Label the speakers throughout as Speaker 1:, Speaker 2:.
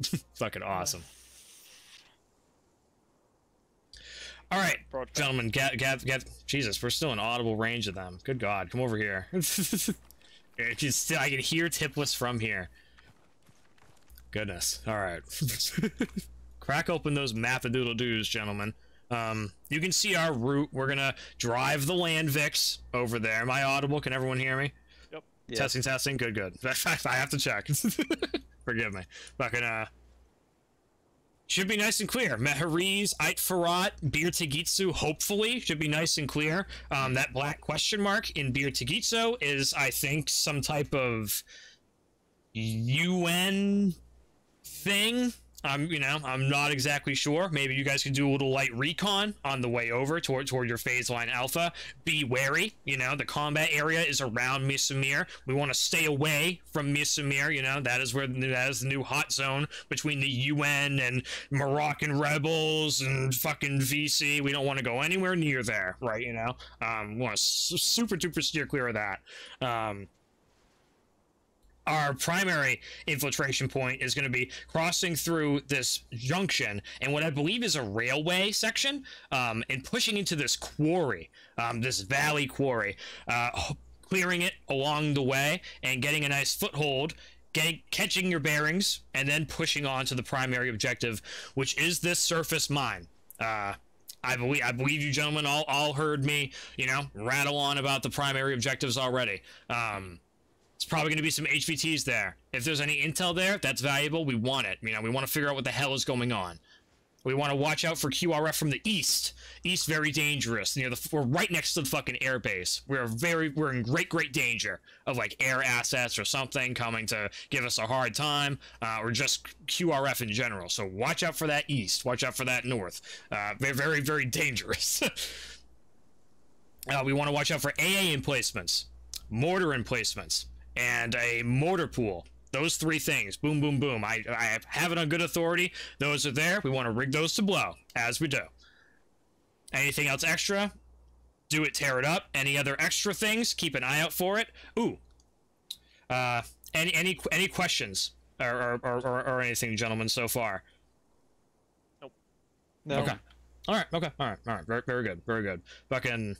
Speaker 1: Fucking awesome. All right, gentlemen, get, get, get. Jesus, we're still in audible range of them. Good God, come over here. just, I can hear tipless from here. Goodness. All right. Crack open those doodle doos, gentlemen. Um, you can see our route. We're gonna drive the land Vix over there. Am I audible? Can everyone hear me?
Speaker 2: Yep.
Speaker 1: Testing, testing. Good, good. I have to check. Forgive me. Fucking uh. Should be nice and clear. Mehariz, Ait Farat, Bir Tagitsu, hopefully, should be nice and clear. Um, that black question mark in Bir Tagitsu is, I think, some type of UN thing I'm, you know, I'm not exactly sure. Maybe you guys can do a little light recon on the way over toward toward your phase line alpha. Be wary, you know, the combat area is around Misamir. We want to stay away from Misamir, you know, that is where that is the new hot zone between the UN and Moroccan rebels and fucking VC. We don't want to go anywhere near there, right? You know, um, we want to super duper steer clear of that. Um, our primary infiltration point is going to be crossing through this junction and what I believe is a railway section um, and pushing into this quarry, um, this valley quarry, uh, clearing it along the way and getting a nice foothold. Getting, catching your bearings and then pushing on to the primary objective, which is this surface mine. Uh, I believe I believe you gentlemen all all heard me, you know, rattle on about the primary objectives already. Um, it's probably going to be some HVTs there. If there's any intel there, that's valuable. We want it. You know, we want to figure out what the hell is going on. We want to watch out for QRF from the east. East very dangerous. You know, the, we're right next to the fucking airbase. We're very we're in great great danger of like air assets or something coming to give us a hard time, uh, or just QRF in general. So watch out for that east. Watch out for that north. Uh, very very very dangerous. uh, we want to watch out for AA emplacements, mortar emplacements and a mortar pool. Those three things. Boom, boom, boom. I, I have it on good authority. Those are there. We want to rig those to blow, as we do. Anything else extra? Do it, tear it up. Any other extra things? Keep an eye out for it. Ooh. Uh, any any any questions or or, or, or anything, gentlemen, so far?
Speaker 2: Nope.
Speaker 1: No. Okay. All right. Okay. All right. All right. Very, very good. Very good. Fucking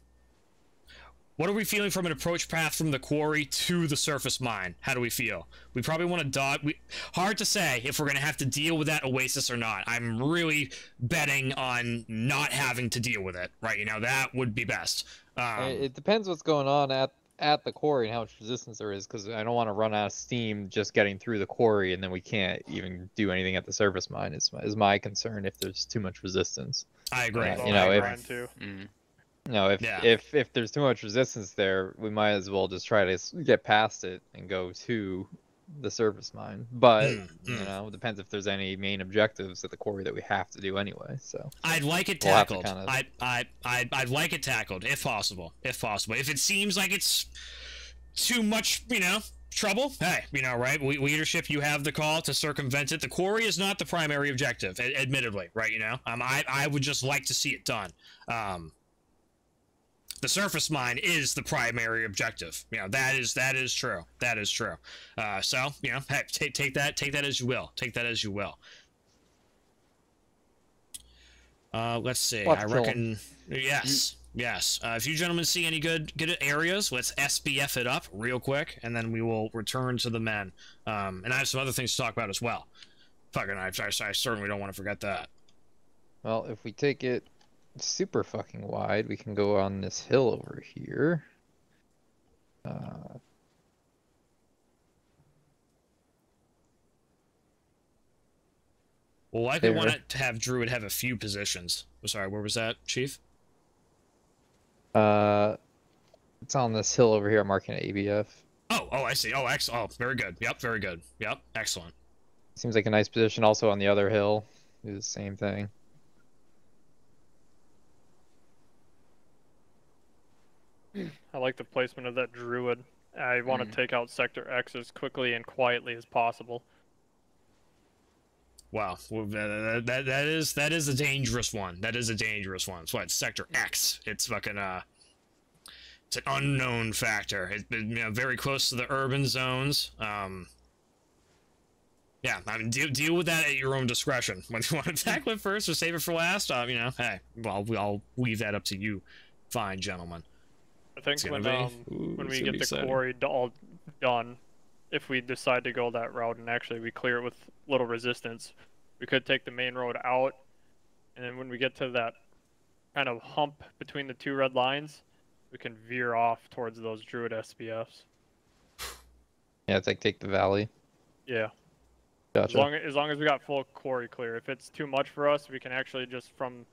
Speaker 1: what are we feeling from an approach path from the quarry to the surface mine? How do we feel? We probably want to dodge. We, hard to say if we're going to have to deal with that oasis or not. I'm really betting on not having to deal with it, right? You know, that would be best. Um,
Speaker 3: it depends what's going on at at the quarry and how much resistance there is because I don't want to run out of steam just getting through the quarry and then we can't even do anything at the surface mine is my, is my concern if there's too much resistance.
Speaker 1: I agree.
Speaker 3: Uh, you know, if, mm. No, if yeah. if if there's too much resistance there, we might as well just try to get past it and go to the surface mine. But mm, you mm. know, it depends if there's any main objectives at the quarry that we have to do anyway. So
Speaker 1: I'd like it tackled. We'll kind of... I I I I'd like it tackled if possible. If possible. If it seems like it's too much, you know, trouble, hey, you know, right? We, leadership, you have the call to circumvent it. The quarry is not the primary objective, admittedly, right? You know, um, I I would just like to see it done. Um, the surface mine is the primary objective. You know that is that is true. That is true. Uh, so you know, take take that take that as you will. Take that as you will. Uh, let's see. I reckon. Yes. Yes. Uh, if you gentlemen see any good good areas, let's SBF it up real quick, and then we will return to the men. Um, and I have some other things to talk about as well. Fucking, I, I, I certainly don't want to forget that.
Speaker 3: Well, if we take it super fucking wide. We can go on this hill over here. Uh,
Speaker 1: well, likely want to have Druid have a few positions. I'm sorry, where was that, Chief?
Speaker 3: Uh, it's on this hill over here. I'm marking at ABF.
Speaker 1: Oh, oh, I see. Oh, excellent. Oh, very good. Yep, very good. Yep, excellent.
Speaker 3: Seems like a nice position. Also on the other hill, do the same thing.
Speaker 2: I like the placement of that druid. I want mm. to take out Sector X as quickly and quietly as possible.
Speaker 1: Wow, well, that, that that is that is a dangerous one. That is a dangerous one. It's what Sector X. It's fucking uh, it's an unknown factor. It's been you know, very close to the urban zones. Um, Yeah, I mean, deal, deal with that at your own discretion. Whether you want to tackle it first or save it for last, um, you know, hey, well, I'll leave that up to you, fine gentlemen.
Speaker 2: I think when um, Ooh, when we get the exciting. quarry all done, if we decide to go that route and actually we clear it with little resistance, we could take the main road out, and then when we get to that kind of hump between the two red lines, we can veer off towards those Druid SBFs.
Speaker 3: Yeah, it's like take the valley.
Speaker 2: Yeah.
Speaker 3: Gotcha.
Speaker 2: As long as, as long as we got full quarry clear. If it's too much for us, we can actually just from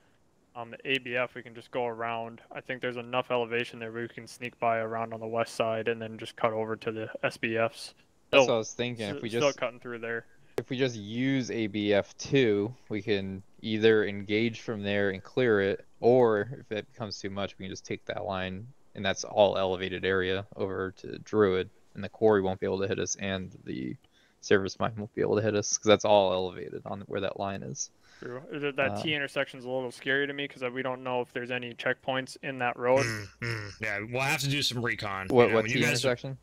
Speaker 2: um, the ABF, we can just go around. I think there's enough elevation there where we can sneak by around on the west side and then just cut over to the SBFs.
Speaker 3: That's what I was thinking. If we
Speaker 2: just
Speaker 3: still
Speaker 2: cutting through there.
Speaker 3: If we just use ABF two, we can either engage from there and clear it, or if it becomes too much, we can just take that line and that's all elevated area over to Druid, and the quarry won't be able to hit us, and the surface mine won't be able to hit us because that's all elevated on where that line is.
Speaker 2: True. That uh, T intersection is a little scary to me because we don't know if there's any checkpoints in that road.
Speaker 1: Mm, mm, yeah, we'll have to do some recon.
Speaker 3: What, you know, what T intersection?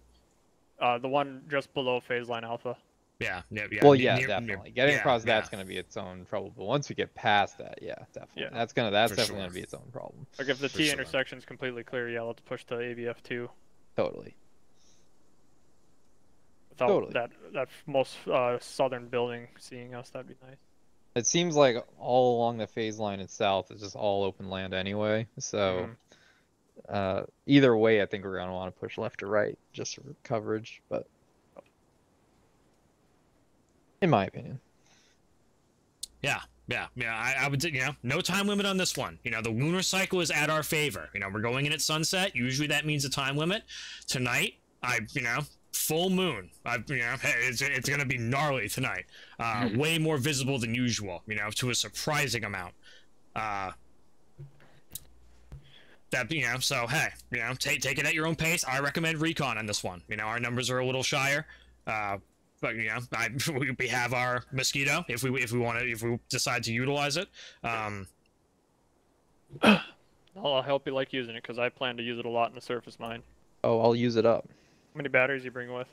Speaker 2: Uh, the one just below phase line alpha.
Speaker 1: Yeah, yeah,
Speaker 3: yeah. Well, yeah, near, definitely. Near, Getting yeah, across yeah. that's going to be its own trouble. But once we get past that, yeah, definitely. Yeah. That's gonna that's For definitely sure. gonna be its own problem.
Speaker 2: Like if the For T sure. intersection's completely clear, yeah, let's push to ABF two.
Speaker 3: Totally.
Speaker 2: Without totally. that that most uh, southern building seeing us, that'd be nice.
Speaker 3: It seems like all along the phase line itself is just all open land anyway. So mm. uh, either way, I think we're gonna want to push left or right just for coverage, but in my opinion.
Speaker 1: Yeah, yeah, yeah. I, I would, you know, no time limit on this one. You know, the lunar cycle is at our favor. You know, we're going in at sunset. Usually that means a time limit. Tonight, I, you know, full moon. I, you know, hey, it's, it's going to be gnarly tonight. Uh, hmm. way more visible than usual, you know, to a surprising amount. Uh, that, you know, so, hey, you know, take, take it at your own pace. I recommend recon on this one. You know, our numbers are a little shyer. Uh, but you know, I, we have our mosquito if we if we want to if we decide to utilize it. Um,
Speaker 2: I'll help you like using it because I plan to use it a lot in the surface mine.
Speaker 3: Oh, I'll use it up.
Speaker 2: How many batteries you bring with?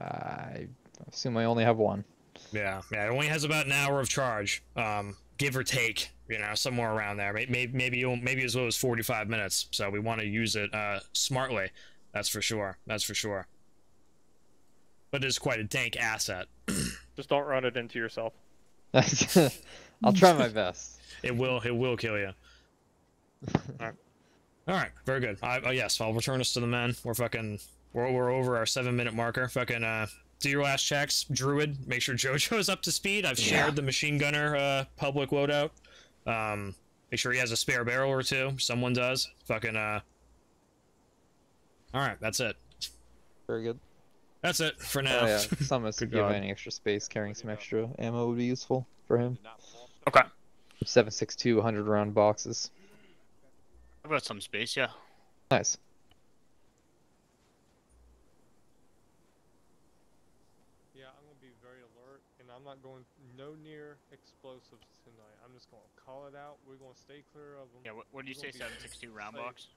Speaker 3: I assume I only have one.
Speaker 1: Yeah, yeah, it only has about an hour of charge, um, give or take. You know, somewhere around there. Maybe maybe maybe as low as 45 minutes. So we want to use it uh, smartly. That's for sure. That's for sure but it's quite a dank asset.
Speaker 2: Just don't run it into yourself.
Speaker 3: I'll try my best.
Speaker 1: It will. It will kill you. All right. All right. Very good. I, uh, yes, I'll return us to the men. We're fucking. We're, we're over our seven minute marker. Fucking. Uh, do your last checks, Druid. Make sure JoJo's up to speed. I've shared yeah. the machine gunner uh, public loadout. Um, make sure he has a spare barrel or two. Someone does. Fucking. Uh. All right. That's it.
Speaker 3: Very good.
Speaker 1: That's it for now.
Speaker 3: Oh, yeah. Summers, if you have any extra space, carrying some extra ammo would be useful for him.
Speaker 1: Okay.
Speaker 3: 762 100 round boxes.
Speaker 4: I've got some space, yeah.
Speaker 3: Nice.
Speaker 5: Yeah, I'm gonna be very alert, and I'm not going no near explosives tonight. I'm just gonna call it out. We're gonna stay clear of them.
Speaker 4: Yeah, what, what did you say? 762 round safe. box.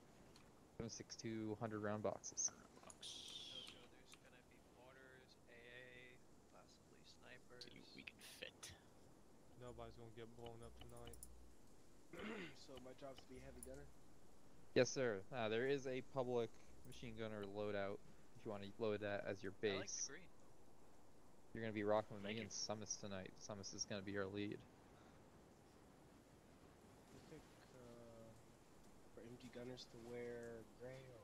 Speaker 3: 762 100 round boxes. We can fit.
Speaker 5: Nobody's gonna get blown up tonight.
Speaker 6: so my job's to be heavy gunner?
Speaker 3: Yes, sir. Uh, there is a public machine gunner loadout if you want to load that as your base. I like the green. You're gonna be rocking with Thank me you. and Summus tonight. Summus is gonna be our lead.
Speaker 6: You think uh, for MG gunners to wear gray or?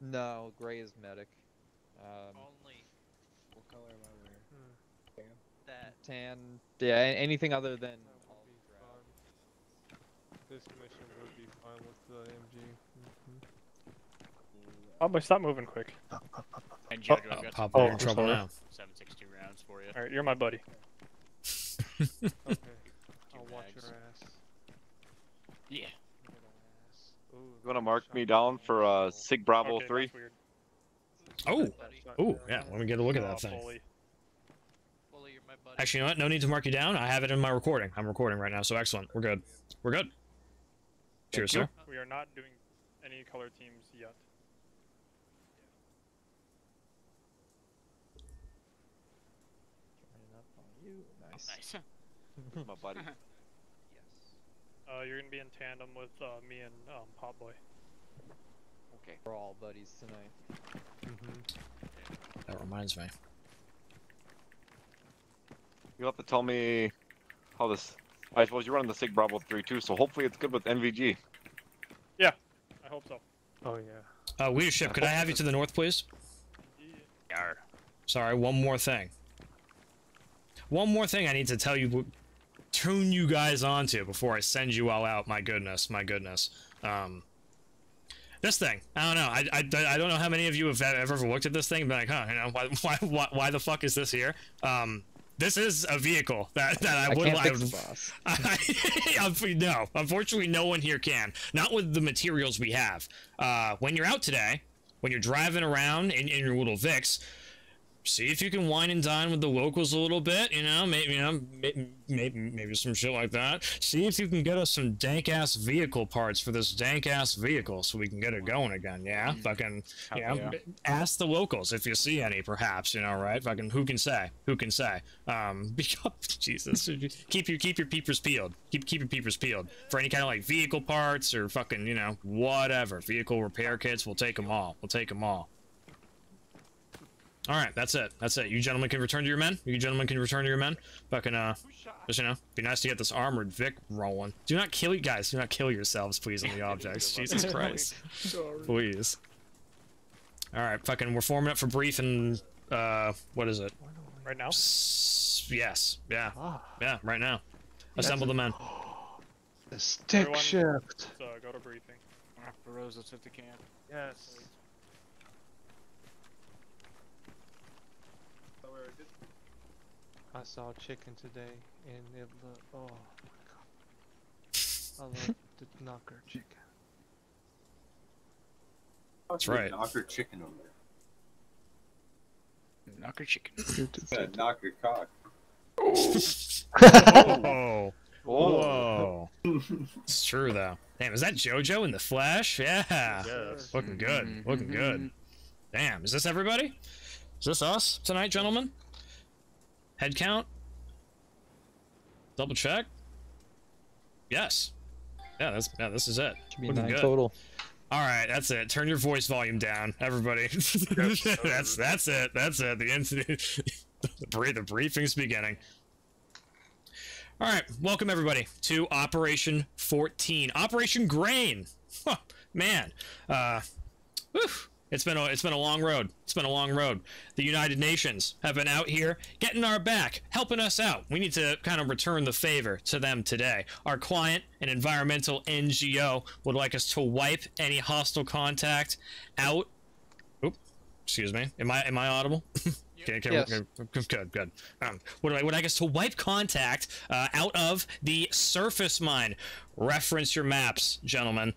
Speaker 3: No, gray is medic.
Speaker 6: Um, Only. What color am I wearing?
Speaker 3: that. Tan. Yeah, anything other than.
Speaker 5: This mission would be fine with the MG. Mm
Speaker 2: -hmm. Oh, but stop moving quick.
Speaker 4: And Jojo, oh, got
Speaker 1: Pop oh, in trouble now.
Speaker 4: 762 rounds for you.
Speaker 2: Alright, you're my buddy.
Speaker 5: okay. I'll watch your ass.
Speaker 4: Yeah.
Speaker 7: You wanna mark me down for uh, Sig Bravo okay, 3?
Speaker 1: Oh! Oh, yeah, let me get a look at that thing. Fully. Actually, you know what? No need to mark you down. I have it in my recording. I'm recording right now, so excellent. We're good. We're good. Cheers, sir.
Speaker 2: We are not doing any color teams yet.
Speaker 3: Nice.
Speaker 4: Nice.
Speaker 7: My buddy.
Speaker 2: Uh, you're gonna be in tandem with uh, me and um, Potboy.
Speaker 7: Okay.
Speaker 3: We're all buddies tonight.
Speaker 5: Mm-hmm.
Speaker 1: That reminds me.
Speaker 7: You'll have to tell me how this. I suppose you're running the Sig Bravo 3 too, so hopefully it's good with NVG.
Speaker 2: Yeah, I hope so.
Speaker 5: Oh yeah.
Speaker 1: Uh, leadership, could I have you to the north, please?
Speaker 4: Yar.
Speaker 1: Sorry, one more thing. One more thing I need to tell you, tune you guys onto before I send you all out. My goodness, my goodness. Um, this thing, I don't know. I, I, I don't know how many of you have ever looked at this thing and been like, huh, you know, why, why, why, why the fuck is this here? Um, this is a vehicle that, that I, would
Speaker 3: can't
Speaker 1: I
Speaker 3: fix
Speaker 1: would-
Speaker 3: boss.
Speaker 1: I, no, unfortunately, no one here can. Not with the materials we have. Uh, when you're out today, when you're driving around in, in your little Vix, see if you can wine and dine with the locals a little bit. You know, maybe you know, maybe maybe, maybe some shit like that. See if you can get us some dank ass vehicle parts for this dank ass vehicle, so we can get it going again. Yeah, fucking.
Speaker 4: Hell
Speaker 1: Yeah,
Speaker 4: yeah.
Speaker 1: ask the locals if you see any, perhaps. You know, right? Fucking, who can say? Who can say? Um, because Jesus, keep your keep your peepers peeled. Keep keep your peepers peeled for any kind of like vehicle parts or fucking you know whatever vehicle repair kits. We'll take them all. We'll take them all. All right, that's it. That's it. You gentlemen can return to your men. You gentlemen can return to your men. Fucking uh, just you know, be nice to get this armored Vic rolling. Do not kill you guys. Do not kill yourselves, please, on the objects. Jesus Christ, please. All right, fucking, we're forming up for brief and uh, what is it?
Speaker 2: Right now?
Speaker 1: S- yes, yeah,
Speaker 5: Ah.
Speaker 1: yeah, right now. Assemble the men.
Speaker 5: The stick
Speaker 2: Everyone-
Speaker 5: shift.
Speaker 2: So go to briefing.
Speaker 4: Burrows, let's hit the camp.
Speaker 5: Yes. I saw chicken today, and it looked. Oh my god. I love the knocker chicken.
Speaker 1: That's right.
Speaker 8: Knock her chicken over
Speaker 4: Knock your chicken.
Speaker 8: there. Knock her cock.
Speaker 1: Oh,
Speaker 7: Oh,
Speaker 1: whoa. it's true though. Damn, is that JoJo in the flesh? Yeah.
Speaker 2: Yes.
Speaker 1: Looking good. Looking good. Mm-hmm. Damn, is this everybody? Is this us tonight, gentlemen? Head count? Double check? Yes. Yeah, that's yeah, this is it.
Speaker 3: Should be
Speaker 1: Looking
Speaker 3: nine
Speaker 1: good.
Speaker 3: total.
Speaker 1: All right, that's it. Turn your voice volume down, everybody. that's that's it. That's it. The incident, the, brief, the briefing's beginning. All right, welcome everybody to Operation 14, Operation Grain. Huh, man, uh, whew, it's been a it's been a long road. It's been a long road. The United Nations have been out here getting our back, helping us out. We need to kind of return the favor to them today. Our client, an environmental NGO, would like us to wipe any hostile contact out. Oop, excuse me. Am I am I audible? Okay, okay,
Speaker 3: Yes.
Speaker 1: okay, good, good. Um, would I would I guess to wipe contact uh, out of the surface mine? Reference your maps, gentlemen.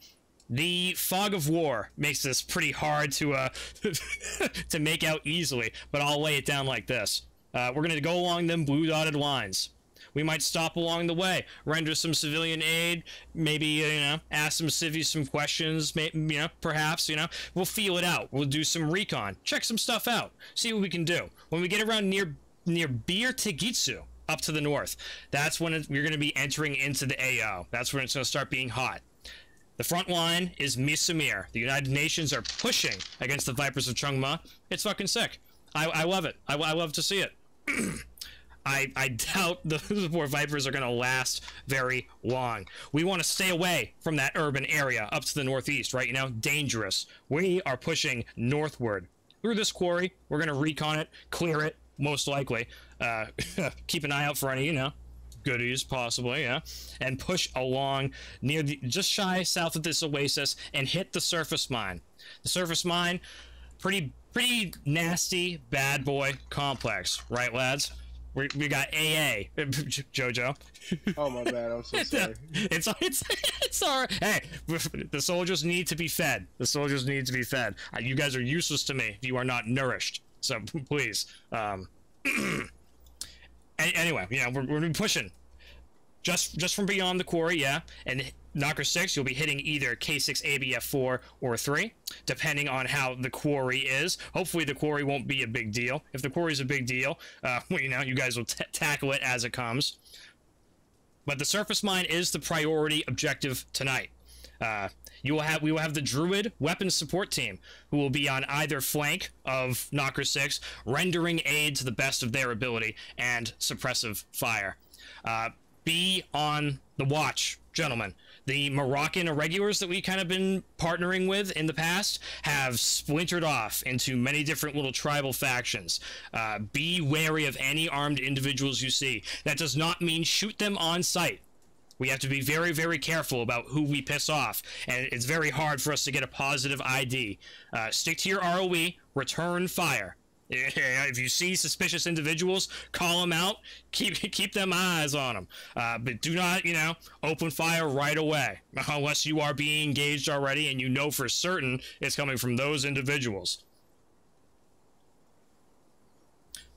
Speaker 1: The fog of war makes this pretty hard to uh to make out easily, but I'll lay it down like this. Uh, we're gonna go along them blue dotted lines. We might stop along the way, render some civilian aid, maybe you know, ask some civvies some questions, may, you know, perhaps you know, we'll feel it out. We'll do some recon, check some stuff out, see what we can do. When we get around near near Bir Tegitsu, up to the north, that's when it, we're going to be entering into the AO. That's when it's going to start being hot. The front line is Misamir. The United Nations are pushing against the Vipers of Chungma. It's fucking sick. I, I love it. I, I love to see it. I, I doubt the poor Vipers are going to last very long. We want to stay away from that urban area up to the northeast, right? You know, dangerous. We are pushing northward through this quarry. We're going to recon it, clear it, most likely. Uh, keep an eye out for any, you know, goodies, possibly, yeah. And push along near the just shy south of this oasis and hit the surface mine. The surface mine, pretty pretty nasty bad boy complex, right, lads? We, we got AA, Jojo.
Speaker 6: Oh my bad, I'm so sorry.
Speaker 1: it's it's it's all right. Hey, the soldiers need to be fed. The soldiers need to be fed. Uh, You guys are useless to me if you are not nourished. So please, um, anyway, yeah, we're we're pushing. just just from beyond the quarry, yeah. And Knocker 6, you'll be hitting either K6 ABF 4 or 3, depending on how the quarry is. Hopefully, the quarry won't be a big deal. If the quarry is a big deal, uh, well, you know, you guys will tackle it as it comes. But the surface mine is the priority objective tonight. Uh, you will have we will have the Druid weapons support team who will be on either flank of Knocker 6, rendering aid to the best of their ability and suppressive fire. Uh, be on the watch, gentlemen. The Moroccan irregulars that we kind of been partnering with in the past have splintered off into many different little tribal factions. Uh, be wary of any armed individuals you see. That does not mean shoot them on sight. We have to be very, very careful about who we piss off, and it's very hard for us to get a positive ID. Uh, stick to your ROE, return fire. If you see suspicious individuals, call them out. Keep keep them eyes on them, uh, but do not, you know, open fire right away unless you are being engaged already and you know for certain it's coming from those individuals.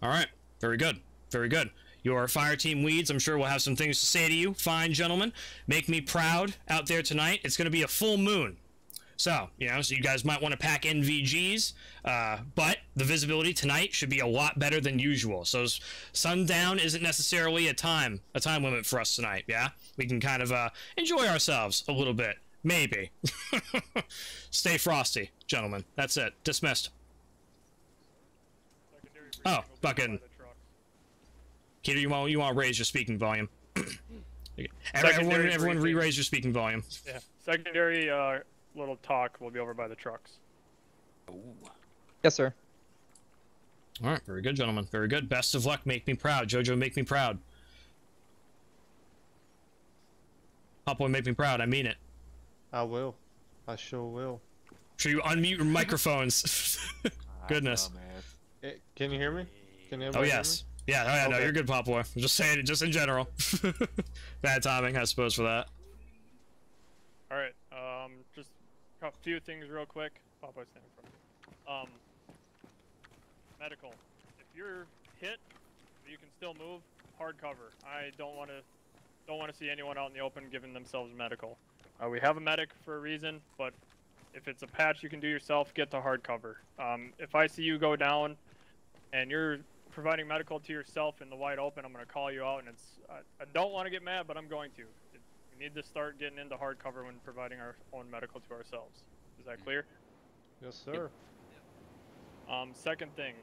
Speaker 1: All right, very good, very good. Your fire team weeds, I'm sure, we'll have some things to say to you, fine gentlemen. Make me proud out there tonight. It's going to be a full moon. So, you know, so you guys might want to pack NVGs, uh, but the visibility tonight should be a lot better than usual. So sundown isn't necessarily a time, a time limit for us tonight, yeah? We can kind of uh, enjoy ourselves a little bit. Maybe. Stay frosty, gentlemen. That's it. Dismissed. Oh, fucking. Keter, you want you want to raise your speaking volume. everyone, everyone, re-raise your speaking volume.
Speaker 2: Yeah. Secondary uh, little talk will be over by the trucks.
Speaker 3: Ooh. Yes, sir.
Speaker 1: All right, very good, gentlemen. Very good. Best of luck. Make me proud, Jojo. Make me proud. Hot boy, make me proud. I mean it.
Speaker 5: I will. I sure will.
Speaker 1: Sure, you unmute your microphones. Goodness.
Speaker 5: Know, it, can you hear me? Can
Speaker 1: oh yes. Yeah, oh yeah, okay. no, you're good, Pop Boy. I'm just saying it, just in general. Bad timing, I suppose, for that.
Speaker 2: All right, um, just a few things real quick. Pop Boy standing in front of Um, medical. If you're hit, you can still move. Hard cover. I don't want to, don't want to see anyone out in the open giving themselves medical. Uh, we have a medic for a reason, but if it's a patch you can do yourself, get to hard cover. Um, if I see you go down, and you're providing medical to yourself in the wide open, I'm going to call you out, and it's I, I don't want to get mad, but I'm going to. It, we need to start getting into hardcover when providing our own medical to ourselves. Is that clear?
Speaker 5: Yes, sir.
Speaker 2: Um, second thing,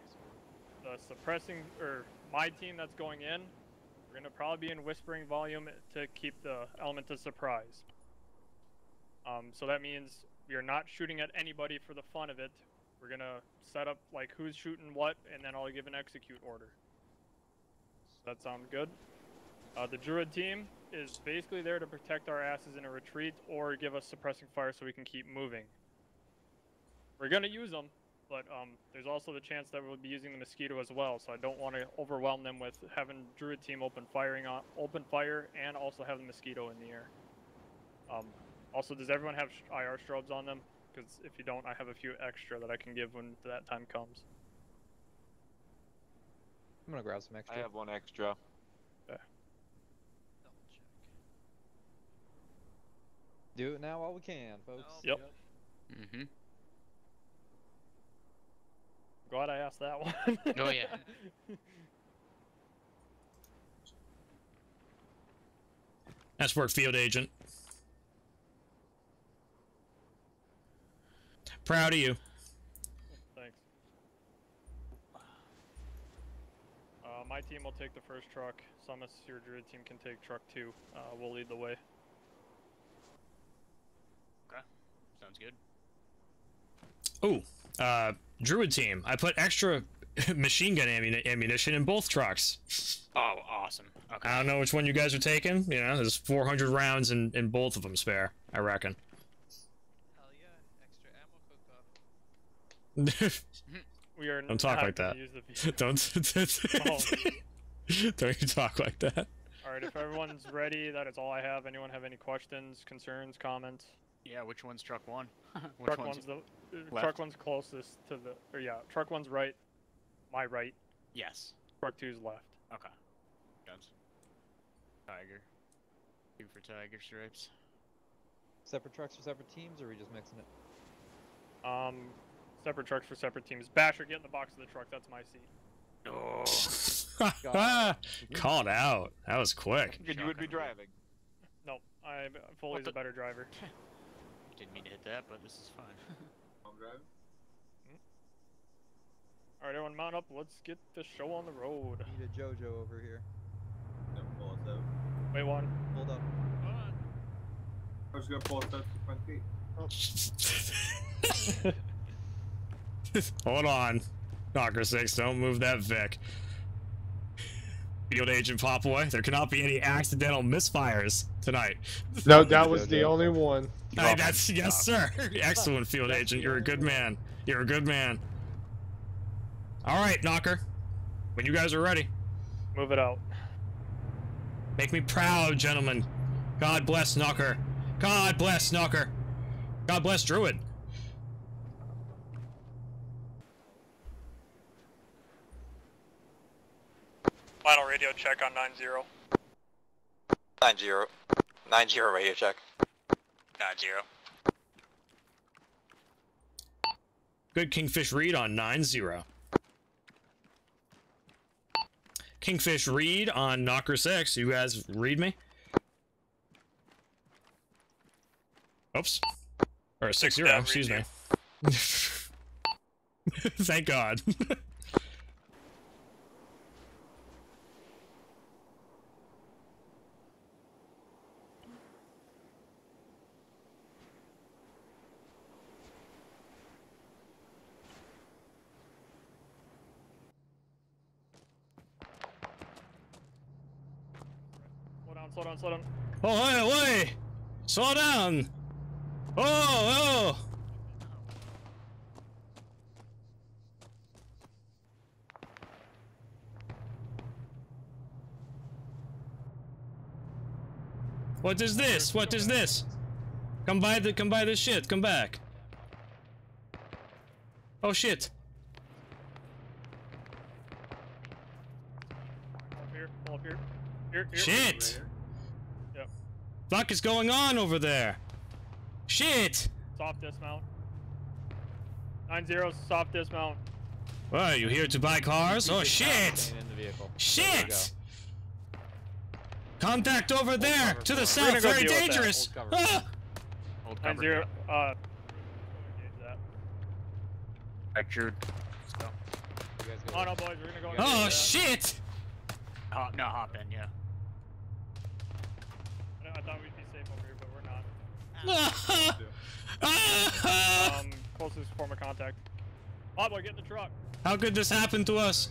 Speaker 2: the suppressing or my team that's going in, we're going to probably be in whispering volume to keep the element of surprise. Um, so that means we are not shooting at anybody for the fun of it. We're gonna set up like who's shooting what, and then I'll give an execute order. Does that sound good? Uh, the Druid team is basically there to protect our asses in a retreat or give us suppressing fire so we can keep moving. We're gonna use them, but um, there's also the chance that we'll be using the mosquito as well. So I don't want to overwhelm them with having Druid team open firing on open fire and also have the mosquito in the air. Um, also, does everyone have IR strobes on them? Because if you don't, I have a few extra that I can give when that time comes.
Speaker 3: I'm gonna grab some extra.
Speaker 7: I have one extra.
Speaker 2: Okay.
Speaker 3: Do it now while we can, folks.
Speaker 2: Yep.
Speaker 4: yep. Mm-hmm.
Speaker 2: Glad I asked that one.
Speaker 4: oh yeah.
Speaker 1: That's work, field agent. Proud of you.
Speaker 2: Thanks. Uh, my team will take the first truck. Summits, your druid team can take truck two. Uh, we'll lead the way.
Speaker 4: Okay. Sounds good.
Speaker 1: Oh, uh, druid team. I put extra machine gun ammuni ammunition in both trucks.
Speaker 4: Oh, awesome. Okay.
Speaker 1: I don't know which one you guys are taking. You know, there's 400 rounds in, in both of them spare, I reckon.
Speaker 2: we are
Speaker 1: don't talk like that. don't don't you talk like that.
Speaker 2: All right, if everyone's ready, that is all I have. Anyone have any questions, concerns, comments?
Speaker 4: Yeah, which one's truck one?
Speaker 2: truck one's, one's the uh, truck one's closest to the. Or yeah, truck one's right. My right.
Speaker 4: Yes.
Speaker 2: Truck two's left.
Speaker 4: Okay. Guns. Tiger. Two for tiger stripes.
Speaker 3: Separate trucks for separate teams, or are we just mixing it?
Speaker 2: Um, separate trucks for separate teams. Basher, get in the box of the truck. That's my seat.
Speaker 4: Oh.
Speaker 1: Called out. That was quick.
Speaker 7: You would be driving.
Speaker 2: No, I'm fully the better driver.
Speaker 4: Didn't mean to hit that, but this is fine.
Speaker 8: I'm driving. Hmm?
Speaker 2: Alright, everyone mount up. Let's get the show on the road.
Speaker 3: Need a JoJo over here.
Speaker 8: No, pull us out.
Speaker 2: Wait, one.
Speaker 3: Hold up.
Speaker 8: I was gonna pull us out to front feet.
Speaker 1: Hold on. Knocker 6, don't move that Vic. Field Agent Popboy, there cannot be any accidental misfires tonight.
Speaker 5: No, that was the only one.
Speaker 1: Hey, that's yes, sir. Excellent, Field Agent. You're a good man. You're a good man. All right, Knocker. When you guys are ready,
Speaker 2: Move it out.
Speaker 1: make me proud, gentlemen. God bless Knocker. God bless Knocker. God bless Druid.
Speaker 2: Final radio check on 9-0.
Speaker 9: Nine zero. Nine zero radio check.
Speaker 4: Nine zero.
Speaker 1: Good Kingfish read on 9-0. Kingfish read on Knocker 6. You guys read me? Oops. Or 6-0,
Speaker 2: Yeah,
Speaker 1: excuse me. Thank God.
Speaker 2: Slow down, slow down, slow down.
Speaker 1: oh, hey, wait! Slow down! Oh, oh! What is this? What is this? Come by the come by this shit. Come back. Oh shit.
Speaker 2: Up here, up here. Here, here.
Speaker 1: Shit.
Speaker 2: Yep.
Speaker 1: Fuck is going on over there? Shit.
Speaker 2: Soft dismount. 9-0, soft dismount.
Speaker 1: Well, are you here to buy cars? Oh shit.
Speaker 3: In the vehicle. There we go.
Speaker 1: Shit! Contact over there
Speaker 3: cover
Speaker 1: to the
Speaker 3: for
Speaker 1: south.
Speaker 2: go
Speaker 1: Very
Speaker 2: deal with that.
Speaker 1: dangerous.
Speaker 3: Hold cover.
Speaker 1: Ah!
Speaker 4: Hold
Speaker 2: 9-0, uh... engage that.
Speaker 4: Lectured.
Speaker 3: You guys go
Speaker 2: Oh no, boys, we're gonna go.
Speaker 1: Oh
Speaker 2: engage that.
Speaker 1: shit!
Speaker 4: Hop, no, hop in, yeah.
Speaker 2: I thought we'd be safe over here, but we're not. Um, closest form of contact. Oh boy, get in the truck.
Speaker 1: How could this happen to us?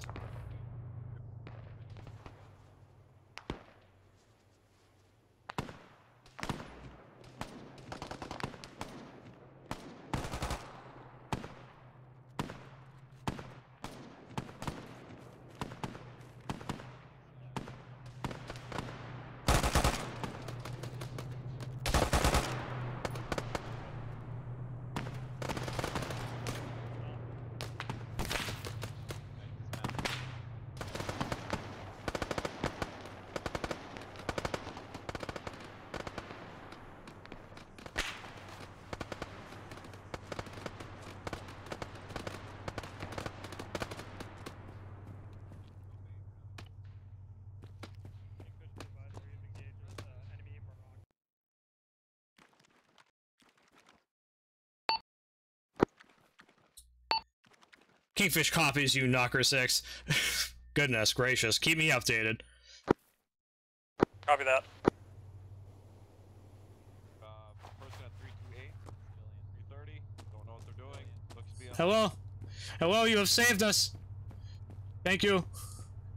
Speaker 1: Kingfish copies you, Knocker Six. Goodness gracious, keep me updated.
Speaker 2: Copy that.
Speaker 7: Uh, person at 328, 330, don't know what they're doing. Looks to be.
Speaker 1: Hello, hello, you have saved us. Thank you,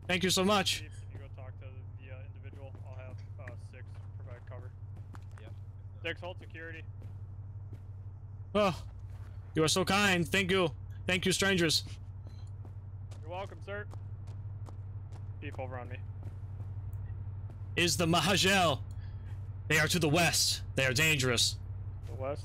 Speaker 1: thank you so much.
Speaker 2: Can you go talk to the, the uh, individual? I'll have uh, six provide cover.
Speaker 7: Yep.
Speaker 2: Six, hold security.
Speaker 1: Oh, you are so kind. Thank you, thank you, strangers.
Speaker 2: Welcome, sir. Chief, over on me.
Speaker 1: Is the Mahajel? They are to the west. They are dangerous.
Speaker 2: The west.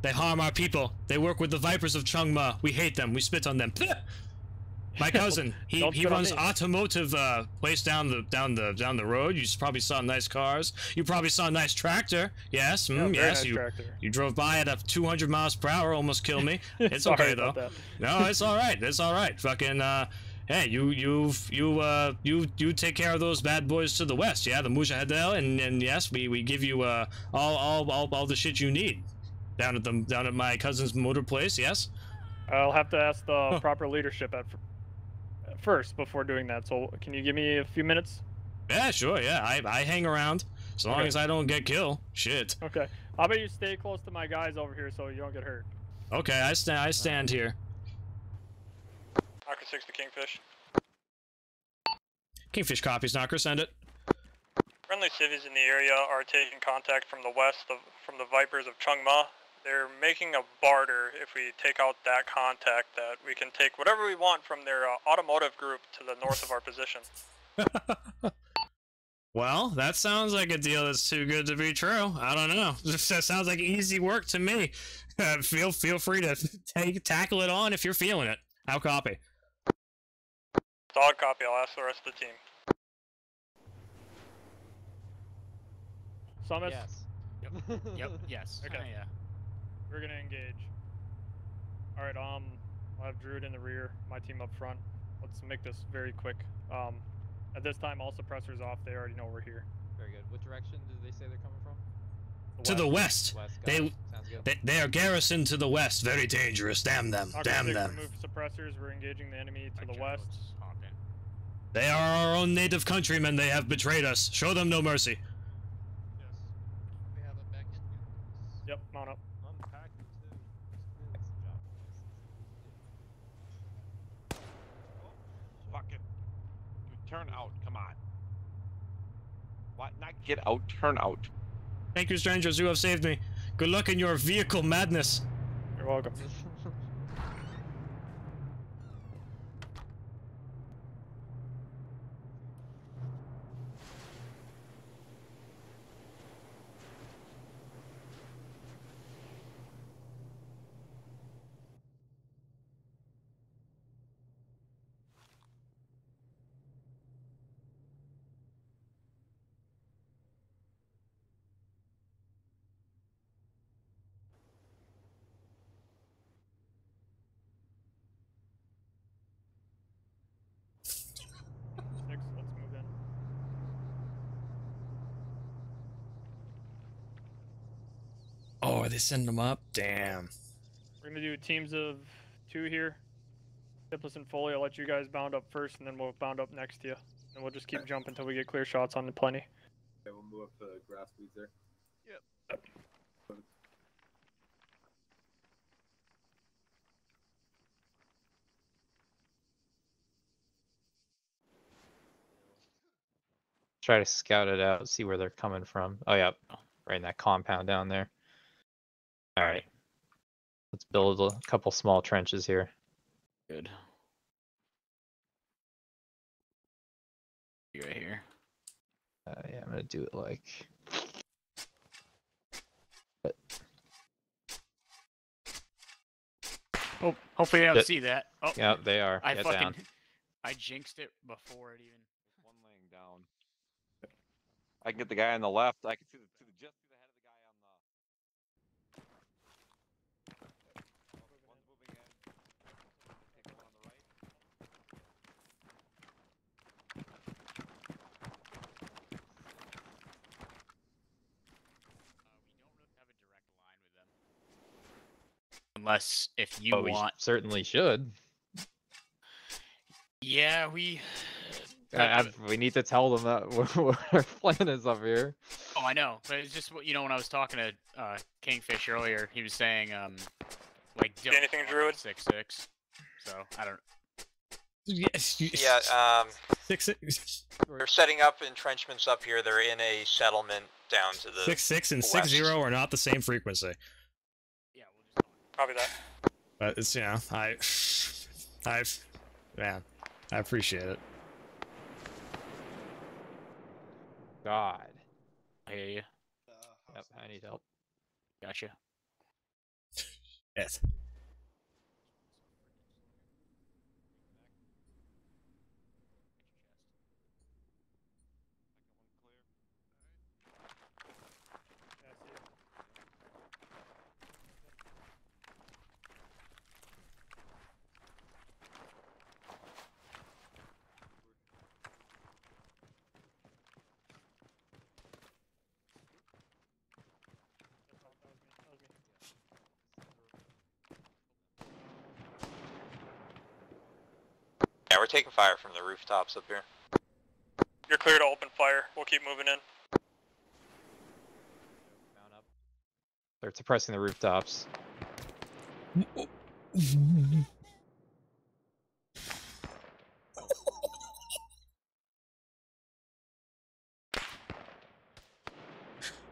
Speaker 1: They harm our people. They work with the Vipers of Chungma. We hate them. We spit on them. My cousin, he, he runs automotive uh, place down the down the down the road. You probably saw nice cars. You probably saw a nice tractor. Yes, mm,
Speaker 2: yeah,
Speaker 1: yes.
Speaker 2: Nice
Speaker 1: you
Speaker 2: tractor.
Speaker 1: you drove by at a 200 miles per hour, almost killed me. It's okay though. No, it's all right. It's all right. Fucking uh, hey, you you you uh you you take care of those bad boys to the west. Yeah, the Mujahideen, and and yes, we we give you uh all all all, all the shit you need down at the down at my cousin's motor place. Yes.
Speaker 2: I'll have to ask the proper leadership at first before doing that. So can you give me a few minutes?
Speaker 1: Yeah, sure. Yeah, I, I hang around as long okay. as I don't get killed. Shit.
Speaker 2: Okay. How about you stay close to my guys over here so you don't get hurt?
Speaker 1: Okay, I stand. I stand here.
Speaker 2: Knocker six to Kingfish.
Speaker 1: Kingfish copies. Knocker, send it.
Speaker 2: Friendly civvies in the area are taking contact from the west of from the Vipers of Chungma they're making a barter if we take out that contact that we can take whatever we want from their uh, automotive group to the north of our position.
Speaker 1: well, that sounds like a deal that's too good to be true. I don't know. That sounds like easy work to me. Uh, feel feel free to take tackle it on if you're feeling it. How copy?
Speaker 2: Dog copy. I'll ask the rest of the team. Summit.
Speaker 4: Yes. Yep. yep. Yes.
Speaker 2: Okay.
Speaker 4: Uh, yeah.
Speaker 2: We're gonna engage. Alright, um, I'll have Druid in the rear, my team up front. Let's make this very quick. Um, at this time, all suppressors off. They already know we're here.
Speaker 3: Very good. What direction did they say they're coming from?
Speaker 1: The to the west. west. They, they, they are garrisoned to the west. Very dangerous. Damn them.
Speaker 2: Okay,
Speaker 1: Damn them.
Speaker 2: Remove suppressors. We're engaging the enemy to the west.
Speaker 1: They are our own native countrymen. They have betrayed us. Show them no mercy.
Speaker 5: Yes. We have a back
Speaker 2: Yep, mount up.
Speaker 7: Turn out. Come on. What? Not get out. Turn out.
Speaker 1: Thank you, strangers. You have saved me. Good luck in your vehicle madness.
Speaker 2: You're welcome.
Speaker 1: Oh, are they sending them up? Damn.
Speaker 2: We're gonna do teams of two here. Tipless and Foley, I'll let you guys bound up first, and then we'll bound up next to you. And we'll just keep jumping until we get clear shots on the plenty.
Speaker 8: Yeah, we'll move up the grass weeds there.
Speaker 2: Yep.
Speaker 3: Try to scout it out, see where they're coming from. Oh, yeah, right in that compound down there. All right. Let's build a couple small trenches here.
Speaker 4: Good. Right here.
Speaker 3: Uh, yeah, I'm gonna do it like. But...
Speaker 4: Oh, hopefully I don't see that. Oh,
Speaker 3: yeah, they are.
Speaker 4: I
Speaker 3: Get
Speaker 4: fucking,
Speaker 3: down.
Speaker 4: I jinxed it before it even.
Speaker 7: One laying down. I can get the guy on the left. I can see the, see the just see the head of the guy on the. One's moving in. Take one on the right.
Speaker 4: Unless if you
Speaker 3: But we
Speaker 4: want,
Speaker 3: certainly should.
Speaker 4: yeah, we.
Speaker 3: I, I, we need to tell them that what our plan is up here.
Speaker 4: Oh, I know, but it's just you know. When I was talking to uh, Kingfish earlier, he was saying, um, like, don't
Speaker 2: anything,
Speaker 4: fuck
Speaker 2: Druid?
Speaker 4: Six six. So I don't.
Speaker 1: Yes. you-
Speaker 9: Yeah, um,
Speaker 1: Six six
Speaker 9: they're setting up entrenchments up here. They're in a settlement down to the.
Speaker 1: six six and
Speaker 9: west.
Speaker 1: six zero are not the same frequency.
Speaker 4: Yeah.
Speaker 2: Copy that.
Speaker 1: But it's you know I, I've, man, I appreciate it.
Speaker 3: God.
Speaker 4: I hear you.
Speaker 3: Yep, I need help.
Speaker 4: Gotcha.
Speaker 1: Yes.
Speaker 9: Taking fire from the rooftops up here.
Speaker 2: You're clear to open fire. We'll keep moving in.
Speaker 3: They're suppressing the rooftops.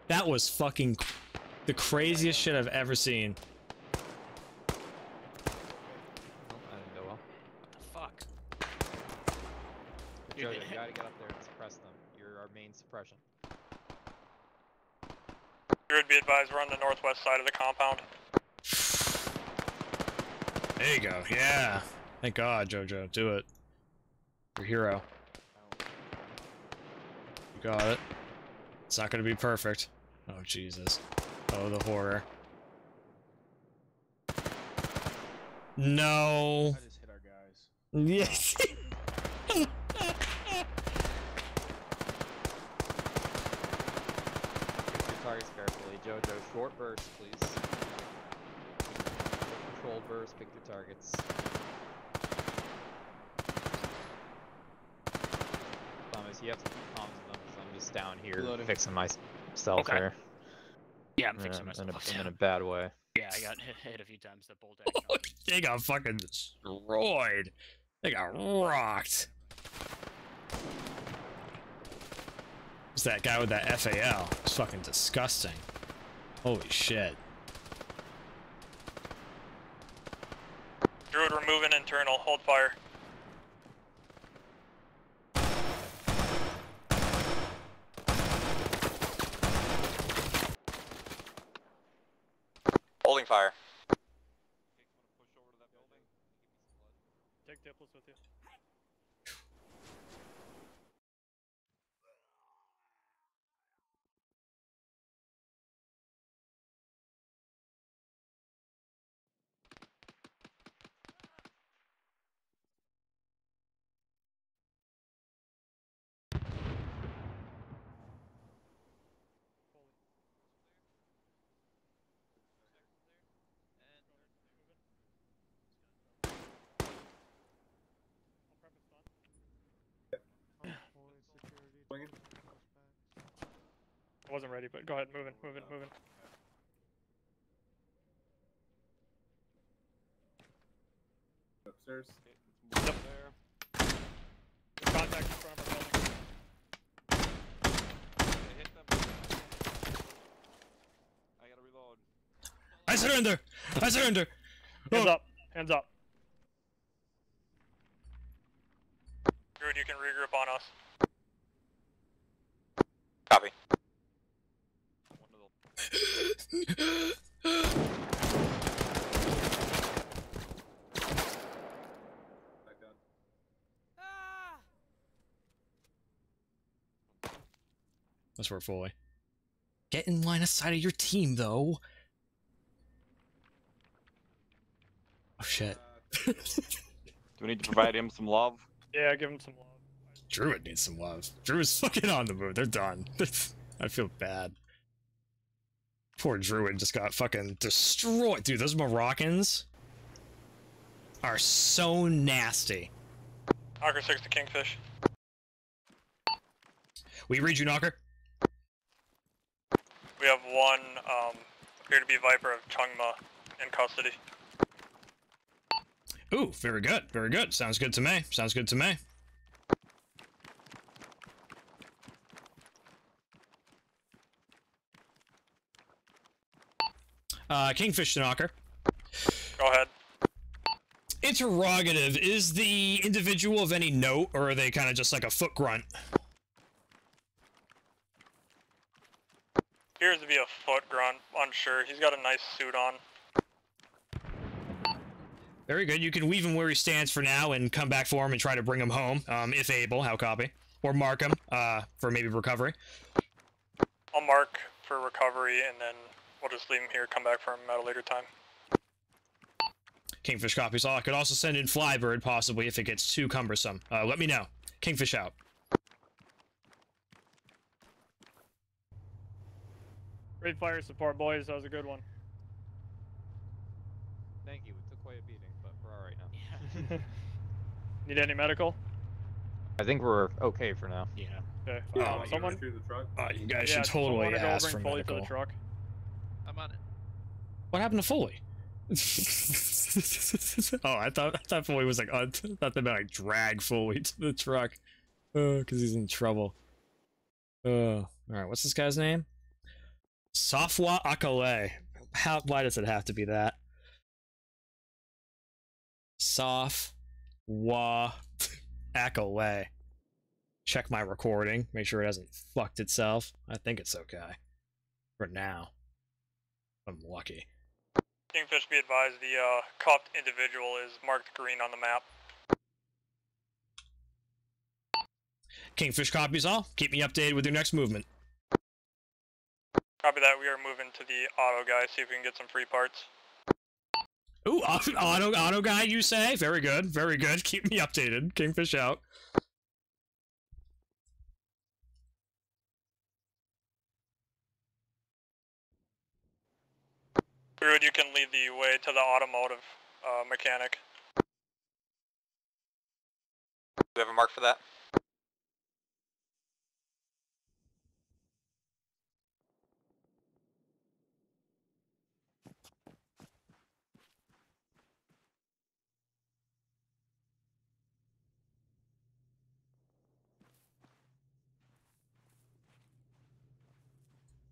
Speaker 1: That was fucking the craziest shit I've ever seen.
Speaker 3: Joe, you gotta get up there and suppress them. You're our main suppression.
Speaker 2: Druid, be advised, we're on the northwest side of the compound.
Speaker 1: There you go, yeah. Thank God, Jojo, do it. Your hero. You got it. It's not gonna be perfect. Oh, Jesus. Oh, the horror. No.
Speaker 6: I just hit our guys.
Speaker 1: Yes.
Speaker 3: targets carefully. Jojo, short burst, please. Controlled burst, pick your targets. Thomas, you have to keep comms with them because I'm just down here Reloading. fixing myself
Speaker 4: Okay.
Speaker 3: here.
Speaker 4: Yeah, I'm
Speaker 3: in
Speaker 4: fixing
Speaker 3: a-
Speaker 4: myself.
Speaker 3: In a,
Speaker 4: up,
Speaker 3: I'm in a bad way.
Speaker 4: Yeah, I got hit, hit a few times. The bolt action.
Speaker 1: they got fucking destroyed. They got rocked. It's that guy with that FAL. It's fucking disgusting. Holy shit.
Speaker 2: Druid, we're moving internal. Hold fire.
Speaker 9: Holding fire.
Speaker 2: Take Diplos with you. I wasn't ready, but go ahead, moving, moving, moving.
Speaker 8: Upstairs.
Speaker 2: Yep. there. Contact in front of our building.
Speaker 7: I gotta reload.
Speaker 1: I surrender! I surrender!
Speaker 2: Hands
Speaker 1: Oh.
Speaker 2: up, hands up. Druid, you can regroup on us.
Speaker 9: Copy.
Speaker 8: Back down.
Speaker 1: Let's work fully. Get in line of sight of your team, though. Oh shit.
Speaker 7: Do we need to provide him some love?
Speaker 2: Yeah, give him some love.
Speaker 1: Druid needs some love. Druid is fucking on the move. They're done. I feel bad. Poor Druid just got fucking destroyed. Dude, those Moroccans are so nasty.
Speaker 2: Knocker 6 to Kingfish.
Speaker 1: We read you, Knocker?
Speaker 2: We have one, um, appear to be Viper of Chungma in custody.
Speaker 1: Ooh, very good. Very good. Sounds good to me. Sounds good to me. Uh, Kingfish Knocker.
Speaker 2: Go ahead.
Speaker 1: Interrogative, is the individual of any note, or are they kind of just like a foot grunt?
Speaker 2: Appears to be a foot grunt, unsure. He's got a nice suit on.
Speaker 1: Very good. You can weave him where he stands for now and come back for him and try to bring him home, um, if able. How copy? Or mark him, uh, for maybe recovery.
Speaker 2: I'll mark for recovery and then we'll just leave him here, come back for him at a later time.
Speaker 1: Kingfish copies all. I could also send in Flybird, possibly, if it gets too cumbersome. Uh, let me know. Kingfish out.
Speaker 2: Great fire support, boys. That was a good one.
Speaker 3: Thank you. We took quite a beating, but we're alright now.
Speaker 2: Need any medical?
Speaker 3: I think we're okay for now.
Speaker 4: Yeah.
Speaker 2: Okay.
Speaker 8: Yeah,
Speaker 2: Um, someone.
Speaker 8: through the truck.
Speaker 1: Uh, you guys
Speaker 2: yeah,
Speaker 1: should totally
Speaker 2: wanna go
Speaker 1: ask for
Speaker 2: Foley to
Speaker 1: medical.
Speaker 2: the truck.
Speaker 10: I'm on it.
Speaker 1: What happened to Foley? oh, I thought I thought Foley was like I thought they meant like drag Foley to the truck, oh, because he's in trouble. Uh, all right, what's this guy's name? Safwa Akale. How? Why does it have to be that? Safwa Akale. Check my recording. Make sure it hasn't fucked itself. I think it's okay for now. I'm lucky.
Speaker 2: Kingfish, be advised, the uh, cuffed individual is marked green on the map.
Speaker 1: Kingfish copies all. Keep me updated with your next movement.
Speaker 2: Copy that. We are moving to the auto guy. See if we can get some free parts.
Speaker 1: Ooh, auto, auto guy, you say? Very good, very good. Keep me updated. Kingfish out.
Speaker 2: Rude, you can lead the way to the automotive uh, mechanic.
Speaker 9: Do we have a mark for that?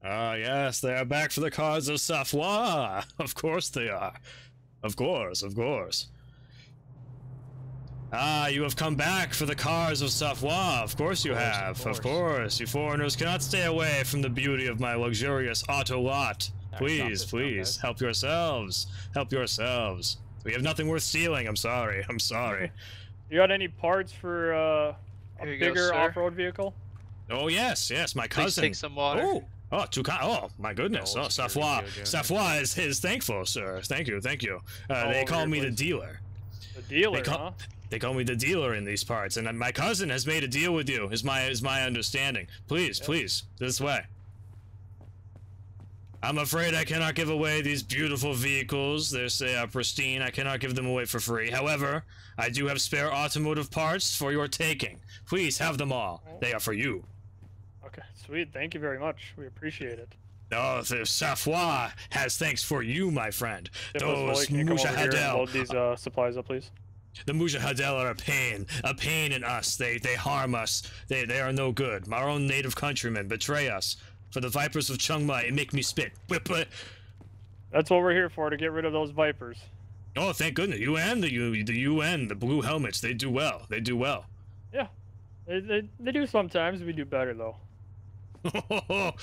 Speaker 1: Ah, yes, they are back for the cause of Safwa. Of course they are. Of course, of course. Ah, you have come back for the cars of Safwa. Of course you
Speaker 3: course,
Speaker 1: have. Of
Speaker 3: course.
Speaker 1: course. You foreigners cannot stay away from the beauty of my luxurious auto lot. Please,
Speaker 3: this
Speaker 1: please,
Speaker 3: guys.
Speaker 1: help yourselves. Help yourselves. We have nothing worth stealing. I'm sorry. I'm sorry.
Speaker 2: You got any parts for uh, a
Speaker 10: Here go,
Speaker 2: bigger off-road vehicle?
Speaker 1: oh, yes, yes, my cousin.
Speaker 10: Please
Speaker 1: cousin.
Speaker 10: take some water.
Speaker 1: Oh, oh, two con- Oh, my goodness.
Speaker 3: Oh, security
Speaker 1: Safwa. Safwa is, is thankful, sir. Thank you, thank you. Uh, they call me the dealer.
Speaker 2: The dealer,
Speaker 1: They call-
Speaker 2: huh?
Speaker 1: They call me the dealer in these parts, and my cousin has made a deal with you. Is my is my understanding? Please, please, this way. I'm afraid I cannot give away these beautiful vehicles. They say are pristine. I cannot give them away for free. However, I do have spare automotive parts for your taking. Please have them all. They are for you.
Speaker 2: Okay, sweet. Thank you very much. We appreciate it.
Speaker 1: Oh, the Safwa has thanks for you, my friend.
Speaker 2: If
Speaker 1: Those
Speaker 2: can you come over here and
Speaker 1: Mujahidel,
Speaker 2: load these uh, supplies up, please?
Speaker 1: the Mujahidel are a pain, a pain in us. They they harm us. They they are no good. Our own native countrymen betray us. For the vipers of Chiang Mai, it make me spit. Whip it.
Speaker 2: That's what we're here for, to get rid of those vipers.
Speaker 1: Oh, thank goodness. UN, the U, the UN, the blue helmets, they do well. They do well.
Speaker 2: Yeah. They, they, they do sometimes. We do better, though.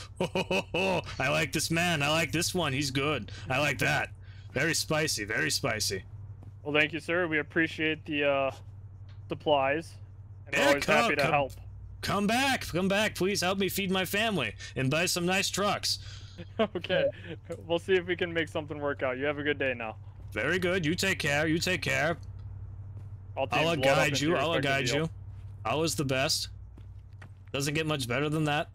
Speaker 1: I like this man. I like this one. He's good. I like that. Very spicy. Very spicy.
Speaker 2: Well, thank you, sir. We appreciate the uh, supplies. And we're
Speaker 1: Yeah,
Speaker 2: always
Speaker 1: come-
Speaker 2: happy to
Speaker 1: come-
Speaker 2: help.
Speaker 1: Come back. Come back. Please help me feed my family and buy some nice trucks.
Speaker 2: okay. We'll see if we can make something work out. You have a good day now.
Speaker 1: Very good. You take care. You take care.
Speaker 2: I'll,
Speaker 1: I'll guide you. I'll guide
Speaker 2: vehicle.
Speaker 1: you. I was the best. Doesn't get much better than that.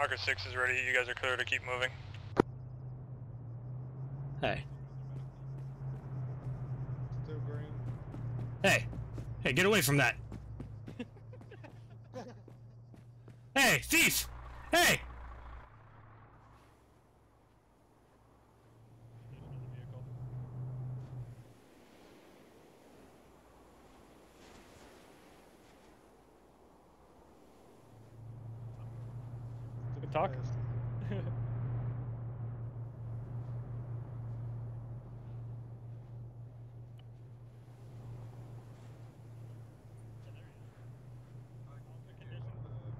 Speaker 2: Marker 6 is ready. You guys are clear to keep moving.
Speaker 1: Hey.
Speaker 5: Still green.
Speaker 1: Hey. Hey, get away from that. hey, thief! Hey!
Speaker 2: Good talk.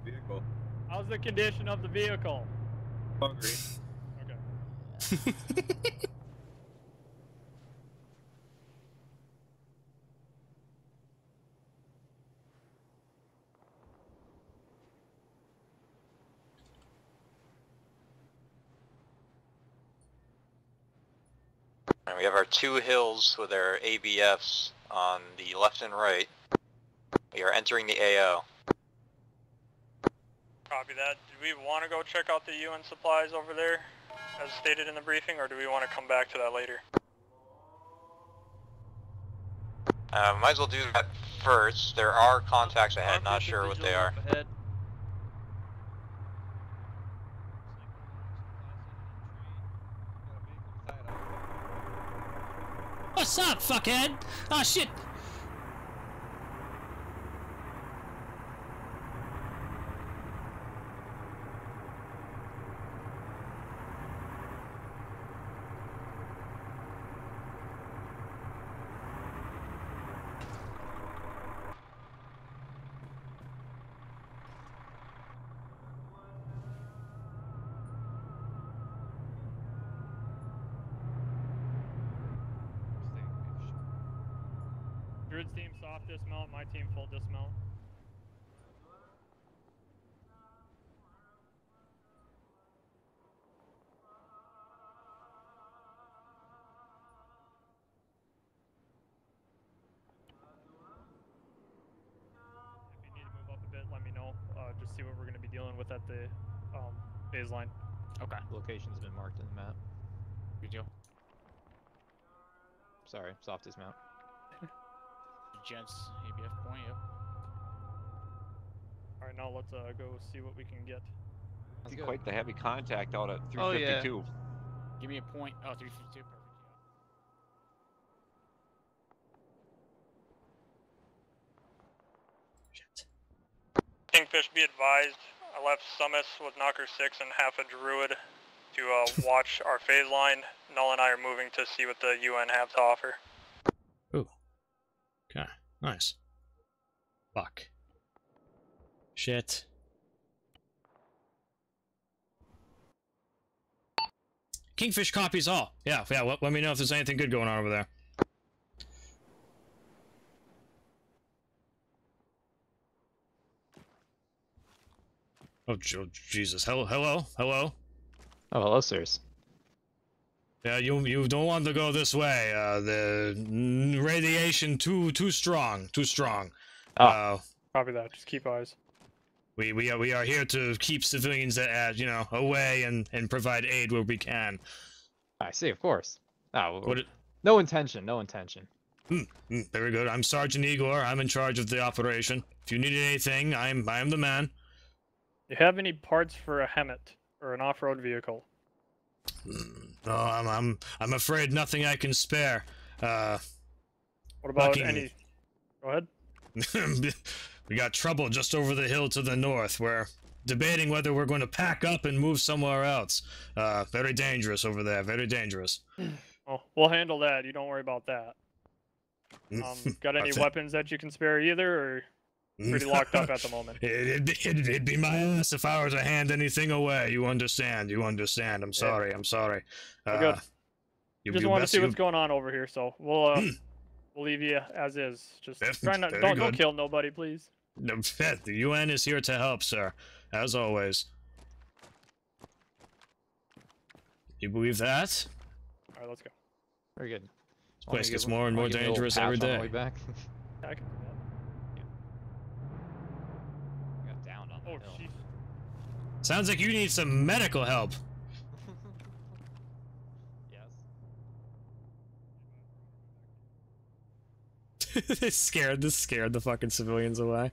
Speaker 8: Vehicle.
Speaker 2: How's the condition of the vehicle?
Speaker 8: Hungry.
Speaker 2: Okay.
Speaker 9: we have our two hills with our ABFs on the left and right. We are entering the AO.
Speaker 2: Copy that. Do we want to go check out the UN supplies over there, as stated in the briefing, or do we want to come back to that later?
Speaker 9: Uh, might as well do that first. There are contacts ahead, not sure what they are.
Speaker 10: Ahead.
Speaker 1: Fuckhead? Oh shit!
Speaker 2: Druid's team soft dismount, my team full dismount. If you need to move up a bit, let me know. Uh, just see what we're going to be dealing with at the um, baseline.
Speaker 4: Okay.
Speaker 3: Location's been marked in the map.
Speaker 4: Good deal.
Speaker 3: Sorry, soft dismount.
Speaker 4: Gents, ABF point, yep.
Speaker 2: Alright, now let's uh, go see what we can get.
Speaker 7: That's quite the heavy contact out at
Speaker 10: Oh, yeah.
Speaker 7: 352.
Speaker 4: Give me a point. Oh, 352, perfect.
Speaker 1: Shit.
Speaker 2: Kingfish, be advised. I left Summit with Knocker 6 and half a Druid to uh, watch our phase line. Null and I are moving to see what the UN have to offer. Ooh.
Speaker 1: Okay, nice. Fuck. Shit. Kingfish copies all. Yeah, yeah. Let, let me know if there's anything good going on over there. Oh, Jesus. Hello, hello, hello.
Speaker 3: Oh, hello, sirs.
Speaker 1: Yeah, you you don't want to go this way. Uh, the radiation too too strong, too strong.
Speaker 3: Ah.
Speaker 1: Uh,
Speaker 2: Copy that. Just keep eyes.
Speaker 1: we we are we are here to keep civilians at, at you know away and and provide aid where we can.
Speaker 3: I see, of course. Oh,
Speaker 1: What it,
Speaker 3: no intention, no intention.
Speaker 1: mm, mm, very good. I'm Sergeant Igor. I'm in charge of the operation. If you need anything, I'm I am the man.
Speaker 2: Do You have any parts for a HEMTT or an off-road vehicle?
Speaker 1: Mm, Oh, I'm I'm I'm afraid nothing I can spare. Uh,
Speaker 2: What about
Speaker 1: Fucking-
Speaker 2: any? Go ahead.
Speaker 1: we got trouble just over the hill to the north. We're debating whether we're going to pack up and move somewhere else. Uh, very dangerous over there. Very dangerous.
Speaker 2: Oh, we'll handle that. You don't worry about that. Um, got any weapons that you can spare either, or pretty locked up at the moment?
Speaker 1: It'd be, it'd, it'd be my ass if I were to hand anything away. You understand? You understand? I'm sorry. I'm sorry.
Speaker 2: We're
Speaker 1: Uh,
Speaker 2: good.
Speaker 1: you,
Speaker 2: just
Speaker 1: you
Speaker 2: want to see
Speaker 1: you-
Speaker 2: what's going on over here, so we'll uh, we'll leave you as is. Just try not don't don't kill nobody, please.
Speaker 1: No, The UN is here to help, sir. As always. You believe that?
Speaker 2: All right, let's go.
Speaker 3: Very good.
Speaker 1: This place gets more and more dangerous every day.
Speaker 3: On the
Speaker 1: day.
Speaker 3: way back.
Speaker 2: Yeah, I can do that.
Speaker 3: Got down on the
Speaker 2: Oh, jeez.
Speaker 1: Sounds like you need some medical help.
Speaker 3: yes.
Speaker 1: this scared this scared the fucking civilians away.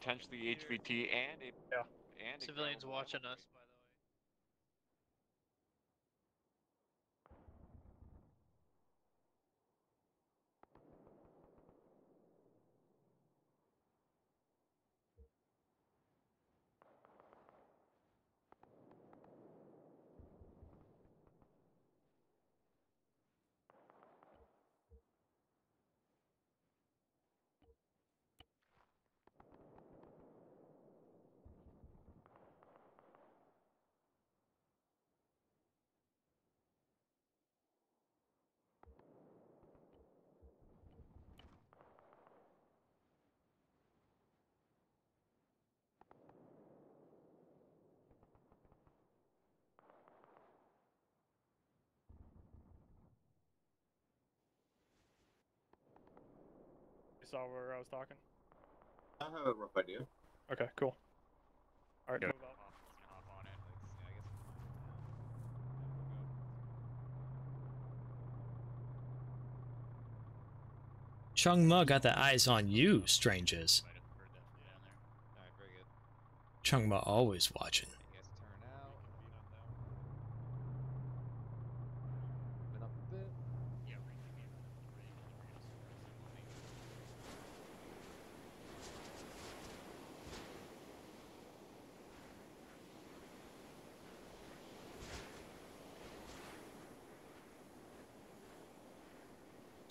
Speaker 7: Potentially HVT and a
Speaker 2: Yeah.
Speaker 10: Civilians watching us, by
Speaker 2: saw where I was talking?
Speaker 8: I have a rough idea.
Speaker 2: Okay, cool. Alright, move up.
Speaker 1: Chung Ma got the eyes on you, strangers. Chung Ma always watching.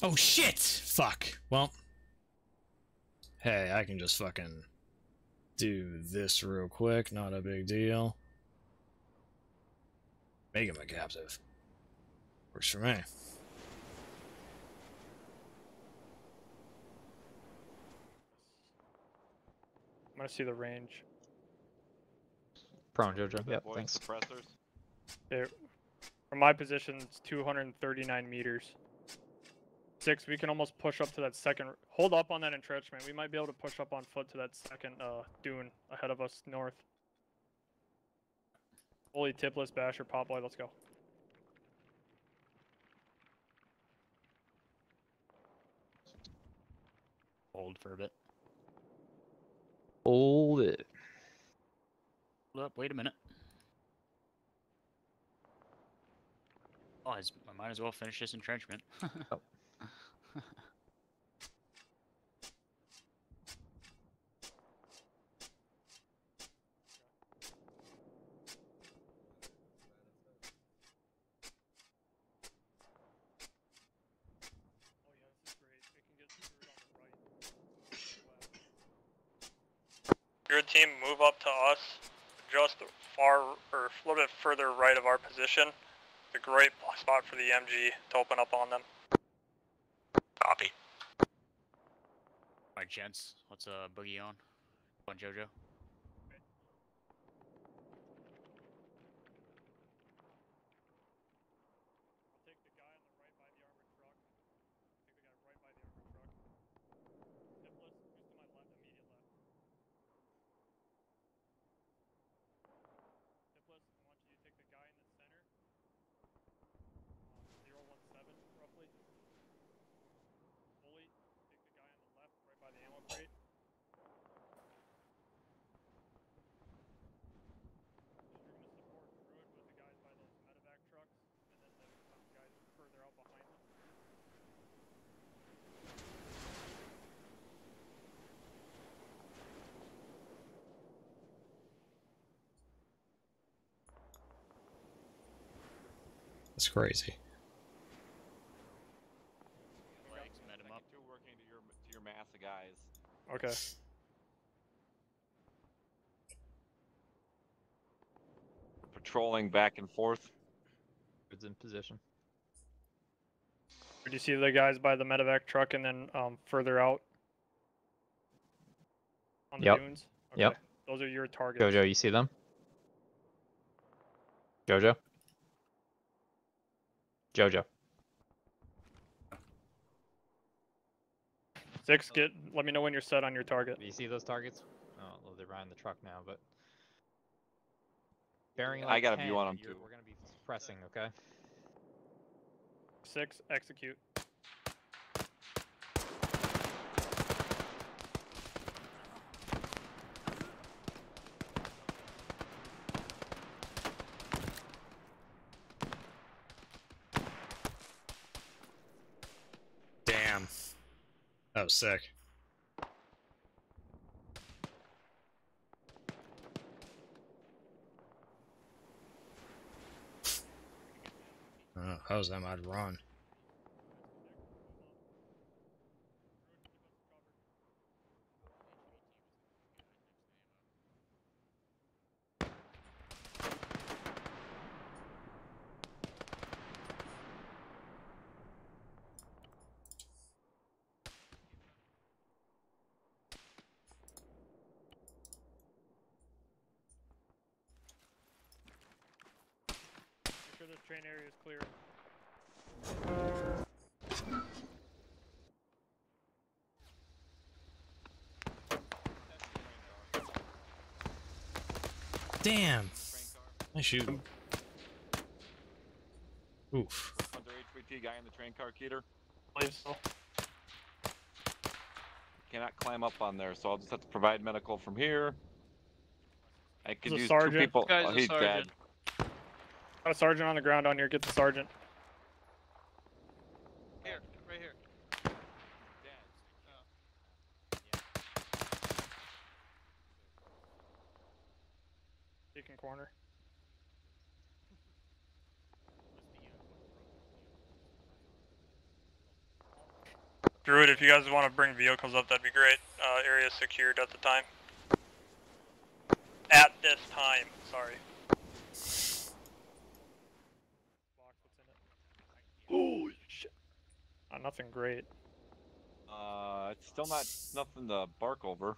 Speaker 1: Oh shit! Fuck. Well. Hey, I can just fucking do this real quick, not a big deal. Make him a captive. Works for me. I'm
Speaker 2: gonna see the range.
Speaker 3: Prone Jojo. Yep, thanks.
Speaker 7: Suppressors.
Speaker 2: Okay. From my position, it's 239 meters. Six, we can almost push up to that second. Hold up on that entrenchment. We might be able to push up on foot to that second uh, dune ahead of us north. Holy tipless basher, pop boy, let's go.
Speaker 4: Hold for a bit.
Speaker 3: Hold it.
Speaker 4: Hold up, wait a minute. Oh, I might as well finish this entrenchment. oh.
Speaker 2: Your team move up to us, just far or a little bit further right of our position. It's a great spot for the MG to open up on them.
Speaker 4: Copy. Alright, gents, what's uh, Boogie on? On Jojo?
Speaker 7: Of guys.
Speaker 2: Okay.
Speaker 7: Patrolling back and forth.
Speaker 3: It's in position.
Speaker 2: Did you see the guys by the medevac truck and then um, further out on the
Speaker 3: yep.
Speaker 2: dunes?
Speaker 3: Okay. Yep.
Speaker 2: Those are your targets.
Speaker 3: Jojo, you see them? Jojo? Jojo.
Speaker 2: Six, get. Let me know when you're set on your target.
Speaker 3: Do you see those targets? Oh, well, they're behind the truck now, but bearing. Like
Speaker 7: I got
Speaker 3: 10,
Speaker 7: a view on them too.
Speaker 3: We're gonna be pressing, okay?
Speaker 2: Six, execute.
Speaker 1: Damn. Oh, uh, that was sick. Oh, how's that might run?
Speaker 4: train area is clear.
Speaker 1: Damn. I shoot him. Oof.
Speaker 7: Under HVT guy in the train car, Keter.
Speaker 4: Believe so.
Speaker 7: Cannot climb up on there, so I'll just have to provide medical from here. I could use
Speaker 4: sergeant.
Speaker 7: two people.
Speaker 10: Guy's
Speaker 7: oh,
Speaker 10: a
Speaker 7: he's
Speaker 10: sergeant.
Speaker 7: dead.
Speaker 4: Got a sergeant on the ground on here. Get the sergeant.
Speaker 10: Here, right here.
Speaker 4: Deacon corner.
Speaker 2: Druid, if you guys want to bring vehicles up, that'd be great. Uh, area secured at the time. At this time, sorry.
Speaker 4: Holy shit. Uh, nothing great.
Speaker 7: Uh, it's still not nothing to bark over.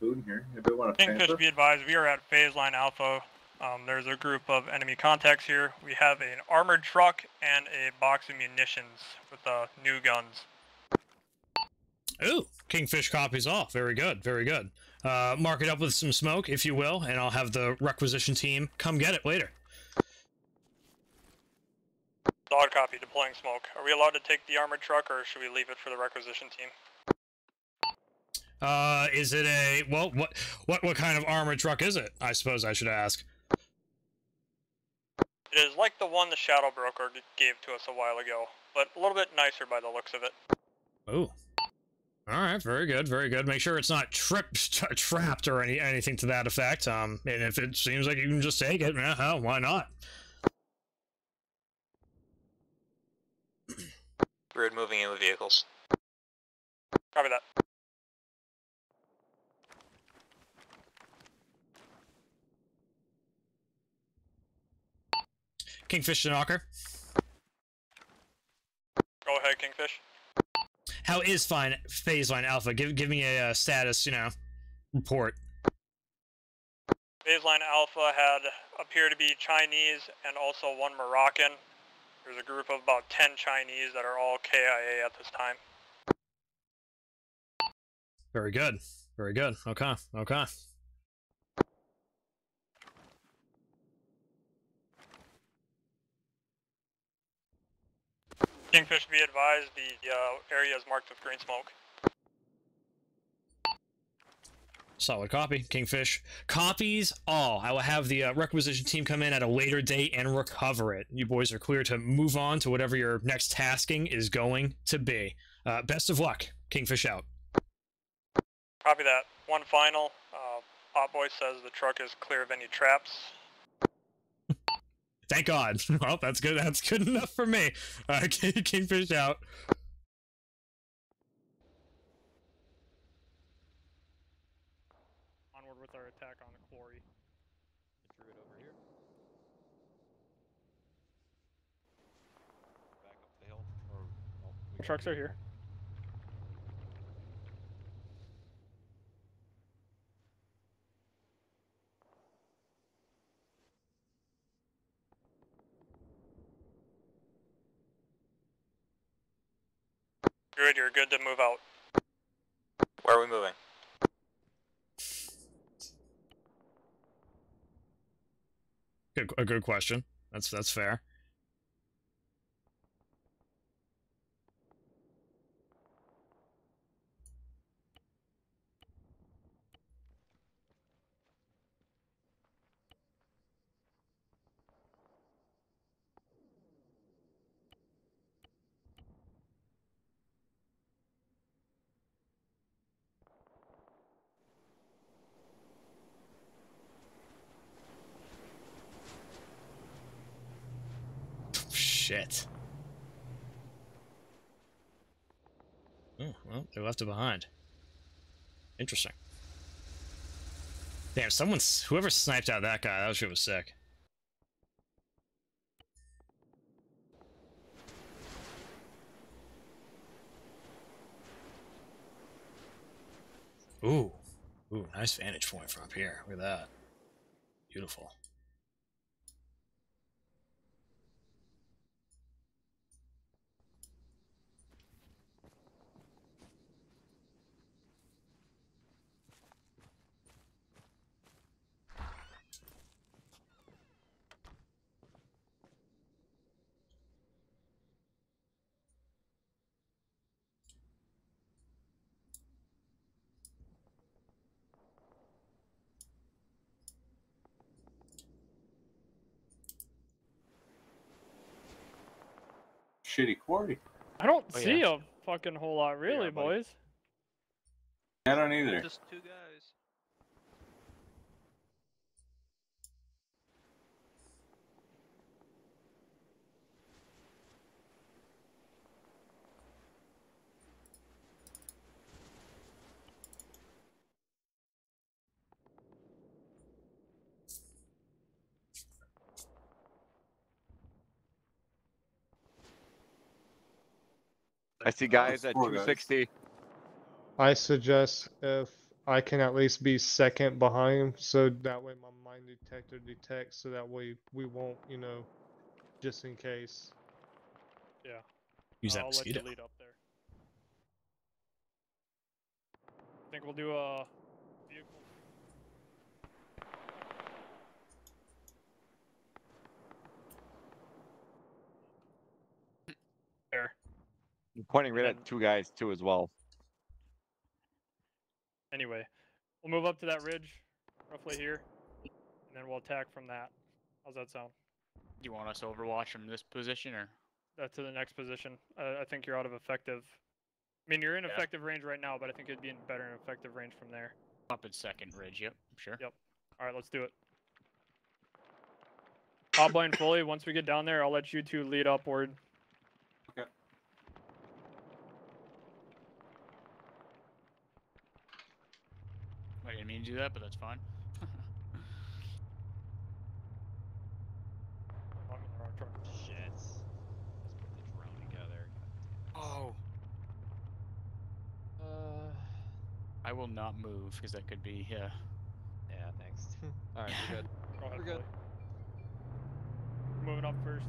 Speaker 8: Food in here. Anybody want a
Speaker 2: Kingfish,
Speaker 8: pamper?
Speaker 2: be advised, we are at phase line alpha. Um, there's a group of enemy contacts here. We have an armored truck and a box of munitions with uh, new guns.
Speaker 1: Ooh, Kingfish copies off. Very good, very good. Uh, mark it up with some smoke, if you will, and I'll have the requisition team come get it later.
Speaker 2: Dog copy, deploying smoke. Are we allowed to take the armored truck or should we leave it for the requisition team?
Speaker 1: Uh, is it a well? What what what kind of armored truck is it? I suppose I should ask.
Speaker 2: It is like the one the Shadow Broker gave to us a while ago, but a little bit nicer by the looks of it.
Speaker 1: Oh. All right, very good, very good. Make sure it's not tripped, tra- trapped, or any anything to that effect. Um, and if it seems like you can just take it, eh, hell, why not?
Speaker 9: Grid moving in with vehicles.
Speaker 2: Copy that.
Speaker 1: Kingfish to knocker.
Speaker 2: Go ahead, Kingfish.
Speaker 1: How is fine phase line alpha? Give give me a uh, status, you know, report.
Speaker 2: Phase line Alpha had appear to be Chinese and also one Moroccan. There's a group of about 10 Chinese that are all KIA at this time.
Speaker 1: Very good, very good. Okay, okay.
Speaker 2: Kingfish, be advised, the uh, area is marked with green smoke.
Speaker 1: Solid copy, Kingfish. Copies all. I will have the uh, requisition team come in at a later date and recover it. You boys are clear to move on to whatever your next tasking is going to be. Uh, best of luck. Kingfish out.
Speaker 2: Copy that. One final. Uh, Hot Boy says the truck is clear of any traps.
Speaker 1: Thank God. Well, that's good. That's good enough for me. Uh, King- Kingfish out.
Speaker 4: Onward with our attack on the quarry.
Speaker 3: Druid over here.
Speaker 7: Back up the hill. Or, well, we
Speaker 4: trucks are here.
Speaker 2: Good, you're good to move out.
Speaker 9: Where are we moving?
Speaker 1: Good, a good question. That's that's fair. shit. Oh, well, they left it behind. Interesting. Damn, someone's whoever sniped out that guy, that shit was sick. Ooh. Ooh, nice vantage point from up here. Look at that. Beautiful.
Speaker 8: Shitty quarry.
Speaker 2: I don't oh, see yeah. a fucking whole lot, really, yeah, boys.
Speaker 8: I don't either.
Speaker 10: Just two guys.
Speaker 7: I see guys at 260.
Speaker 5: I suggest if I can at least be second behind, so that way my mine detector detects, so that way we won't, you know, just in case.
Speaker 2: Yeah.
Speaker 1: Use that
Speaker 2: I'll
Speaker 1: mosquito.
Speaker 2: let you lead up there. I think we'll do a
Speaker 7: You're pointing right at two guys too as well.
Speaker 2: Anyway, we'll move up to that ridge, roughly here, and then we'll attack from that. How's that sound?
Speaker 4: Do you want us to overwatch from this position, or?
Speaker 2: Uh, to the next position. Uh, I think you're out of effective. I mean, you're in yeah. effective range right now, but I think it'd be in better in effective range from there.
Speaker 4: Up at second ridge. Yep, sure.
Speaker 2: Yep. All right, let's do it. Hotline fully. Once we get down there, I'll let you two lead upward.
Speaker 4: Didn't mean to do that, but that's fine.
Speaker 3: Shit. Let's put the drone together.
Speaker 4: Oh.
Speaker 3: Uh.
Speaker 4: I will not move because that could be yeah.
Speaker 3: Yeah. Thanks. All right, we're good.
Speaker 2: Go ahead,
Speaker 3: we're good.
Speaker 2: Moving up first.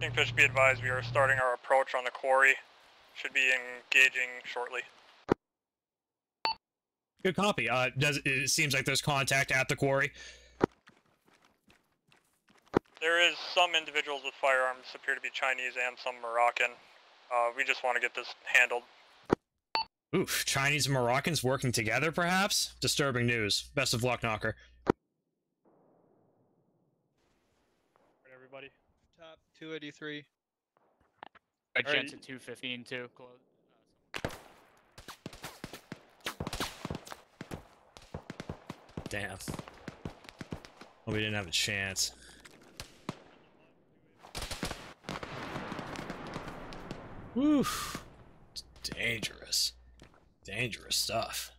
Speaker 11: Kingfish, be advised, we are starting our approach on the quarry. Should be engaging shortly.
Speaker 1: Good copy. Uh, does it seems like there's contact at the quarry?
Speaker 11: There is some individuals with firearms appear to be Chinese and some Moroccan. Uh, we just want to get this handled.
Speaker 1: Oof, Chinese and Moroccans working together, perhaps? Disturbing news. Best of luck, Knocker.
Speaker 10: 283.
Speaker 4: A right. At 215 too. Close.
Speaker 1: Damn. Well, we didn't have a chance. Woof. Dangerous. Dangerous stuff.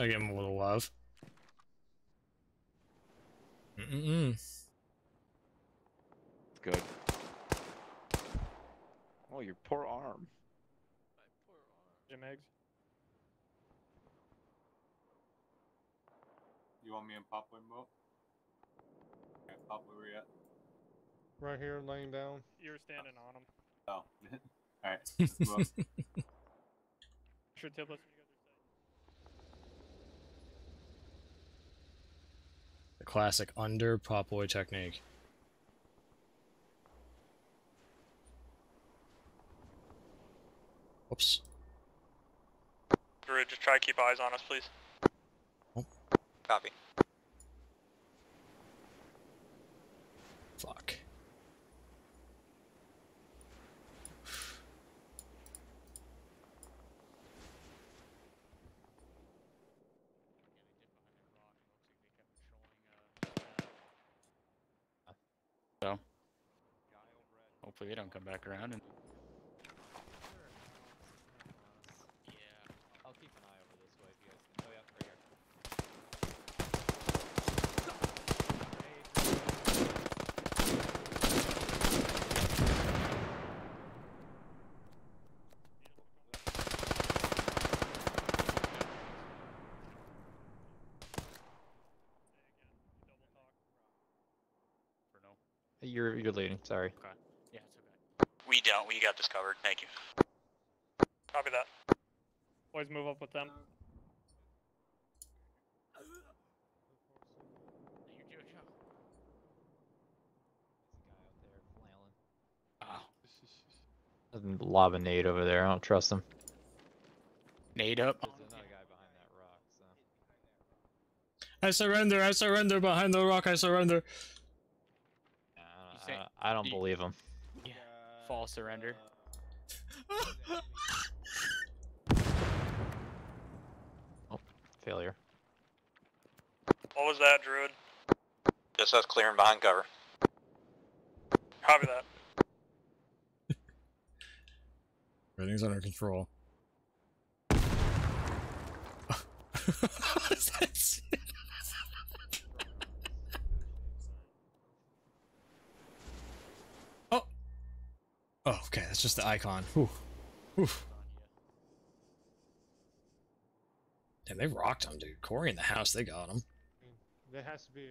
Speaker 1: Gotta give him a little love. Mm-mm-mm.
Speaker 7: Good. Oh, your poor arm. My poor arm.
Speaker 2: Jim Eggs.
Speaker 8: You want me in Poplar boat? Okay, Poplar, where you at?
Speaker 5: Right here, laying down.
Speaker 2: You're standing on him.
Speaker 8: Oh. Alright.
Speaker 2: Sure, tip us
Speaker 1: The classic under Popboy technique. Whoops.
Speaker 11: Drew, just try to keep eyes on us, please.
Speaker 9: Oh. Copy.
Speaker 4: Hopefully they don't come back around and.
Speaker 3: You're you're leading. Sorry.
Speaker 4: Okay. Yeah.
Speaker 9: We got this covered. Thank you.
Speaker 11: Copy that.
Speaker 2: Boys, move up with them.
Speaker 3: Lob a nade over there. I don't trust him.
Speaker 4: Nade up.
Speaker 1: I surrender. I surrender behind the rock. I surrender.
Speaker 3: Uh, I don't believe him.
Speaker 4: Yeah. False surrender.
Speaker 3: oh, failure.
Speaker 11: What was that, Druid?
Speaker 9: Just us clearing behind cover.
Speaker 11: Copy that.
Speaker 1: Everything's under control. Oh, okay. That's just the icon. Whew. Whew. Damn, they rocked him, dude. Corey in the house, they got him.
Speaker 5: There has to be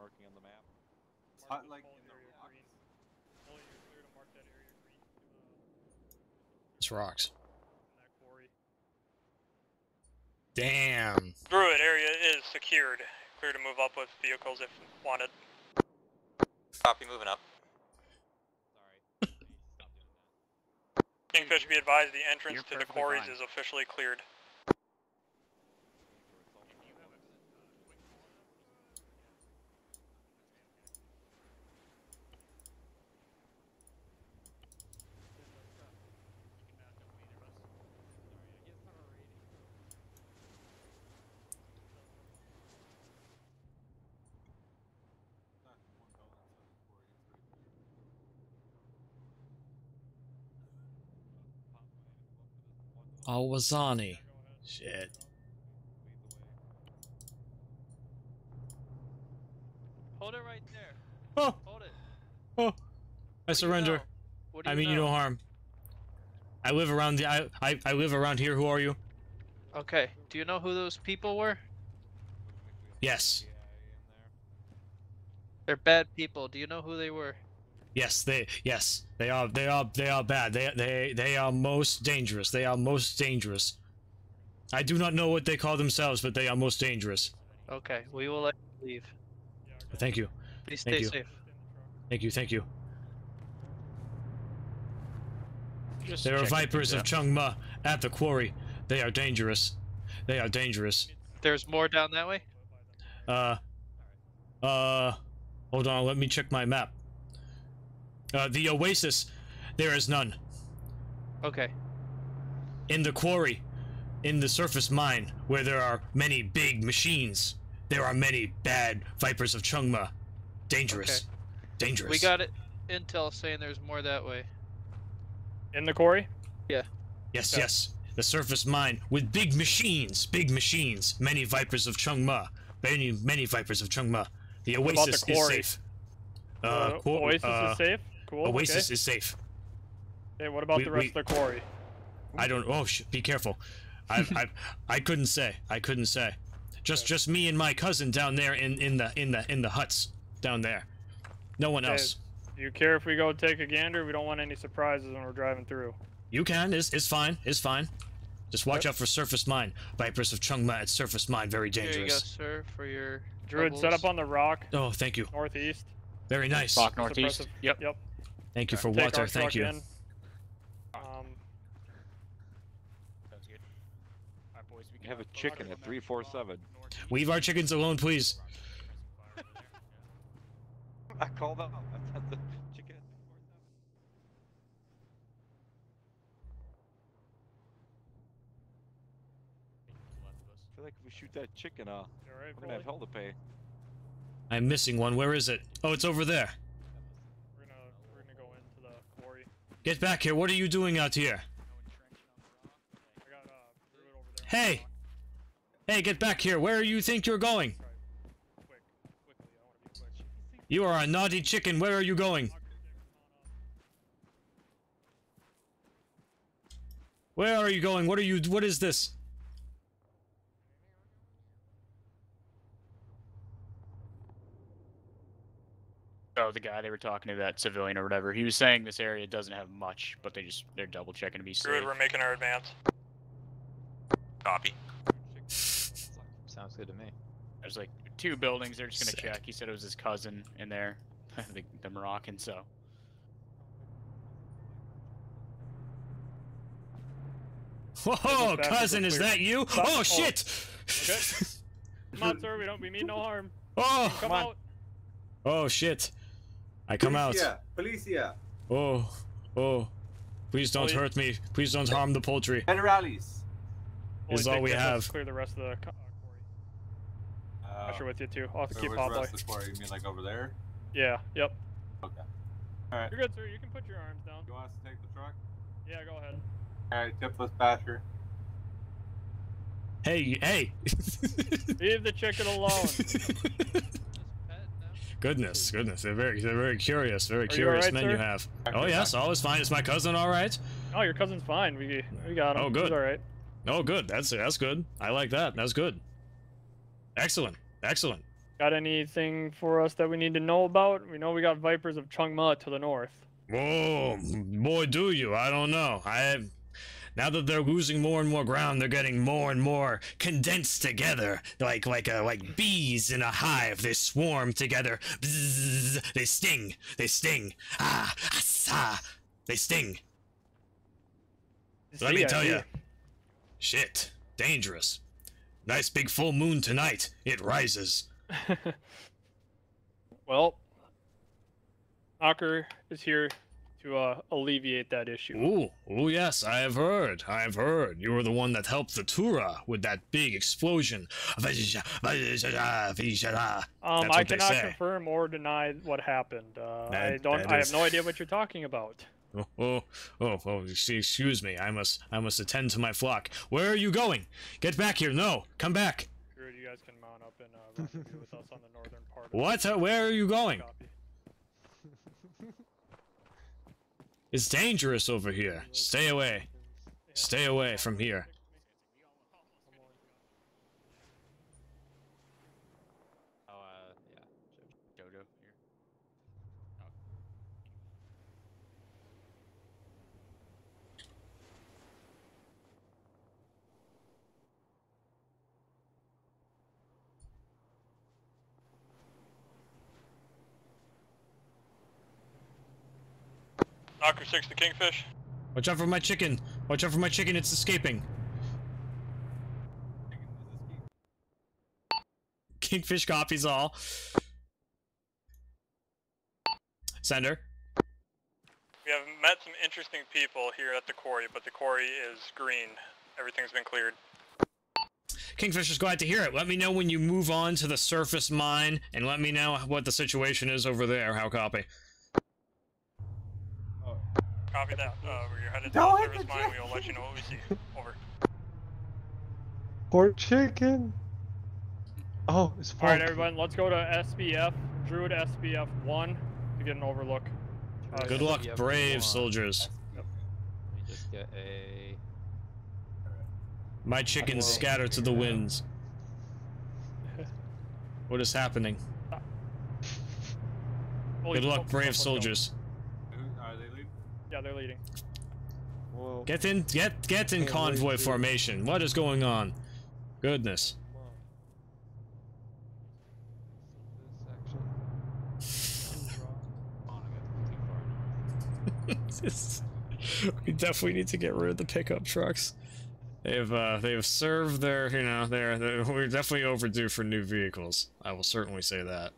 Speaker 7: marking on the map.
Speaker 8: Hot like in the rocks.
Speaker 1: It's rocks. Damn.
Speaker 11: Druid area is secured. Clear to move up with vehicles if wanted.
Speaker 9: Copy, moving up.
Speaker 11: Kingfish be advised the entrance to the quarries is officially cleared.
Speaker 1: Alwazani. Shit.
Speaker 10: Hold it right there.
Speaker 1: Oh.
Speaker 10: Hold it.
Speaker 1: Oh. I surrender.
Speaker 10: What do
Speaker 1: I
Speaker 10: you
Speaker 1: mean you no harm. I live around the I, I I live around here. Who are you?
Speaker 10: Okay. Do you know who those people were?
Speaker 1: Yes.
Speaker 10: They're bad people. Do you know who they were?
Speaker 1: Yes, they yes, they are they are they are bad. They they they are most dangerous. They are most dangerous. I do not know what they call themselves, but they are most dangerous.
Speaker 10: Okay. We will let you leave.
Speaker 1: Thank you.
Speaker 10: Please
Speaker 1: Thank
Speaker 10: stay
Speaker 1: you.
Speaker 10: safe.
Speaker 1: Thank you, thank you.
Speaker 4: Just
Speaker 1: There are vipers of
Speaker 4: out.
Speaker 1: Chungma at the quarry. They are dangerous. They are dangerous.
Speaker 10: There's more down that way?
Speaker 1: Uh, uh, hold on, let me check my map. Uh, the oasis, there is none.
Speaker 10: Okay.
Speaker 1: In the quarry, in the surface mine, where there are many big machines, there are many bad vipers of Chungma. Dangerous. Dangerous.
Speaker 10: We got it. Intel saying there's more that way.
Speaker 2: In the quarry?
Speaker 10: Yeah.
Speaker 1: Yes,
Speaker 2: Okay.
Speaker 1: yes. The surface mine with big machines, big machines. Many vipers of Chungma. Many, many vipers of Chungma. The
Speaker 2: What about the
Speaker 1: oasis is safe. Uh,
Speaker 2: Uh, Oasis
Speaker 1: uh,
Speaker 2: is safe? Cool.
Speaker 1: Oasis
Speaker 2: okay.
Speaker 1: is safe.
Speaker 2: Hey, what about
Speaker 1: we-
Speaker 2: the rest
Speaker 1: we-
Speaker 2: of the quarry?
Speaker 1: I don't. Oh, sh- be careful. I, I, I couldn't say. I couldn't say. Just, just me and my cousin down there in, in the, in the, in the huts down there. No one
Speaker 2: Okay,
Speaker 1: else.
Speaker 2: Do you care if we go take a gander? We don't want any surprises when we're driving through.
Speaker 1: You can. It's, it's fine. It's fine. Just watch out for surface mine. Vipers of Chungma at surface mine, very dangerous.
Speaker 10: Here you go, sir, for your
Speaker 2: Druid, set up on the rock.
Speaker 1: Oh, thank you.
Speaker 2: Northeast.
Speaker 1: Very nice.
Speaker 4: Rock northeast. Yep.
Speaker 2: Yep.
Speaker 1: Thank you for
Speaker 2: Take
Speaker 1: water. Thank you.
Speaker 2: in. Um,
Speaker 4: Sounds good. Alright, boys, we
Speaker 7: We have a chicken at 347.
Speaker 1: Leave our chickens alone, please.
Speaker 7: I called out. That's the chicken at 347. I feel like if we shoot that chicken, uh,
Speaker 2: you alright,
Speaker 7: we're gonna have hell to pay.
Speaker 1: I'm missing one. Where is it? Oh, it's over there. Get back here. What are you doing out here? Hey! Hey, get back here. Where do you think you're going? You are a naughty chicken. Where are you going? Where are you going? What are you? What is this?
Speaker 4: Oh, the guy they were talking to, that civilian or whatever, he was saying this area doesn't have much, but they just they're double checking to be safe.
Speaker 11: Druid, we're making our advance.
Speaker 9: Copy.
Speaker 3: Sounds good to me.
Speaker 4: There's like two buildings they're just gonna
Speaker 1: Sick.
Speaker 4: check. He said it was his cousin in there, the, the Moroccan. So
Speaker 1: Whoa, cousin, is that you?
Speaker 2: Stop.
Speaker 1: Oh
Speaker 2: Oh.
Speaker 1: shit!
Speaker 2: Okay. Come on, sir. We don't. We mean no harm.
Speaker 1: Oh,
Speaker 2: Come out.
Speaker 1: oh shit! I come out.
Speaker 8: Policia, policia,
Speaker 1: Oh, oh! Please don't
Speaker 2: Please.
Speaker 1: hurt me. Please don't harm the poultry.
Speaker 8: federales.
Speaker 1: Is
Speaker 2: Only
Speaker 1: all we have.
Speaker 2: Clear the rest of the co- uh, quarry.
Speaker 8: Uh,
Speaker 2: Usher with you too. I'll have to keep
Speaker 8: where's the
Speaker 2: boy.
Speaker 8: rest of the quarry? You mean like over there?
Speaker 2: Yeah. Yep.
Speaker 8: Okay. Alright.
Speaker 2: You're good, sir. You can put your arms down.
Speaker 8: You want us to take the truck?
Speaker 2: Yeah. Go ahead.
Speaker 8: Alright, tipless basher.
Speaker 1: Hey, hey!
Speaker 2: Leave the chicken alone.
Speaker 1: goodness, goodness, they're very, they're very curious, very
Speaker 2: you
Speaker 1: curious
Speaker 2: alright,
Speaker 1: men you have. Oh yes, all is fine. Is my cousin all right?
Speaker 2: Oh, your cousin's fine. We we got him.
Speaker 1: Oh, good.
Speaker 2: He's all right.
Speaker 1: Oh, good. That's that's good. I like that. That's good. Excellent, excellent.
Speaker 2: Got anything for us that we need to know about? We know we got vipers of Chungma to the north.
Speaker 1: Whoa, boy, do you? I don't know. I now that they're losing more and more ground, they're getting more and more condensed together, like like uh, like bees in a hive. They swarm together. Bzzz, they sting. They sting. Ah, ah, they sting. Let me tell you, shit, dangerous. Nice big full moon tonight. It rises.
Speaker 2: Well, Knocker is here to uh, alleviate that issue.
Speaker 1: Ooh, ooh, yes, I have heard. I have heard. You were the one that helped the Tura with that big explosion.
Speaker 2: Um, I cannot confirm or deny what happened. Uh, I don't. I have no idea what you're talking about.
Speaker 1: Oh, oh, oh, oh, excuse me. I must, I must attend to my flock. Where are you going? Get back here. No, come back.
Speaker 2: You guys can mount up and uh, with us on the northern part.
Speaker 1: What? Where are you going?
Speaker 2: Copy.
Speaker 1: It's dangerous over here. Stay away. Stay away from here.
Speaker 11: Knocker six to Kingfish.
Speaker 1: Watch out for my chicken. Watch out for my chicken. It's escaping. Kingfish copies all. Sender.
Speaker 11: We have met some interesting people here at the quarry, but the quarry is green. Everything's been cleared.
Speaker 1: Kingfisher's glad to hear it. Let me know when you move on to the surface mine, and let me know what the situation is over there. How copy?
Speaker 11: Copy that. Uh, we're headed to
Speaker 5: Don't
Speaker 11: the
Speaker 5: hit
Speaker 11: surface
Speaker 5: the
Speaker 11: mine. We will let you know what we see. Over.
Speaker 5: Poor chicken. Oh, it's
Speaker 2: All right, everyone, let's go to SBF. Druid SBF one to get an overlook. Uh,
Speaker 1: Good luck,
Speaker 3: Yeah,
Speaker 1: brave
Speaker 3: one.
Speaker 1: soldiers.
Speaker 3: Let me just get a.
Speaker 1: My chickens scatter to the winds. What is happening?
Speaker 2: Holy
Speaker 1: Good luck, brave
Speaker 2: let's go.
Speaker 1: soldiers.
Speaker 8: Who are they leading?
Speaker 2: Yeah, they're leading.
Speaker 5: Well,
Speaker 1: get in, get get in convoy formation. What is going on? Goodness. we definitely need to get rid of the pickup trucks. They've uh, they've served their you know they're, they're we're definitely overdue for new vehicles. I will certainly say that.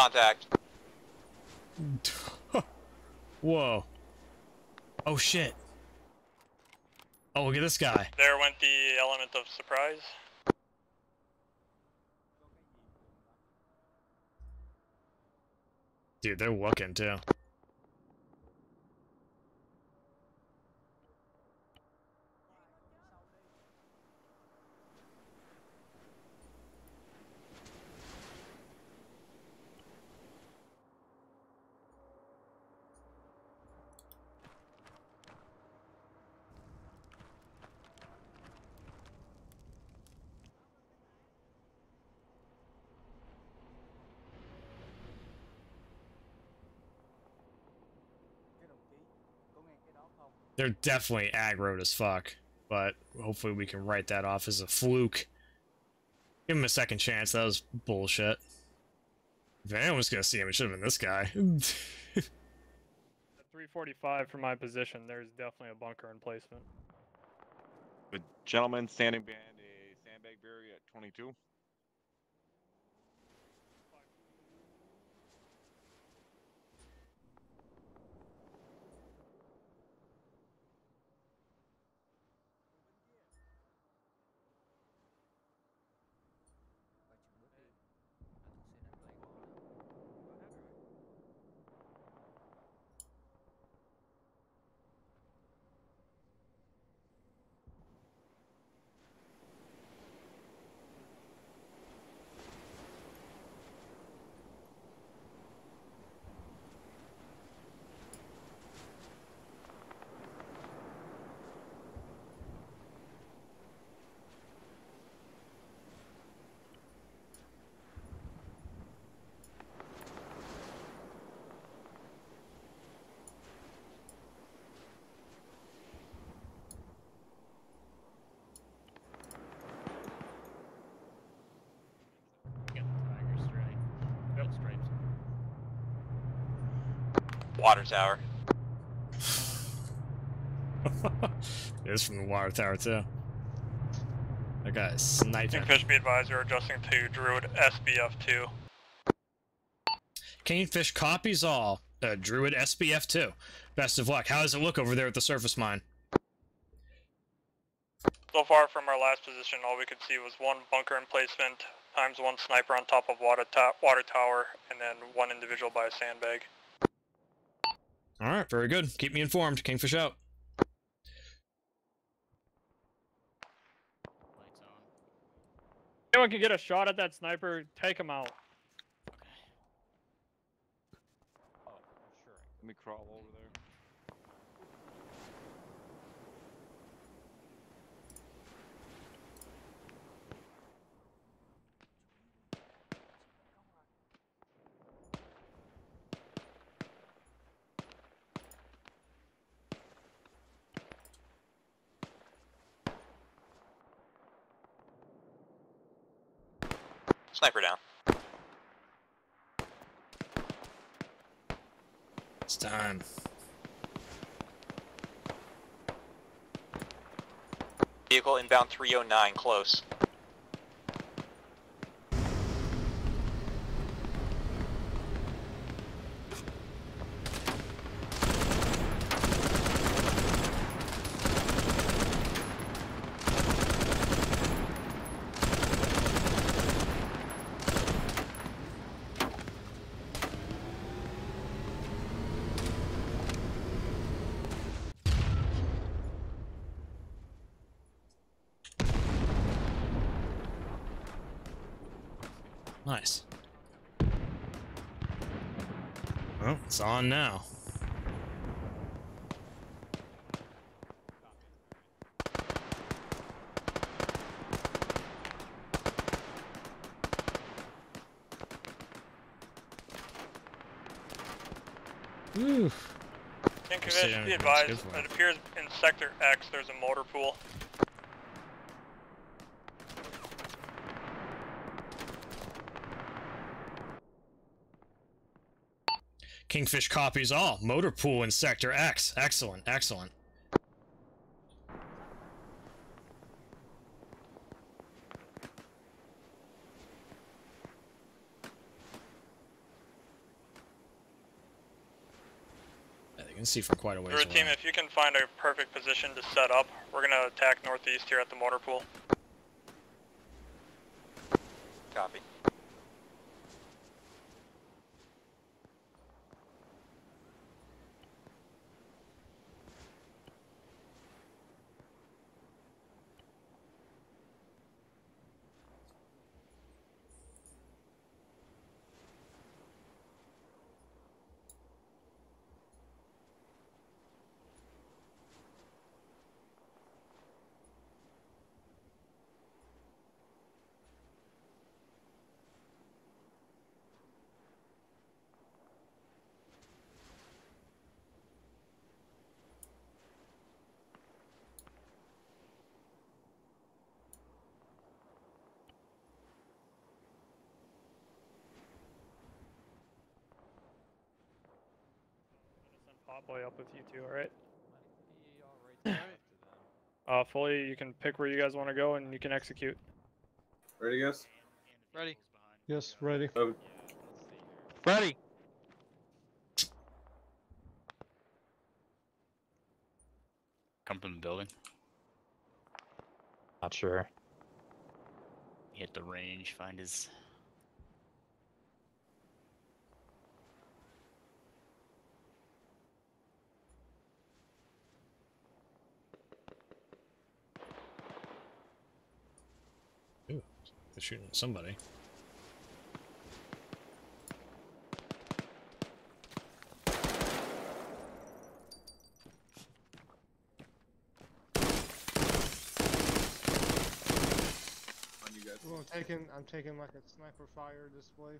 Speaker 9: Contact.
Speaker 1: Whoa. Oh shit. Oh, look at this guy.
Speaker 11: There went the element of surprise.
Speaker 1: Dude, they're looking too. They're definitely aggroed as fuck, but hopefully we can write that off as a fluke. Give him a second chance, that was bullshit. If anyone's gonna see him, it should have been this guy.
Speaker 2: 345 from my position, there's definitely a bunker emplacement.
Speaker 7: The gentleman standing behind a sandbag barrier at 22.
Speaker 9: Water tower.
Speaker 1: it is from the water tower too. That guy is sniping.
Speaker 11: Kingfish be advised, we're adjusting to Druid SBF 2.
Speaker 1: Kingfish copies all. Uh, Druid SBF 2. Best of luck. How does it look over there at the surface mine?
Speaker 11: So far from our last position, all we could see was one bunker emplacement, times one sniper on top of water, to water tower, and then one individual by a sandbag.
Speaker 1: All right, very good. Keep me informed. Kingfish out.
Speaker 2: Anyone can get a shot at that sniper, take him out.
Speaker 7: Oh, sure. Let me crawl over there.
Speaker 9: Sniper down.
Speaker 1: It's time.
Speaker 9: Vehicle inbound 309, close.
Speaker 1: Nice. Well, it's on now.
Speaker 2: Oof. Kingfish, be advised, it appears in Sector X there's a motor pool.
Speaker 1: Kingfish copies all. Motor pool in Sector X. Excellent, excellent. You can see from quite a ways
Speaker 2: Team, if you can find a perfect position to set up, we're going to attack northeast here at the motor pool. Boy up with you two, alright? Uh, fully, you can pick where you guys want to go and you can execute.
Speaker 8: Ready, guys?
Speaker 10: Ready.
Speaker 5: Yes, ready.
Speaker 8: Oh.
Speaker 10: Ready.
Speaker 4: Come from the building.
Speaker 3: Not sure.
Speaker 4: Hit the range, find his
Speaker 1: They're shooting at somebody.
Speaker 5: Well, I'm taking, I'm taking like a sniper fire display.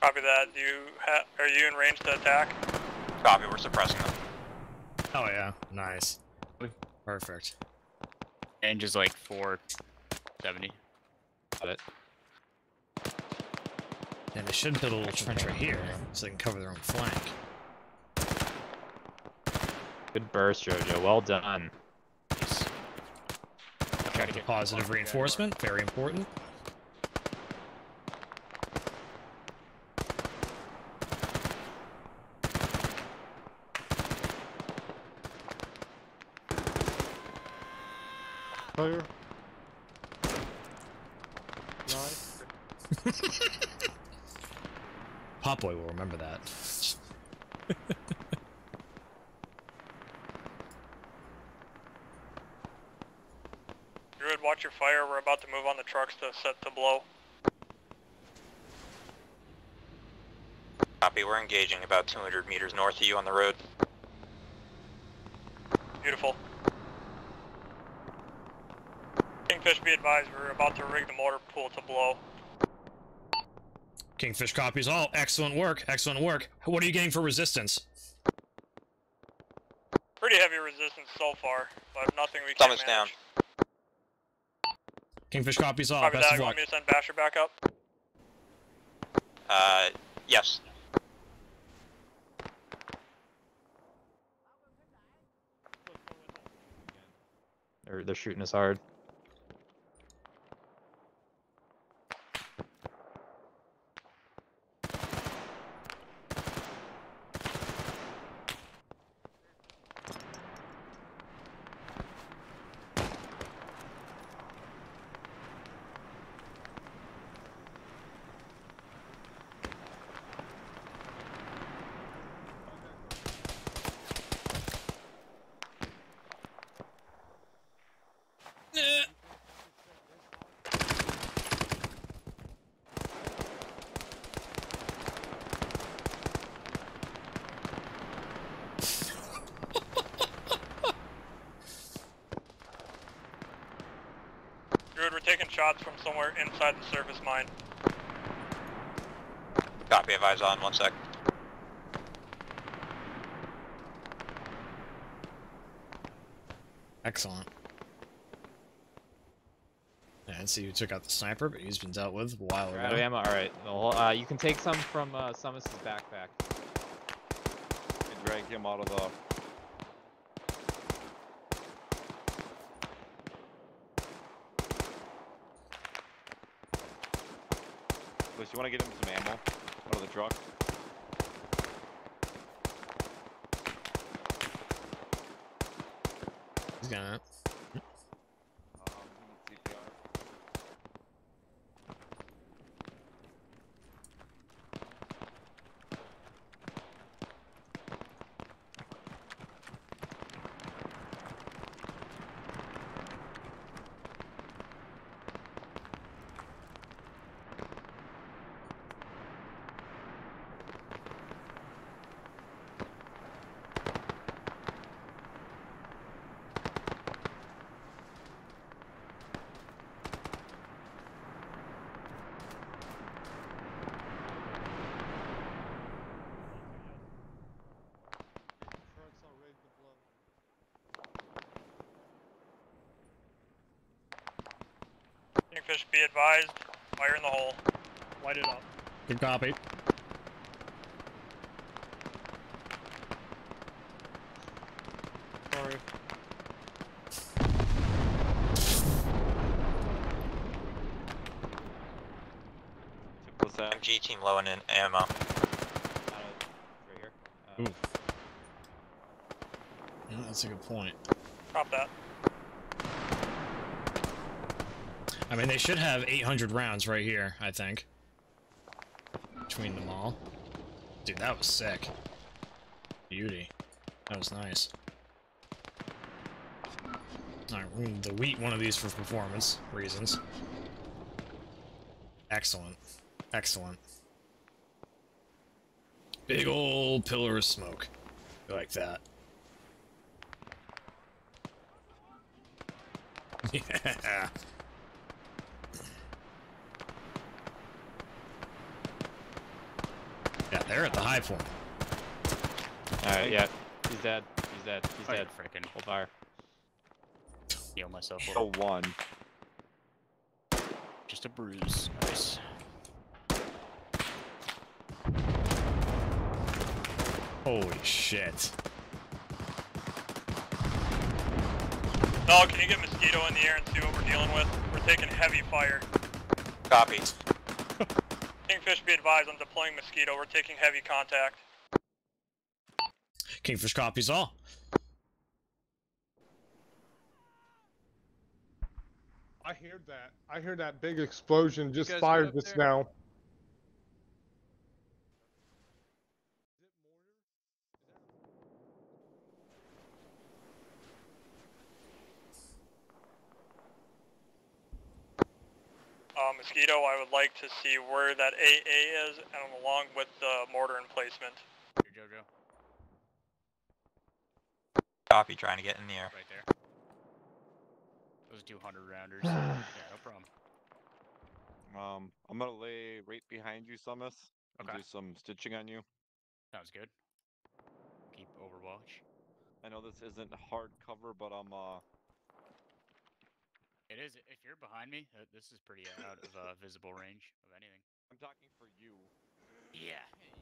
Speaker 2: Copy that. Do you ha are you in range to attack?
Speaker 9: Copy. We're suppressing them.
Speaker 1: Oh yeah, nice. Perfect.
Speaker 4: Range is like four 70.
Speaker 3: Got it.
Speaker 1: And they should build a little trench right here, so they can cover their own flank.
Speaker 3: Good burst, Jojo. Well done.
Speaker 1: Try to get positive reinforcement, very important.
Speaker 5: Fire.
Speaker 1: Potboy will remember that.
Speaker 2: Druid, watch your fire. We're about to move on the trucks to set to blow.
Speaker 9: Copy, we're engaging about 200 meters north of you on the road.
Speaker 2: Beautiful. Kingfish, be advised, we're about to rig the motor pool to blow.
Speaker 1: Kingfish copies all. Excellent work. Excellent work. What are you getting for resistance?
Speaker 2: Pretty heavy resistance so far, but nothing we
Speaker 9: can
Speaker 2: manage.
Speaker 9: down.
Speaker 1: Kingfish copies all.
Speaker 2: Copy
Speaker 1: Best
Speaker 2: that.
Speaker 1: of
Speaker 2: You want me to send Basher back up?
Speaker 9: Uh, yes.
Speaker 3: They're, they're shooting us hard.
Speaker 2: Somewhere inside the surface mine.
Speaker 9: Copy, advise on, one sec.
Speaker 1: Excellent. Yeah, and see who took out the sniper, but he's been dealt with a while ago.
Speaker 3: Right, Alright, well, uh, you can take some from uh, Summus's backpack.
Speaker 7: And drag him out of the... Liz, you want to get him some ammo out of the truck?
Speaker 1: He's gonna.
Speaker 2: Kingfish, be advised. Fire in the hole.
Speaker 12: Light it up.
Speaker 1: Good copy.
Speaker 5: Sorry.
Speaker 9: MG team low in ammo.
Speaker 3: Right here. Uh,
Speaker 1: Ooh. Yeah, that's a good point.
Speaker 2: Drop that.
Speaker 1: I mean, they should have 800 rounds right here, I think. Between them all. Dude, that was sick. Beauty. That was nice. Alright, we're gonna delete one of these for performance reasons. Excellent. Excellent. Big old pillar of smoke. Like that. Yeah. They're at the high point.
Speaker 3: Alright, yeah. He's dead. He's dead. He's
Speaker 4: Oh,
Speaker 3: dead.
Speaker 4: freaking
Speaker 3: Hold fire.
Speaker 4: heal myself. a
Speaker 7: So
Speaker 4: little.
Speaker 7: one.
Speaker 4: Just a bruise. Nice.
Speaker 1: Holy shit.
Speaker 2: No, can you get Mosquito in the air and see what we're dealing with? We're taking heavy fire.
Speaker 9: Copy.
Speaker 2: Kingfish, be advised, I'm deploying Mosquito. We're taking heavy contact.
Speaker 1: Kingfish copies all.
Speaker 5: I heard that. I heard that big explosion just fired just
Speaker 10: there?
Speaker 5: now.
Speaker 2: Mosquito, I would like to see where that AA is and along with the mortar emplacement.
Speaker 4: Here, Jojo.
Speaker 9: Copy, trying to get in the air.
Speaker 4: Right there. Those 200 rounders. yeah, no problem.
Speaker 7: Um, I'm gonna lay right behind you, Summus. and
Speaker 4: Okay.
Speaker 7: Do some stitching on you.
Speaker 4: Sounds good. Keep overwatch.
Speaker 7: I know this isn't hard cover, but I'm uh.
Speaker 4: It is. If you're behind me, uh, this is pretty out of uh, visible range of anything.
Speaker 7: I'm talking for you.
Speaker 4: Yeah.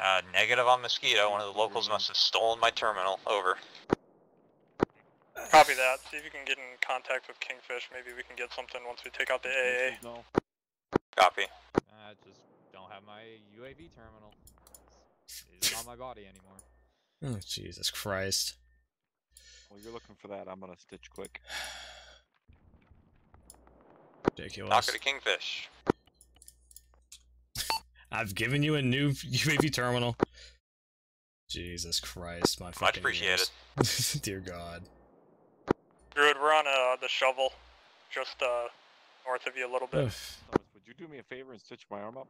Speaker 9: Uh, negative on Mosquito. One of the locals must have stolen my terminal. Over.
Speaker 2: Copy that. See if you can get in contact with Kingfish. Maybe we can get something once we take out the AA.
Speaker 7: No.
Speaker 9: Copy.
Speaker 3: I just don't have my UAV terminal. It's, it's not on my body anymore.
Speaker 1: Oh, Jesus Christ.
Speaker 7: Well, you're looking for that. I'm gonna stitch quick.
Speaker 1: Ridiculous.
Speaker 9: Knocker to Kingfish.
Speaker 1: I've given you a new UAV terminal. Jesus Christ, my fucking
Speaker 9: appreciated.
Speaker 1: ears. Dear God.
Speaker 2: Druid, we're on uh, the shovel, just uh, north of you a little bit.
Speaker 7: Summus, would you do me a favor and stitch my arm up?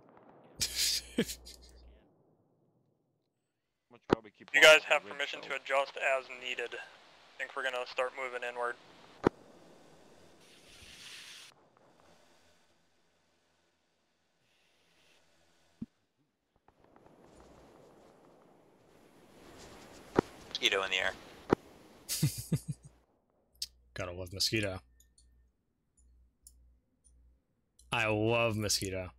Speaker 10: Probably keep.
Speaker 2: You guys have permission to adjust as needed. I think we're gonna start moving inward.
Speaker 9: Mosquito in the air.
Speaker 1: Gotta love mosquito. I love mosquito.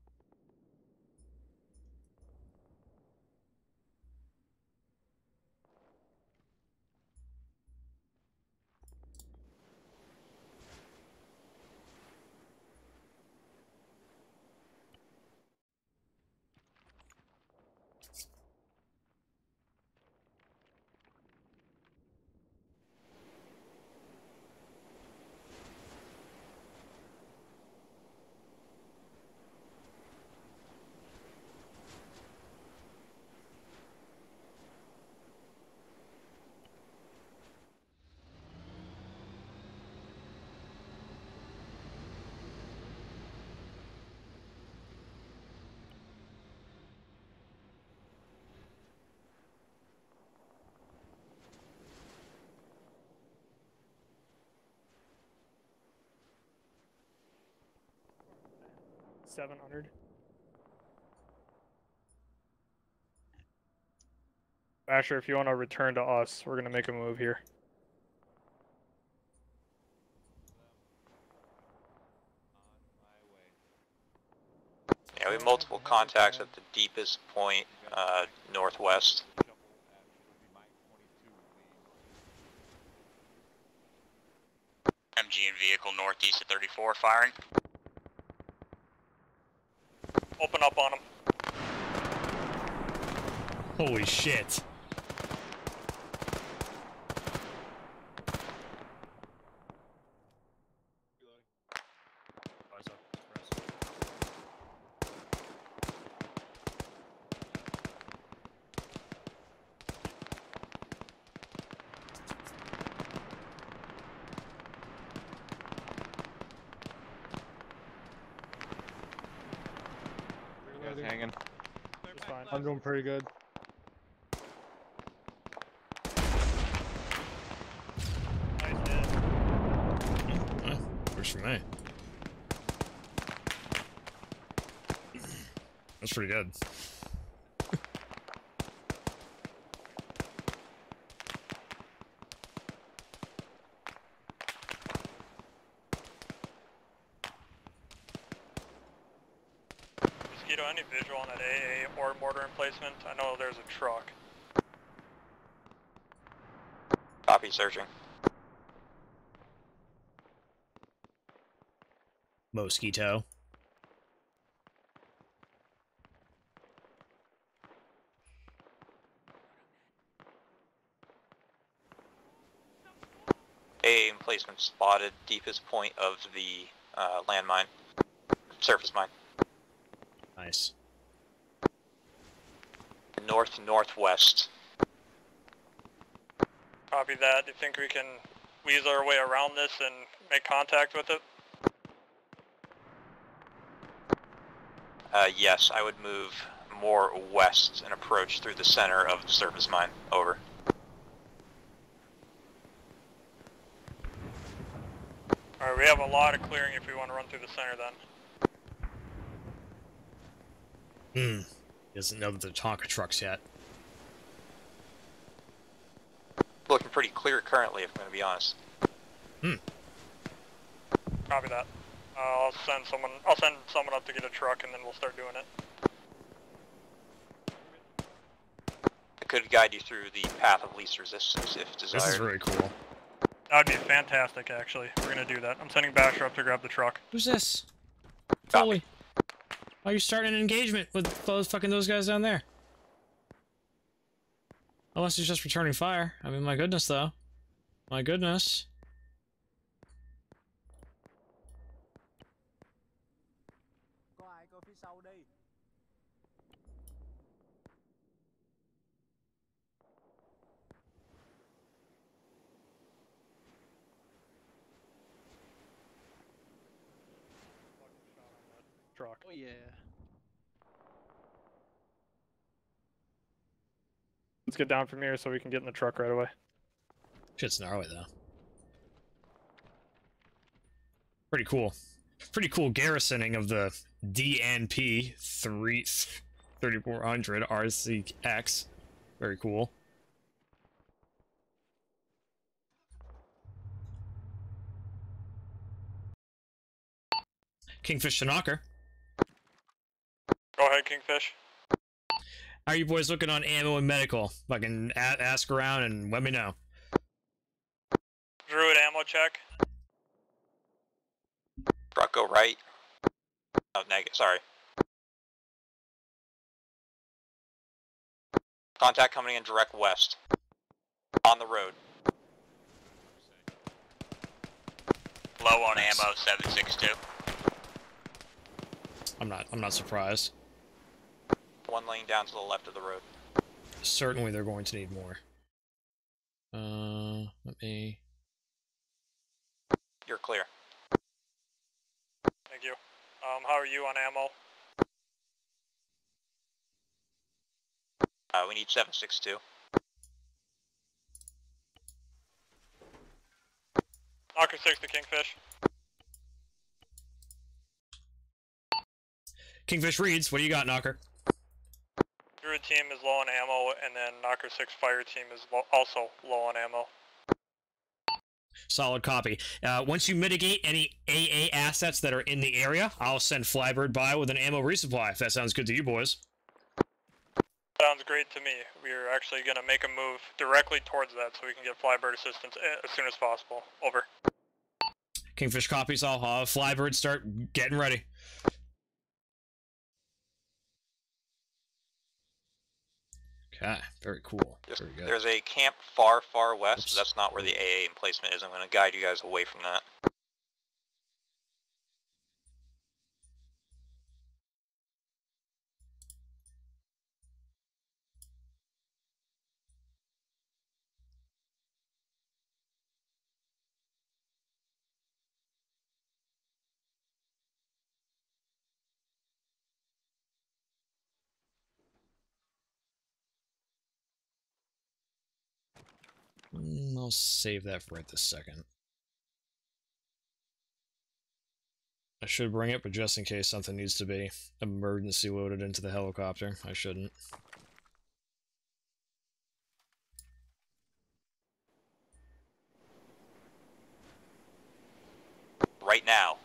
Speaker 7: Seven hundred. Basher, if you want to return to us, we're gonna make a move here.
Speaker 9: Yeah, we have multiple contacts at the deepest point uh, northwest.
Speaker 13: MG in vehicle northeast of 34 firing.
Speaker 2: Open up on him.
Speaker 1: Holy shit.
Speaker 10: hanging.
Speaker 5: I'm doing pretty good.
Speaker 1: Works for me. That's pretty good.
Speaker 2: Mosquito, any visual on that AA or mortar emplacement? I know there's a truck.
Speaker 9: Copy searching.
Speaker 1: Mosquito.
Speaker 9: A emplacement spotted deepest point of the uh, landmine. Surface mine.
Speaker 1: Nice.
Speaker 9: North northwest.
Speaker 2: Copy that. Do you think we can weasel our way around this and make contact with it?
Speaker 9: Uh, yes, I would move more west and approach through the center of the surface mine. Over.
Speaker 2: Alright, we have a lot of clearing if we want to run through the center then.
Speaker 1: Hmm. He doesn't know that they're Tonka trucks yet.
Speaker 9: Looking pretty clear currently, if I'm going to be honest.
Speaker 1: Hmm.
Speaker 2: Copy that. Uh, I'll send someone. I'll send someone up to get a truck, and then we'll start doing it.
Speaker 9: I could guide you through the path of least resistance if desired.
Speaker 1: This is really cool.
Speaker 2: That'd be fantastic, actually. We're gonna do that. I'm sending Basher up to grab the truck.
Speaker 1: Who's this? Foley. Why are you starting an engagement with those fucking those guys down there? Unless he's just returning fire. I mean, my goodness, though. My goodness.
Speaker 7: Truck.
Speaker 14: Oh yeah.
Speaker 2: Let's get down from here so we can get in the truck right away.
Speaker 1: Shit's gnarly though. Pretty cool. Pretty cool garrisoning of the DNP 3 3400 RCX. Very cool. Kingfish to knocker.
Speaker 11: Go ahead, Kingfish.
Speaker 1: How are you boys looking on ammo and medical? I can ask around and let me know.
Speaker 11: Druid ammo check.
Speaker 9: Truck go right. Oh, negative. Sorry. Contact coming in direct west. On the road.
Speaker 4: Low on ammo, 762.
Speaker 1: I'm not I'm not surprised.
Speaker 9: One lane down to the left of the road.
Speaker 1: Certainly they're going to need more. Uh let me
Speaker 9: You're clear.
Speaker 11: Thank you. Um how are you on ammo?
Speaker 9: Uh we need 762.
Speaker 11: Knocker 6 to Kingfish.
Speaker 1: Kingfish reads, what do you got, Knocker?
Speaker 11: Druid team is low on ammo, and then Knocker 6 fire team is lo also low on ammo.
Speaker 1: Solid copy. Uh, once you mitigate any AA assets that are in the area, I'll send Flybird by with an ammo resupply, if that sounds good to you boys.
Speaker 11: Sounds great to me. We're actually going to make a move directly towards that so we can get Flybird assistance as soon as possible. Over.
Speaker 1: Kingfish copies. I'll have Flybird start getting ready. Okay, very cool.
Speaker 9: There's,
Speaker 1: very
Speaker 9: there's a camp far, far west, Oops. that's not where the AA emplacement is. I'm going to guide you guys away from that.
Speaker 1: I'll save that for right this second. I should bring it, but just in case something needs to be emergency loaded into the helicopter, I shouldn't.
Speaker 9: Right now.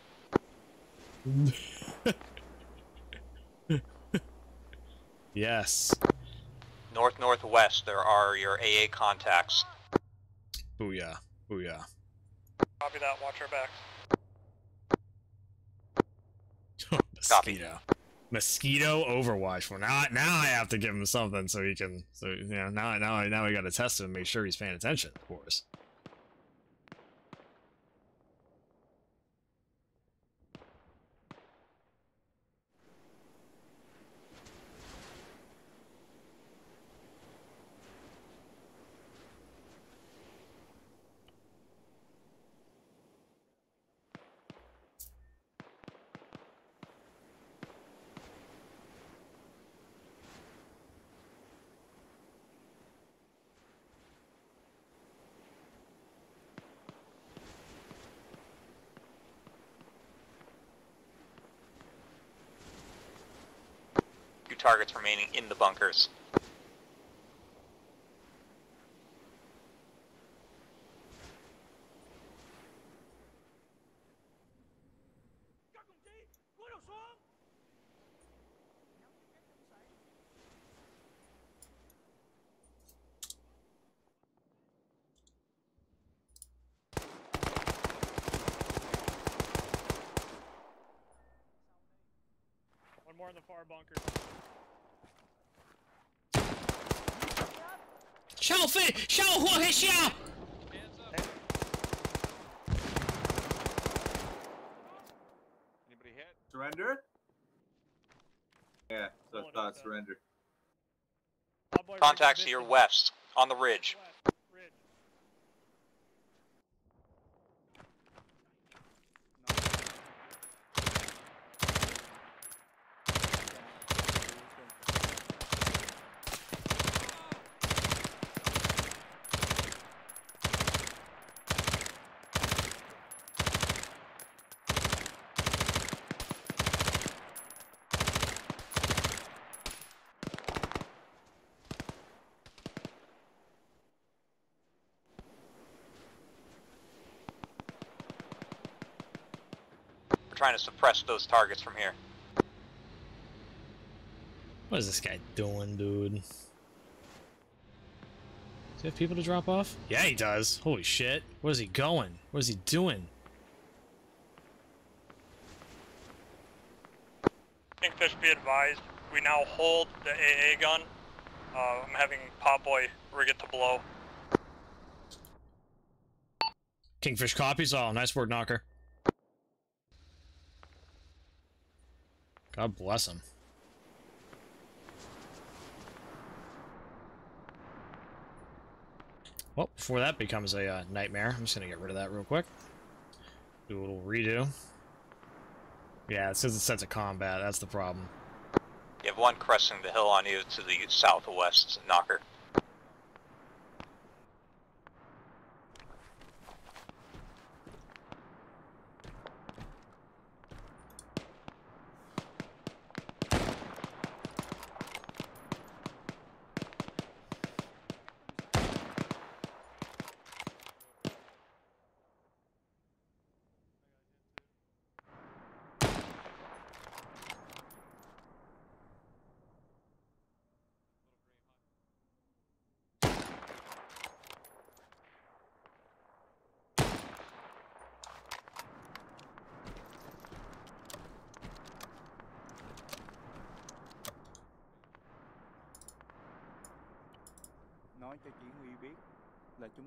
Speaker 1: yes.
Speaker 9: North-northwest, there are your AA contacts.
Speaker 1: Booyah. Booyah.
Speaker 11: Copy that, watch our back.
Speaker 1: Mosquito. Copy. Mosquito Overwatch. Well, now, now I have to give him something so he can. So you know, now, now, now we got to test him and make sure he's paying attention. Of course.
Speaker 9: Targets remaining in the bunkers.
Speaker 2: More in the far bunker.
Speaker 1: 消费，消火给消。
Speaker 8: Anybody hit? Surrender? Yeah, so I thought surrender.
Speaker 9: Contacts to your west, on the ridge. Trying to suppress those targets from here.
Speaker 1: What is this guy doing, dude? Does he have people to drop off? Yeah, he does. Holy shit. Where's he going? What is he doing?
Speaker 2: Kingfish, be advised. We now hold the AA gun. Uh, I'm having Potboy rig it to blow.
Speaker 1: Kingfish copies all. Nice work, Knocker. God bless him. Well, before that becomes a uh, nightmare, I'm just going to get rid of that real quick. Do a little redo. Yeah, it says it sets a combat. That's the problem.
Speaker 9: You have one cresting the hill on you to the southwest, Knocker.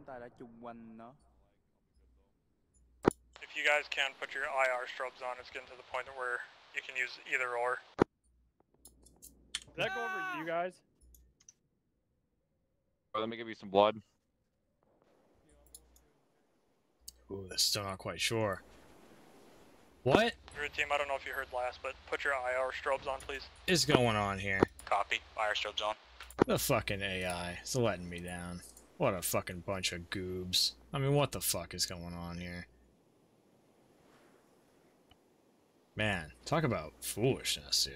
Speaker 7: Là chúng ta đã chung quanh nó.
Speaker 2: If you guys can put your IR strobes on, it's getting to the point where you can use either or.
Speaker 15: Did that go over you guys?
Speaker 5: Oh, let me give you some blood.
Speaker 1: Ooh, still not quite sure. What?
Speaker 2: Your team, I don't know if you heard last, but put your IR strobes on, please.
Speaker 1: Is going on here?
Speaker 9: Copy. IR strobes on.
Speaker 1: The fucking AI is letting me down. What a fucking bunch of goobs. I mean, what the fuck is going on here? Man, talk about foolishness, dude.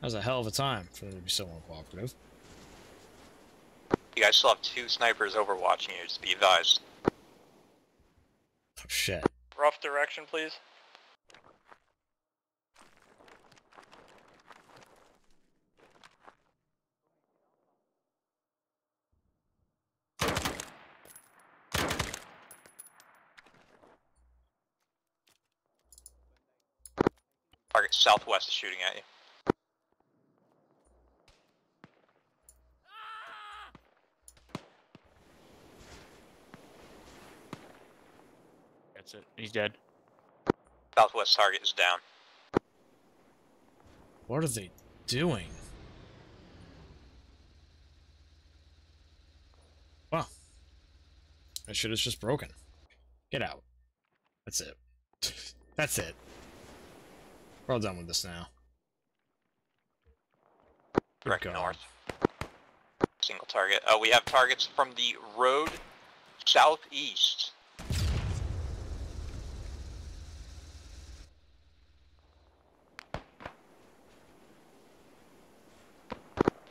Speaker 1: That was a hell of a time for them to be so uncooperative.
Speaker 9: You guys still have two snipers overwatching you, just be advised.
Speaker 1: Shit.
Speaker 2: Rough direction, please.
Speaker 9: Target southwest is shooting at you.
Speaker 4: That's it. He's dead.
Speaker 9: Southwest target is down.
Speaker 1: What are they doing? Well, that shit is just broken. Get out. That's it. That's it. We're all done with this now.
Speaker 9: Direct north. Single target. Uh, we have targets from the road southeast.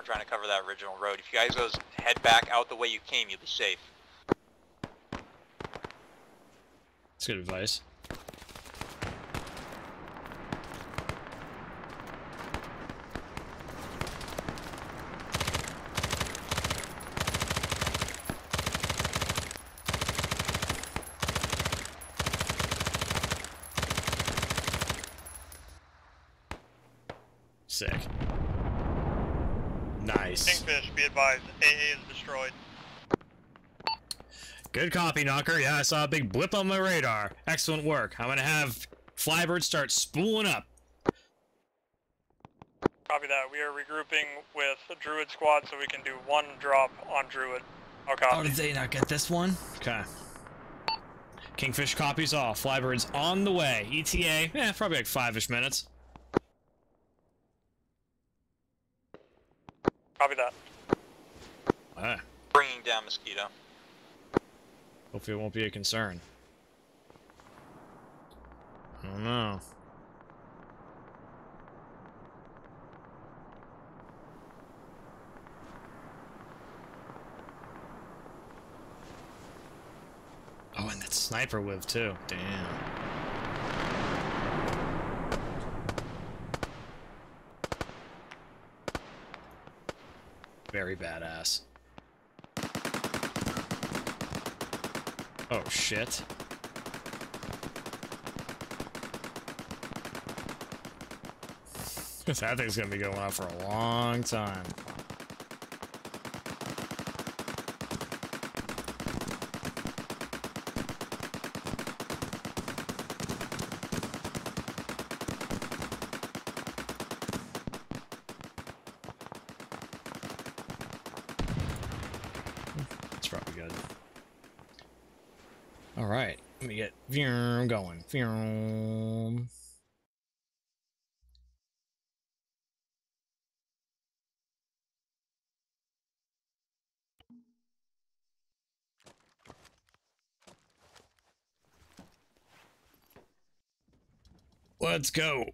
Speaker 9: Trying to cover that original road. If you guys goes head back out the way you came, you'll be safe.
Speaker 1: That's good advice. Sick. Nice.
Speaker 2: Kingfish, be advised, AA is destroyed.
Speaker 1: Good copy, Knocker. Yeah, I saw a big blip on my radar. Excellent work. I'm gonna have Flybird start spooling up.
Speaker 2: Copy that. We are regrouping with the Druid squad so we can do one drop on Druid. Oh, copy.
Speaker 1: Oh, did they not get this one? Okay. Kingfish copies all. Flybird's on the way. ETA, eh, probably like five-ish minutes.
Speaker 9: mosquito.
Speaker 1: Hopefully it won't be a concern. I don't know. Oh, and that sniper with too. Damn. Very badass. Oh shit. that thing's gonna be going on for a long time. That's probably good. All right, let me get Let's go.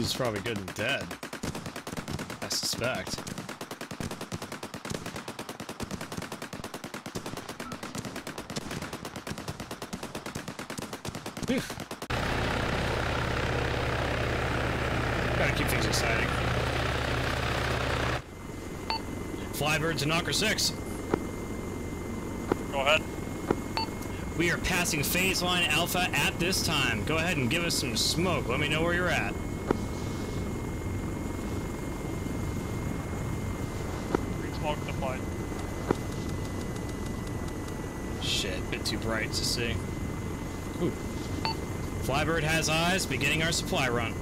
Speaker 1: He's probably good and dead. I suspect. Whew. Gotta keep things exciting. Flybird to Knocker 6.
Speaker 11: Go ahead.
Speaker 1: We are passing phase line alpha at this time. Go ahead and give us some smoke. Let me know where you're at. too bright to see. Ooh. Flybird has eyes, beginning our supply run.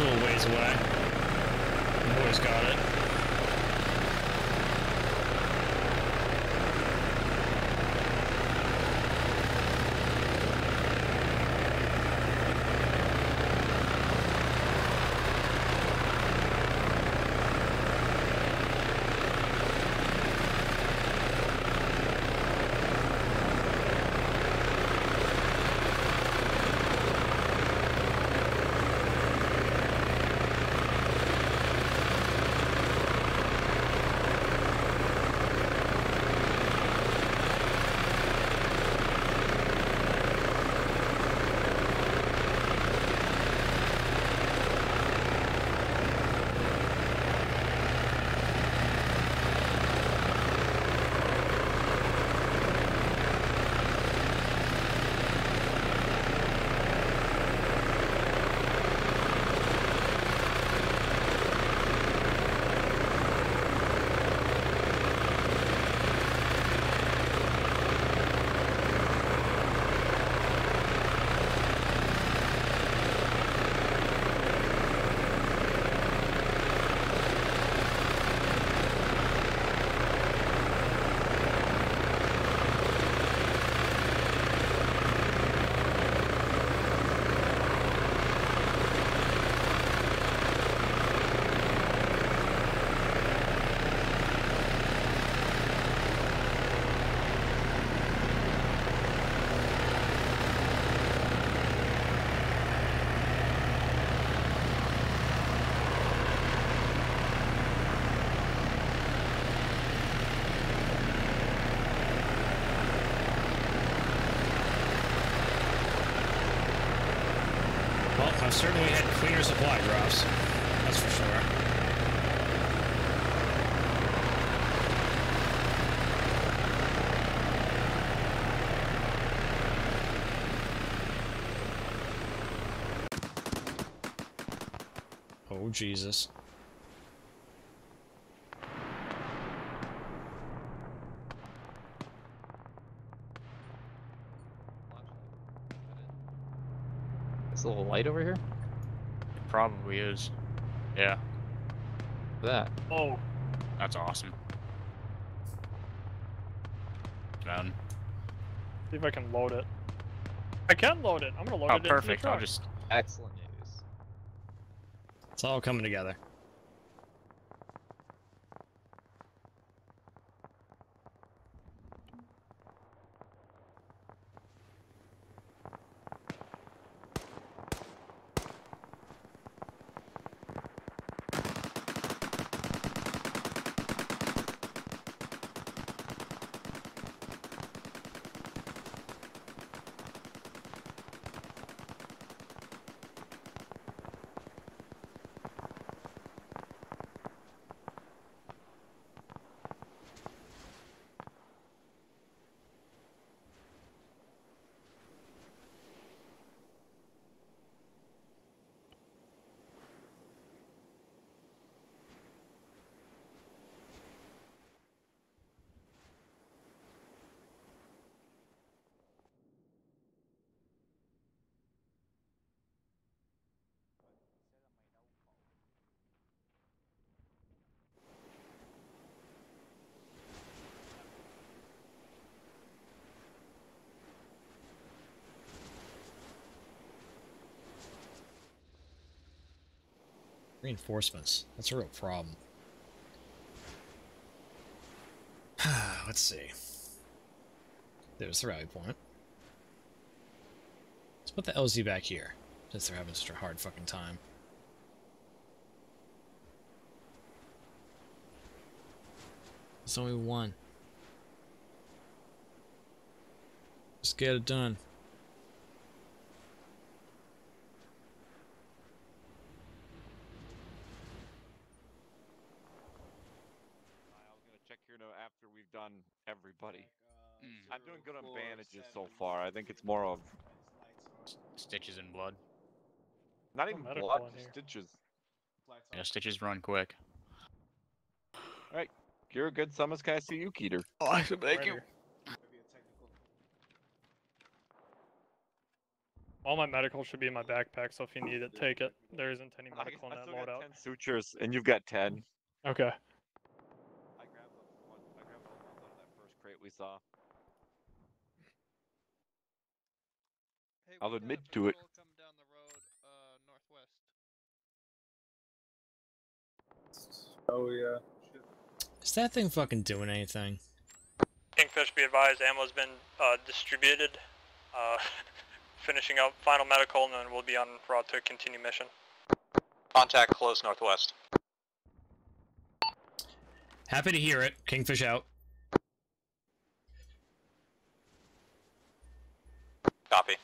Speaker 1: a little ways away. Certainly had cleaner supply drops. That's for sure. Oh, Jesus.
Speaker 3: It's a little light over here?
Speaker 4: It probably is. Yeah.
Speaker 3: That.
Speaker 2: Oh.
Speaker 4: That's awesome. Done.
Speaker 2: See if I can load it. I can load it. I'm gonna load
Speaker 4: oh,
Speaker 2: it.
Speaker 4: perfect. I'll just.
Speaker 3: Excellent news.
Speaker 1: It's all coming together. Reinforcements. That's a real problem. Let's see. There's the rally point. Let's put the LZ back here, since they're having such a hard fucking time. There's only one. Just get it done.
Speaker 7: done everybody. Mm. I'm doing good on bandages so far. I think it's more of
Speaker 4: stitches and blood.
Speaker 7: Not even blood, just stitches.
Speaker 4: Yeah, stitches run quick.
Speaker 7: Alright, you're a good summons. Can see you, Keter?
Speaker 4: Oh, thank you.
Speaker 2: All my medical should be in my backpack, so if you need it, take it. There isn't any medical in that loadout.
Speaker 7: 10 sutures, and you've got 10.
Speaker 2: Okay.
Speaker 7: I grabbed one of that first crate we saw. I'll admit to it.
Speaker 8: Road, uh, oh yeah.
Speaker 1: Is that thing fucking doing anything?
Speaker 11: Kingfish, be advised, ammo's been uh, distributed. Uh, finishing up final medical, and then we'll be on route to continue mission.
Speaker 9: Contact close northwest.
Speaker 1: Happy to hear it. Kingfish out.
Speaker 9: Copy.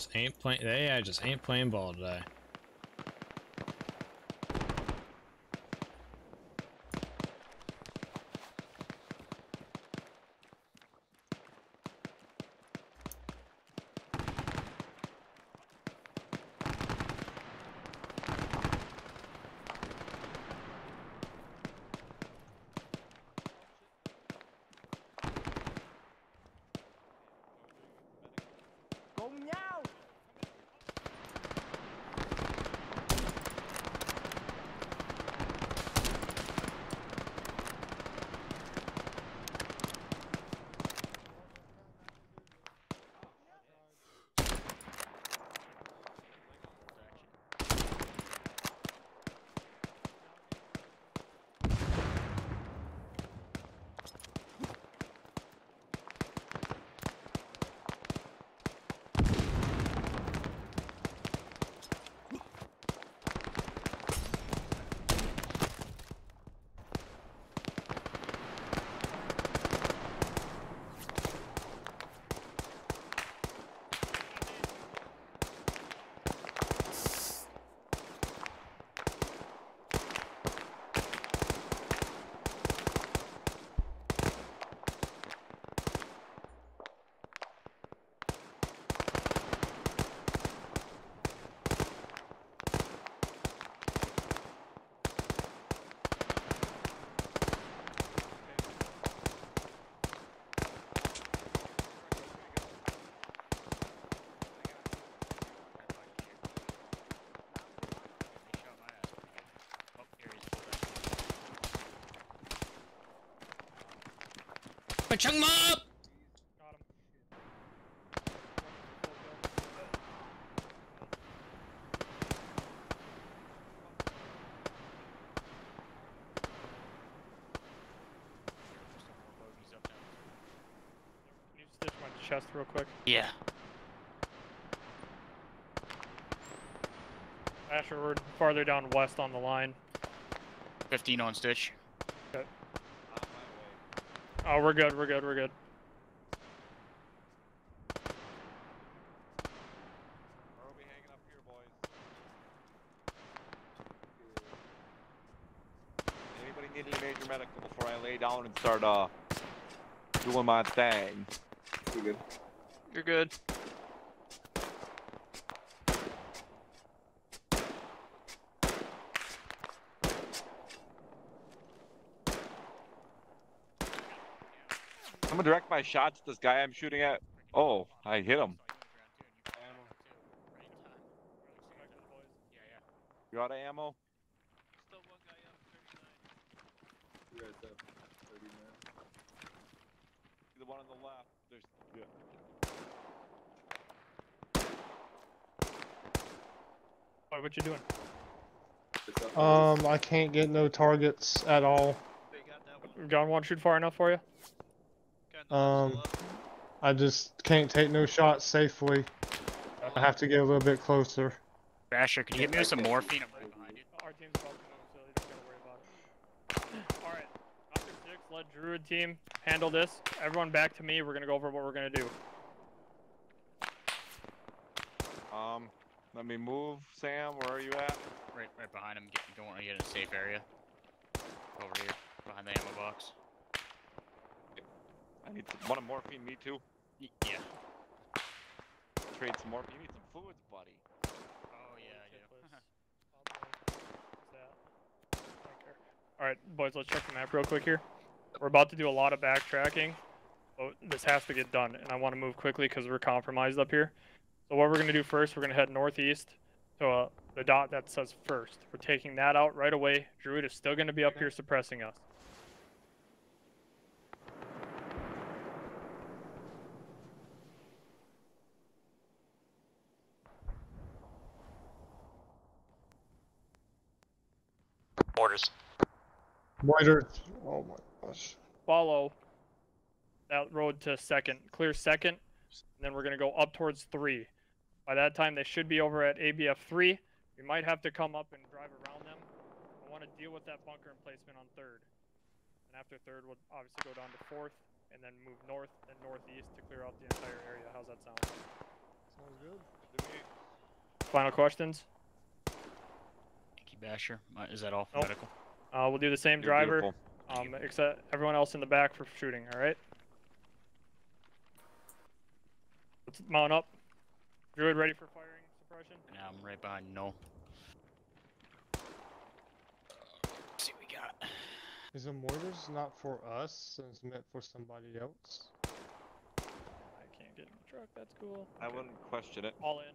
Speaker 1: Just ain't playing. They I just ain't playing ball today. Pachung up!
Speaker 2: chest real quick?
Speaker 4: Yeah.
Speaker 2: Asher, we're farther down west on the line.
Speaker 4: 15 on Stitch.
Speaker 2: Okay. Oh, we're good, we're good, we're good.
Speaker 7: Anybody need any major medical before I lay down and start uh doing my thing?
Speaker 8: You're good.
Speaker 4: You're good.
Speaker 7: Gonna direct my shots at this guy I'm shooting at. Oh, I hit him. You out of ammo? The one on the left. There's. Yeah.
Speaker 2: What, what you doing?
Speaker 5: Um, I can't get no targets at all.
Speaker 2: Gun won't shoot far enough for you?
Speaker 5: Um, I just can't take no shots safely. I have to get a little bit closer.
Speaker 4: Basher, can you hit me with some morphine? I'm right behind you.
Speaker 2: Our team's about to so you don't gotta worry about it. Alright, Knocker Six, let Druid team handle this. Everyone back to me, we're gonna go over what we're gonna do.
Speaker 7: Um, let me move, Sam. Where are you at?
Speaker 4: Right, right behind him. Get, don't want to get in a safe area. Over here, behind the ammo box.
Speaker 7: I need some, want a morphine. Me too.
Speaker 4: Y yeah.
Speaker 7: Trade some morphine. You need some fluids, buddy.
Speaker 4: Oh yeah, I do.
Speaker 2: Alright, boys, let's check the map real quick here. We're about to do a lot of backtracking. So this has to get done, and I want to move quickly because we're compromised up here. So what we're going to do first, we're going to head northeast to uh, the dot that says first. We're taking that out right away. Druid is still going to be up here suppressing us.
Speaker 5: Waiter. Oh my gosh.
Speaker 2: Follow that road to second. Clear second, and then we're going to go up towards three. By that time, they should be over at ABF 3. We might have to come up and drive around them. I want to deal with that bunker emplacement on third. And after third, we'll obviously go down to fourth, and then move north and northeast to clear out the entire area. How's that sound?
Speaker 5: Sounds good.
Speaker 2: Final questions?
Speaker 4: Thank you, Basher. Uh, Is that all
Speaker 2: Nope.
Speaker 4: medical?
Speaker 2: Uh, we'll do the same
Speaker 7: You're
Speaker 2: driver, um, except everyone else in the back for shooting, alright? Let's mount up. Druid ready for firing suppression?
Speaker 4: Now I'm right behind No. see what we got.
Speaker 5: Is the mortars not for us and it's meant for somebody else?
Speaker 2: I can't get in the truck, that's cool.
Speaker 7: I wouldn't question it.
Speaker 2: All in.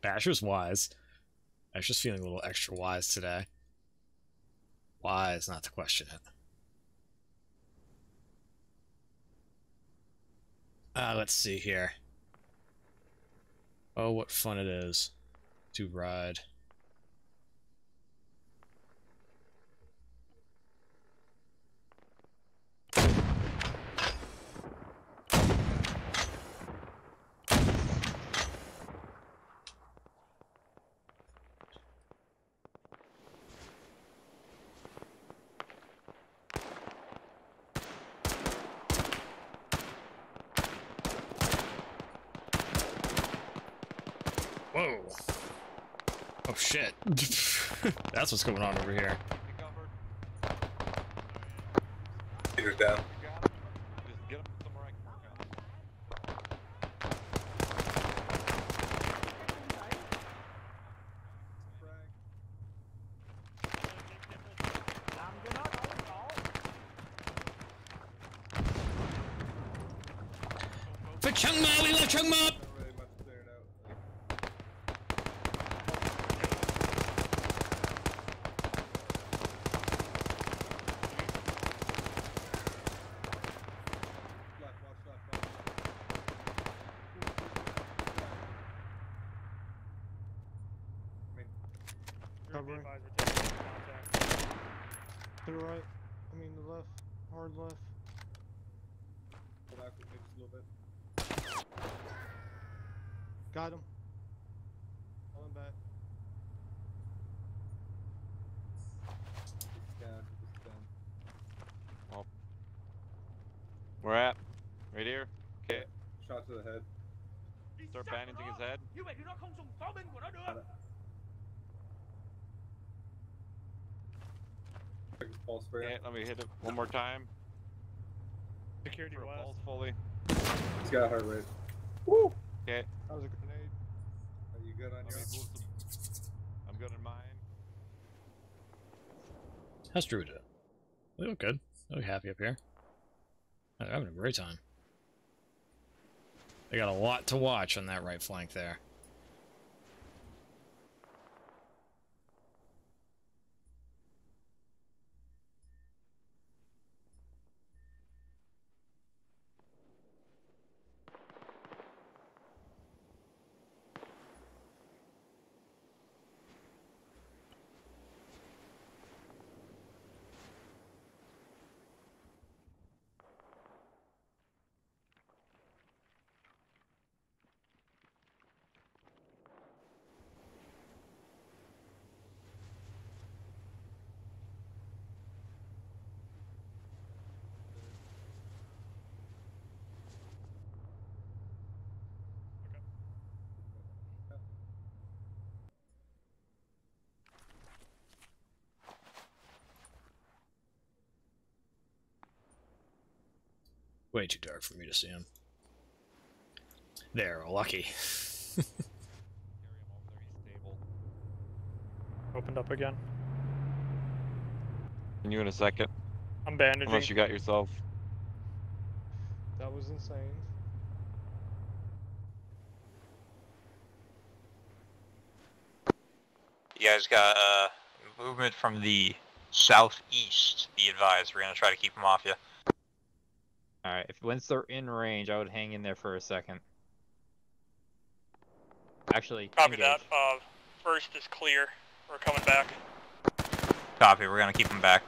Speaker 1: Basher's wise. Basher's feeling a little extra wise today. Wise not to question it. Uh, let's see here. Oh, what fun it is to ride. Whoa. Oh shit. That's what's going on over here.
Speaker 8: Down.
Speaker 7: Just get him somewhere I can work on.
Speaker 1: For Chungma, we love Chungma!
Speaker 8: Really much cleared out.
Speaker 5: To the right. I mean the left. Hard left.
Speaker 8: Go back with me just a little bit.
Speaker 5: Got him. Pulling back.
Speaker 8: Scan, scan.
Speaker 7: Well, we're at right here. Okay.
Speaker 8: Shot to the head.
Speaker 7: Start bandaging his head.
Speaker 8: Pulse spray.
Speaker 7: Okay, let me hit it one more time.
Speaker 2: Security
Speaker 7: For
Speaker 2: west.
Speaker 7: pulse fully.
Speaker 8: He's got a heart rate.
Speaker 5: Woo!
Speaker 7: Okay.
Speaker 5: That was a grenade.
Speaker 8: Are you good on
Speaker 7: Let me
Speaker 8: yours?
Speaker 7: I'm good in mine.
Speaker 1: How's Drew doing? They look good. They look happy up here. They're having a great time. They got a lot to watch on that right flank there. Way too dark for me to see him. There, lucky.
Speaker 7: Carry him over there. He's stable.
Speaker 2: Opened up again.
Speaker 7: And you in a second.
Speaker 2: I'm bandaging.
Speaker 7: Unless you got yourself.
Speaker 5: That was insane.
Speaker 9: You guys got uh, movement from the southeast. Be advised, we're gonna try to keep them off you.
Speaker 3: Alright, if once they're in range, I would hang in there for a second. Actually,
Speaker 11: Copy
Speaker 3: engage.
Speaker 11: that. Uh, first is clear. We're coming back.
Speaker 9: Copy. We're gonna keep them back.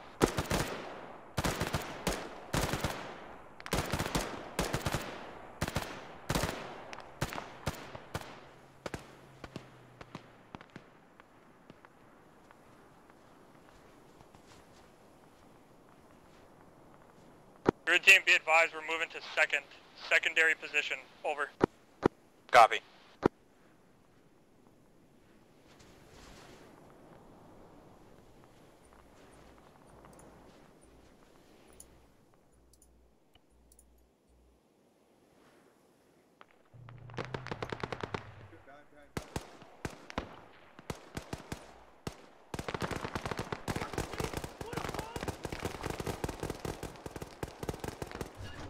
Speaker 11: Team, be advised, we're moving to second, secondary position. Over.
Speaker 9: Copy.
Speaker 8: Behind, behind.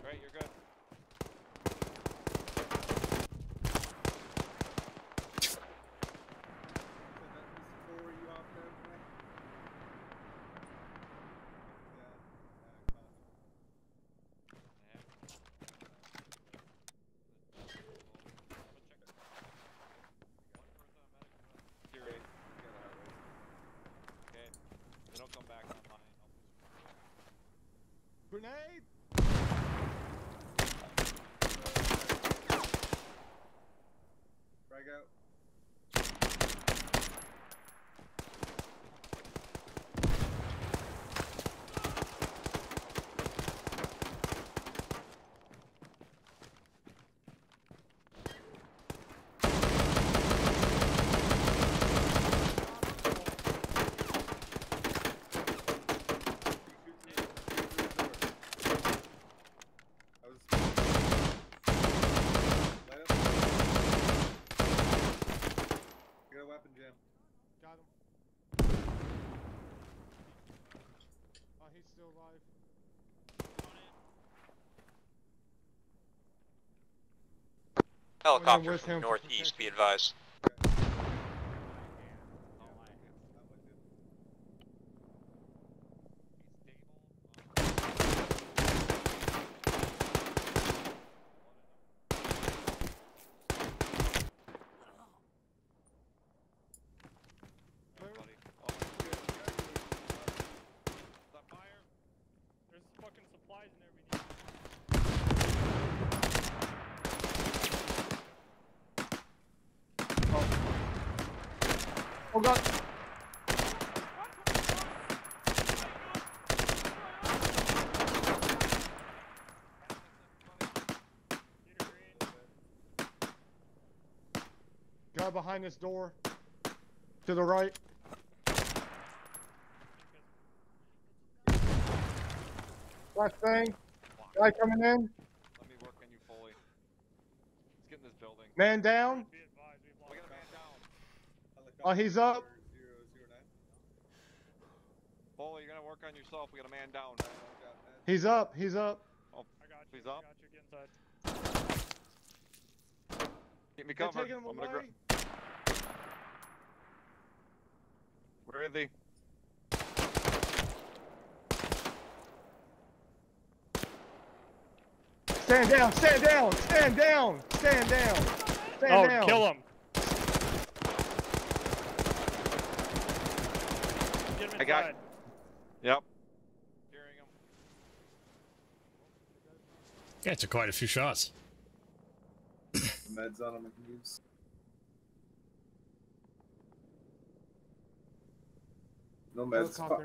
Speaker 7: Right, you're good.
Speaker 8: Forward you off there, man.
Speaker 7: You're right. Okay. Then I'll come back online. I'll push
Speaker 5: Grenade!
Speaker 8: Frag out. I was. Light up. Get a weapon jam.
Speaker 5: Got him. Oh, he's still alive.
Speaker 9: Helicopter from northeast. Be advised.
Speaker 5: Clear?
Speaker 7: buddy. Oh, good. Stop firing.
Speaker 2: supplies in there we need.
Speaker 5: Oh. Oh god. Guy behind this door. To the right. Last thing. Guy coming in.
Speaker 7: Let me work on you fully. Let's get in this building.
Speaker 5: Man down.
Speaker 7: We got a man down.
Speaker 5: Oh, he's up.
Speaker 7: Foley, you're gonna work on yourself. We got a man down.
Speaker 5: He's up. He's up.
Speaker 7: Oh,
Speaker 2: I got you.
Speaker 7: he's up.
Speaker 2: I got you. Get inside.
Speaker 7: Keep me
Speaker 5: They're
Speaker 7: covered. I'm gonna
Speaker 5: away.
Speaker 7: Where is he?
Speaker 5: Stand down. Stand down. Stand down. Stand down. Stand
Speaker 2: oh,
Speaker 5: down.
Speaker 2: kill him. Him
Speaker 7: I got-
Speaker 2: inside.
Speaker 7: Yep. Hearing him.
Speaker 1: Yeah, took quite a few shots.
Speaker 8: Meds on him I can use. No meds. Fuck.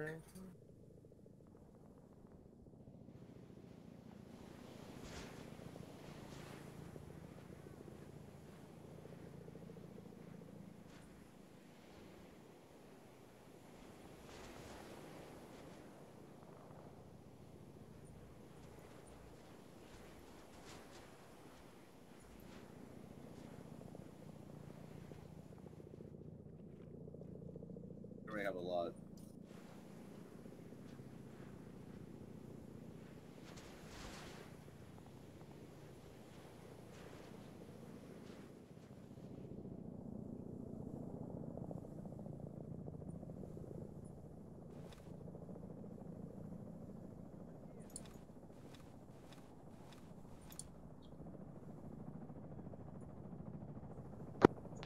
Speaker 8: We have a lot.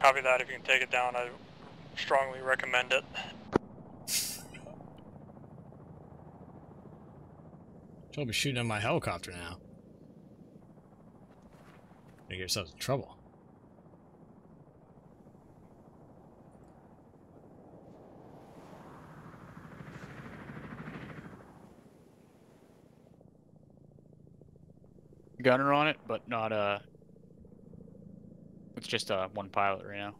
Speaker 11: Copy that. If you can take it down, I strongly recommend it.
Speaker 1: You'll be shooting at my helicopter now. You get yourself in trouble.
Speaker 4: Gunner on it, but not uh. Just uh one pilot right now.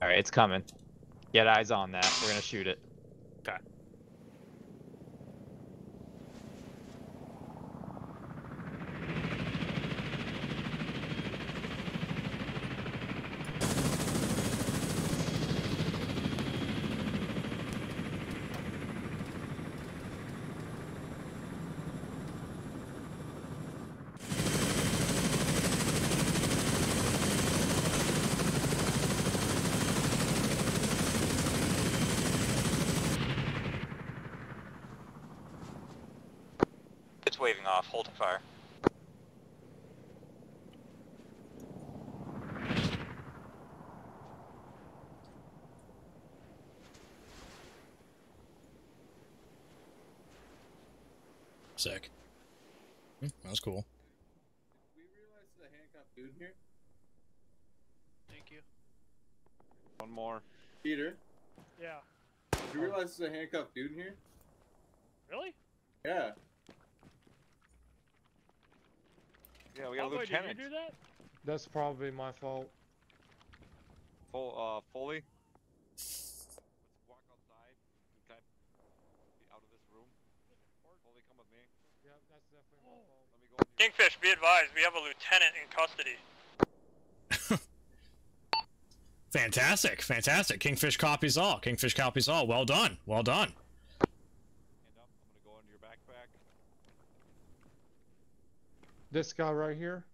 Speaker 3: All right, it's coming. Get eyes on that. We're gonna shoot it.
Speaker 4: Okay.
Speaker 9: It's waving off. Hold fire.
Speaker 1: Sick. Hmm, that was cool.
Speaker 8: We realize there's a handcuffed dude here.
Speaker 10: Thank you.
Speaker 7: One more.
Speaker 8: Peter,
Speaker 2: Yeah.
Speaker 8: you realize there's a handcuffed dude in here?
Speaker 2: Really?
Speaker 8: Yeah.
Speaker 7: Yeah, we got a
Speaker 2: Cowboy, did
Speaker 7: lieutenant.
Speaker 2: you do that?
Speaker 5: That's probably my fault.
Speaker 7: Full, uh, Foley. Let's walk outside. We kind of be out of this room. Foley, come with me.
Speaker 5: Yeah, that's definitely my fault.
Speaker 7: Let me go.
Speaker 11: Kingfish, be advised, we have a lieutenant in custody.
Speaker 1: Fantastic, fantastic. Kingfish copies all. Kingfish copies all. Well done. Well done.
Speaker 7: Hand up. I'm gonna go into your backpack.
Speaker 5: This guy right here?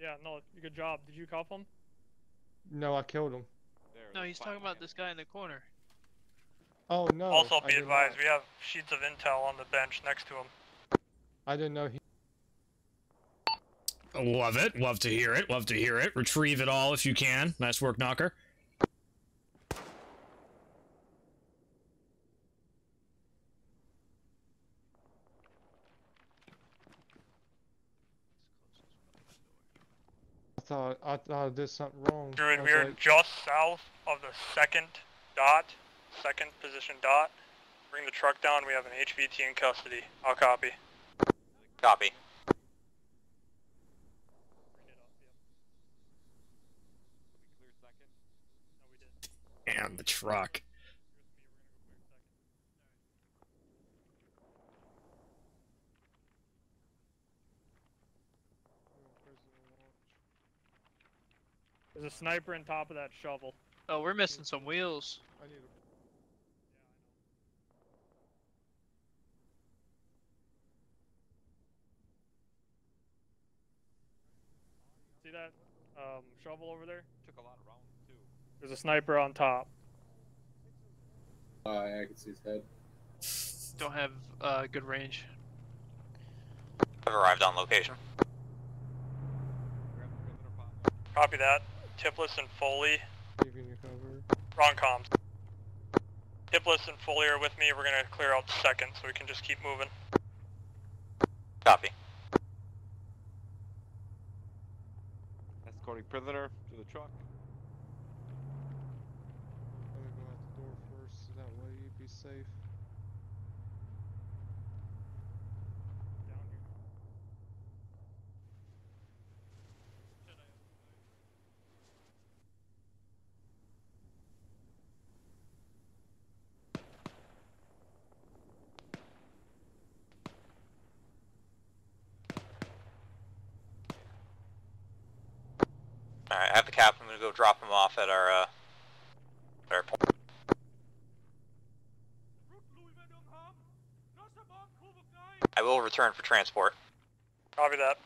Speaker 2: Yeah, no, good job. Did you cuff him?
Speaker 5: No, I killed him.
Speaker 7: There.
Speaker 10: No, he's talking about
Speaker 7: hands.
Speaker 10: this guy in the corner.
Speaker 5: Oh no.
Speaker 11: also, be advised,
Speaker 5: not.
Speaker 11: we have sheets of intel on the bench next to him.
Speaker 5: I didn't know he.
Speaker 1: Love it. Love to hear it. Love to hear it. Retrieve it all if you can. Nice work, Knocker.
Speaker 5: Thought I thought I did something wrong.
Speaker 2: Druid, we are like... just south of the second dot, second position dot. Bring the truck down. We have an HVT in custody. I'll copy.
Speaker 9: Copy.
Speaker 1: And the truck.
Speaker 16: There's a sniper on top of that shovel.
Speaker 10: Oh, we're missing some wheels. I need
Speaker 16: See that um, shovel over there?
Speaker 7: Took a lot of rounds too.
Speaker 16: There's a sniper on top.
Speaker 8: Uh, yeah, I can see his head.
Speaker 10: Don't have uh, good range.
Speaker 9: I've arrived on location.
Speaker 2: Copy that. Tipless and Foley.
Speaker 5: Giving you cover.
Speaker 2: Wrong comms. Tipless and Foley are with me. We're gonna clear out second so we can just keep moving.
Speaker 9: Copy.
Speaker 7: Escorting prisoner to the truck.
Speaker 5: Let me go out the door first so that way you'd be safe.
Speaker 9: Alright, I have the cap. I'm gonna go drop him off at our, uh, airport. I will return for transport.
Speaker 2: Copy that.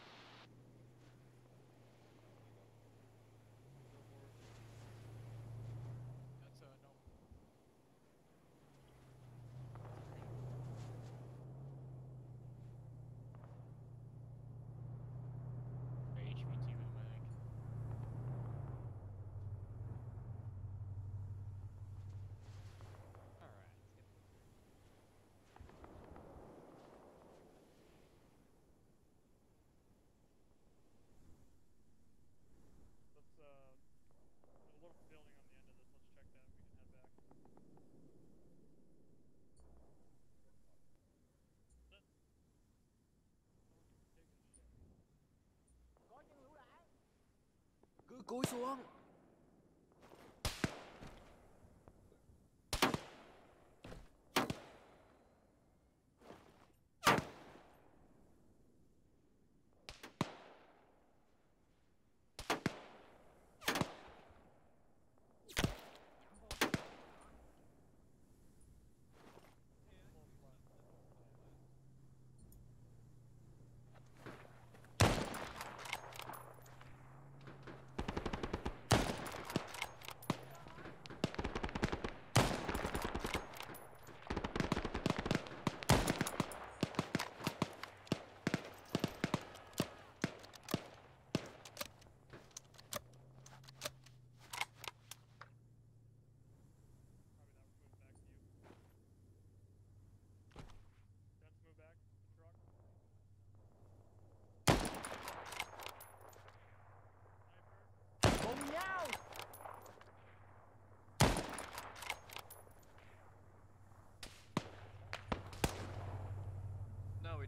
Speaker 17: Cúi xuống.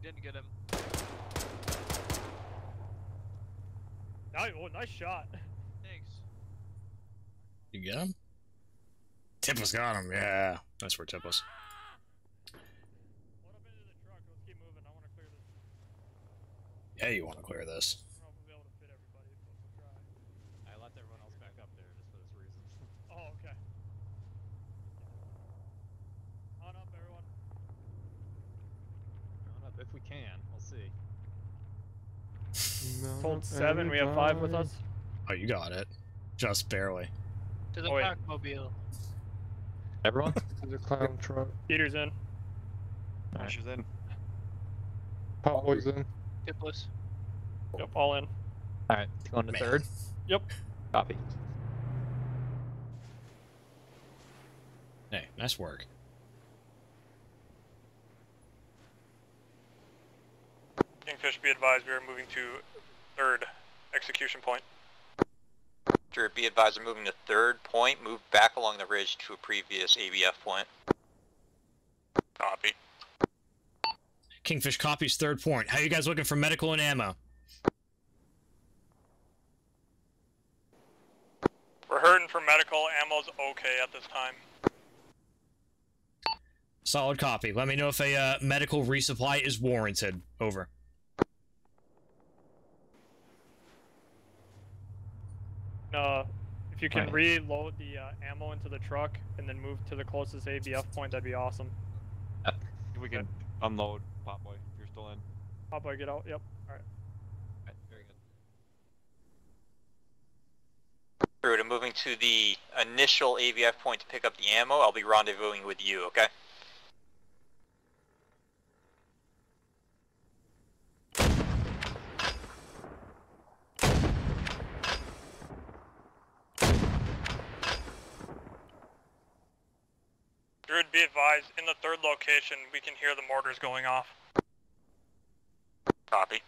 Speaker 10: Didn't get him.
Speaker 16: Nice, oh, nice shot.
Speaker 10: Thanks.
Speaker 1: You get him? Tipless got him, yeah. That's where Tipless. Yeah, you want to clear this.
Speaker 3: I left everyone else back up there just for this reason.
Speaker 16: oh, okay. On up, everyone.
Speaker 3: On up if we can. We'll see.
Speaker 16: Hold seven. We have five with us.
Speaker 1: Oh, you got it. Just barely.
Speaker 10: To the
Speaker 16: Oh, wait.
Speaker 10: Packmobile.
Speaker 3: Everyone?
Speaker 5: To the clown truck.
Speaker 16: Peter's in.
Speaker 7: Asher's in.
Speaker 5: Potboy's in.
Speaker 10: Tipless.
Speaker 16: Yep, all in.
Speaker 3: Alright, going to
Speaker 1: Man.
Speaker 3: third?
Speaker 16: Yep.
Speaker 3: Copy.
Speaker 1: Hey, nice work.
Speaker 2: Kingfish, be advised, we are moving to third execution point.
Speaker 9: Druid, be advised, moving to third point. Move back along the ridge to a previous ABF point.
Speaker 11: Copy.
Speaker 1: Kingfish copies third point. How you guys looking for medical and ammo?
Speaker 11: We're hurting for medical. Ammo's okay at this time.
Speaker 1: Solid copy. Let me know if a uh, medical resupply is warranted. Over.
Speaker 2: Uh, if you can right. reload the uh, ammo into the truck and then move to the closest ABF point, that'd be awesome.
Speaker 7: we can unload Potboy if you're still in.
Speaker 2: Pop Boy, get out. Yep. Alright.
Speaker 9: Right, very good. Through to moving to the initial ABF point to pick up the ammo, I'll be rendezvousing with you, okay?
Speaker 11: Druid, be advised, in the third location, we can hear the mortars going off.
Speaker 9: Copy.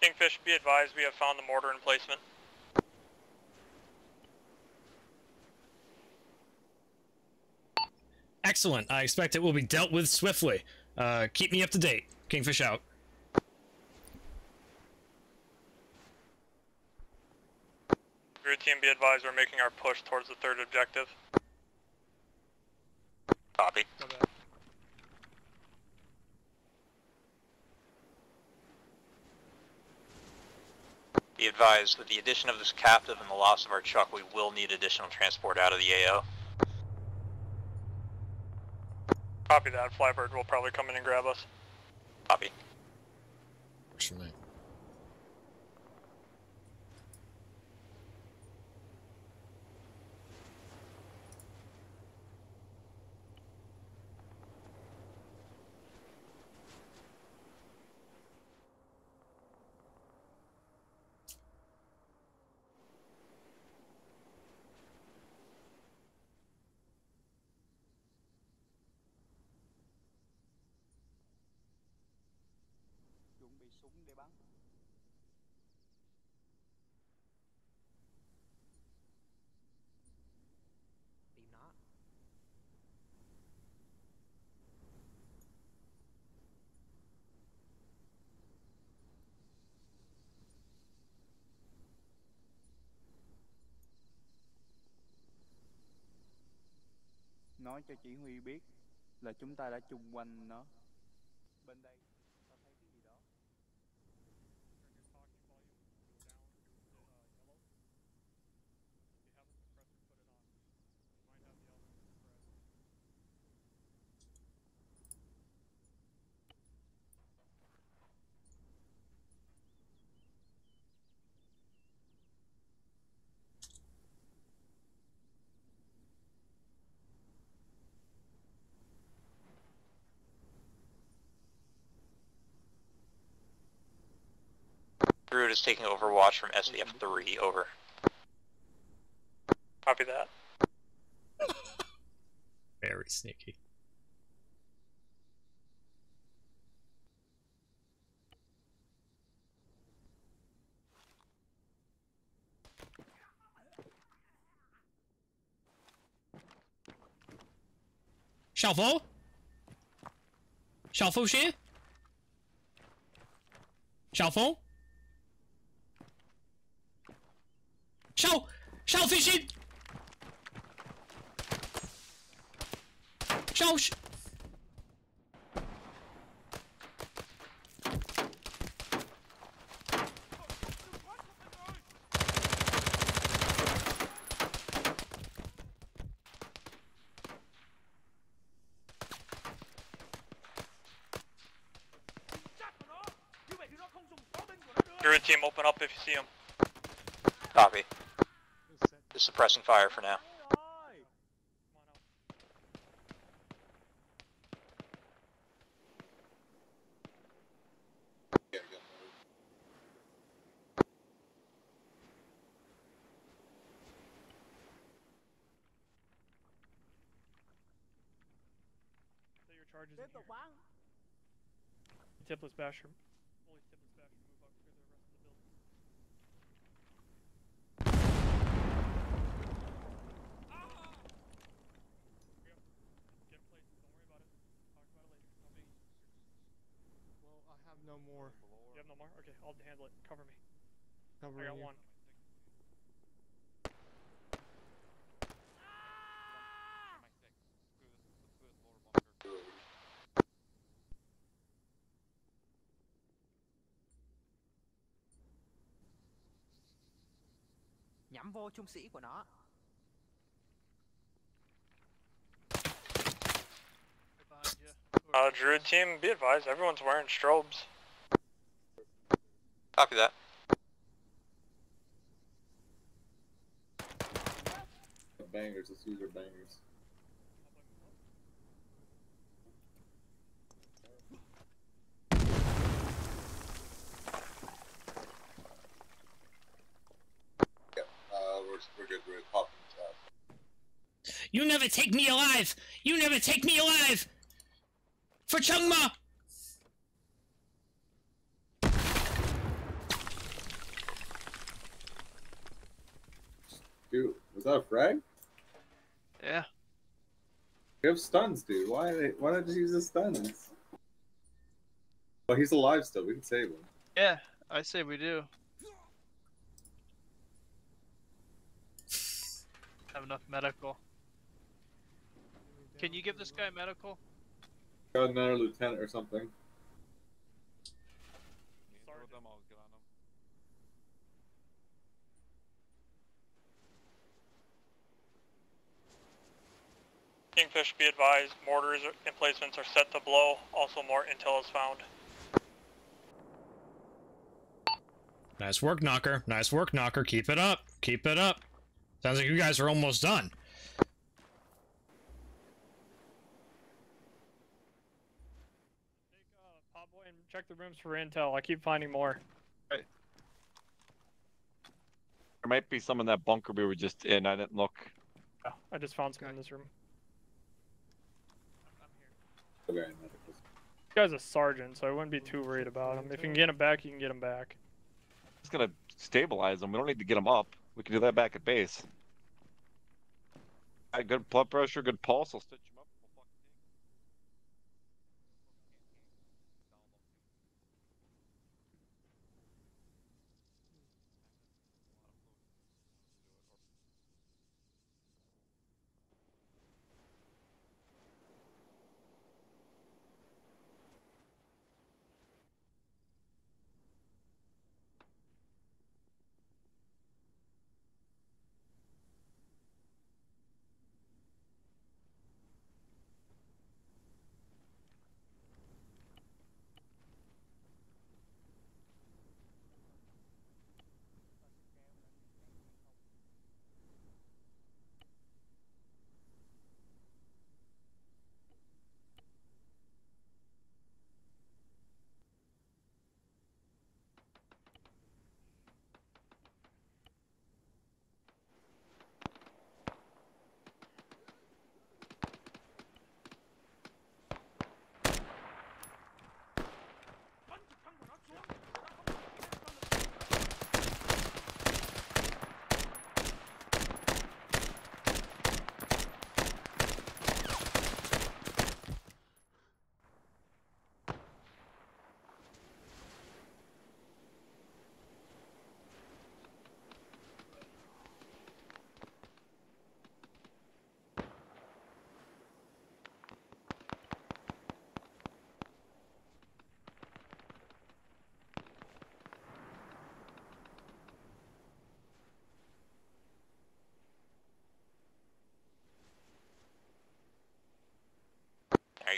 Speaker 11: Kingfish, be advised, we have found the mortar emplacement.
Speaker 1: Excellent. I expect it will be dealt with swiftly. Uh, keep me up to date. Kingfish out.
Speaker 11: Druid team, be advised, we're making our push towards the third objective.
Speaker 9: Copy. Be advised, with the addition of this captive and the loss of our truck, we will need additional transport out of the AO.
Speaker 11: Copy that. Flybird will probably come in and grab us.
Speaker 9: Copy.
Speaker 18: Works for me.
Speaker 16: Nói cho chỉ huy biết là chúng ta đã chung quanh nó. Bên đây
Speaker 9: Druid is taking overwatch from SBF 3, mm-hmm. over.
Speaker 11: Copy that.
Speaker 1: Very sneaky. Shuffle? Shuffle shit? Shuffle? 烧 Shell! Shell fishing! Shell sh
Speaker 11: Current team, open up if you see him.
Speaker 9: Copy. Just suppressing fire for now.
Speaker 2: Tipless basher. no more? Okay, I'll handle it. Cover me.
Speaker 5: Cover
Speaker 2: I got
Speaker 5: you.
Speaker 2: one.
Speaker 17: Nhắm vô trung sĩ của nó.
Speaker 11: Uh, Druid team, be advised, everyone's wearing strobes.
Speaker 9: Copy that.
Speaker 8: Bangers, let's use our bangers. Yeah, uh, we're, we're good. We're popping top.
Speaker 1: You never take me alive! You never take me alive! For Chungma!
Speaker 8: Dude, was that a frag?
Speaker 10: Yeah.
Speaker 8: We have stuns, dude. Why? They, why not just use the stuns? Well, he's alive still. We can save him.
Speaker 10: Yeah, I say we do. Have enough medical. Can you give this guy medical?
Speaker 8: Got another lieutenant or something.
Speaker 11: Kingfish, be advised, mortars emplacements are set to blow. Also, more intel is found.
Speaker 1: Nice work, Knocker. Nice work, Knocker. Keep it up. Keep it up. Sounds like you guys are almost done.
Speaker 2: Uh, Pop boy and check the rooms for intel. I keep finding more.
Speaker 7: There might be some in that bunker we were just in. I didn't look.
Speaker 2: Yeah, I just found some in this room.
Speaker 8: Okay.
Speaker 2: This guy's a sergeant, so I wouldn't be too worried about him. If you can get him back, you can get him back.
Speaker 7: Just gonna stabilize him. We don't need to get him up. We can do that back at base. Got good blood pressure, good pulse. I'll stitch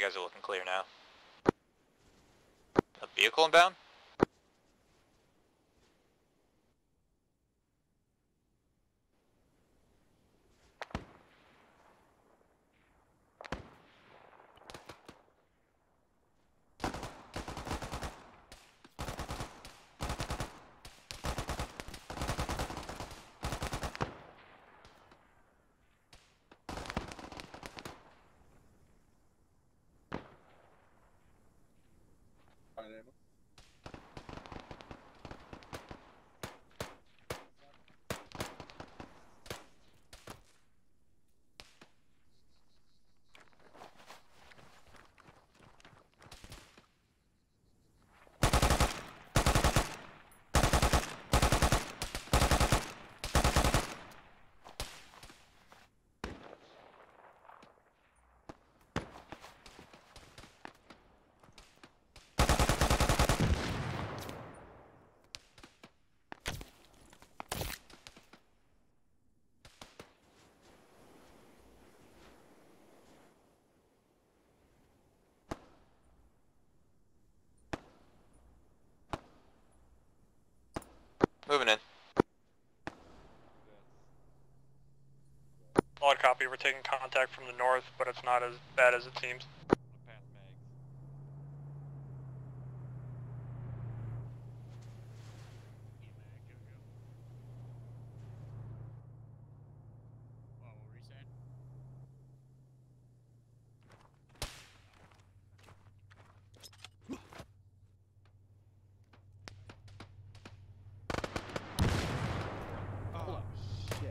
Speaker 9: you guys are looking clear now. A vehicle inbound? Moving in.
Speaker 2: Odd copy, we're taking contact from the north, but it's not as bad as it seems.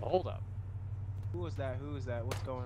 Speaker 19: Hold up. Who is that? What's going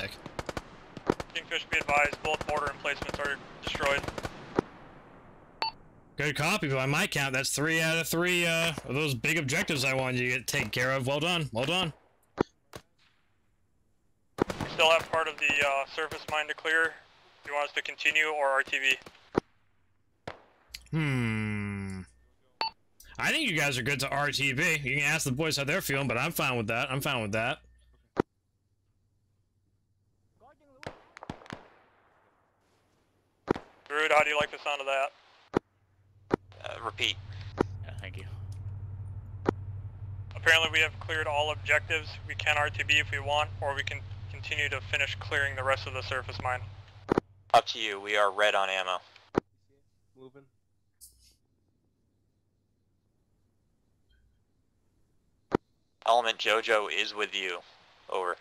Speaker 1: sick.
Speaker 2: Kingfish, be advised, both mortar emplacements are destroyed.
Speaker 1: Good copy. By my count, that's three out of three uh, of those big objectives I wanted you to get taken care of. Well done. Well done.
Speaker 2: We still have part of the uh, surface mine to clear. Do you want us to continue or RTB?
Speaker 1: Hmm. I think you guys are good to RTB. You can ask the boys how they're feeling, but I'm fine with that. I'm fine with that.
Speaker 2: Rude, how do you like the sound of that?
Speaker 9: Uh, repeat.
Speaker 4: Yeah, thank you.
Speaker 2: Apparently we have cleared all objectives. We can RTB if we want, or we can continue to finish clearing the rest of the surface mine.
Speaker 9: Up to you. We are red on ammo.
Speaker 19: Moving.
Speaker 9: Element Jojo is with you. Over.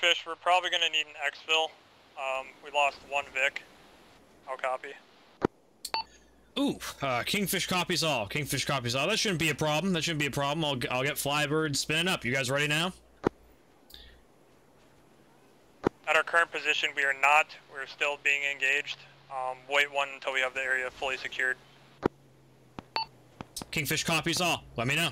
Speaker 2: Kingfish, we're probably going to need an exfil. Um, we lost one Vic. I'll copy.
Speaker 1: Ooh, uh, Kingfish copies all. Kingfish copies all. That shouldn't be a problem. That shouldn't be a problem. I'll, I'll get Flybird spinning up. You guys ready now?
Speaker 2: At our current position, we are not. We're still being engaged. Um, wait one until we have the area fully secured.
Speaker 1: Kingfish copies all. Let me know.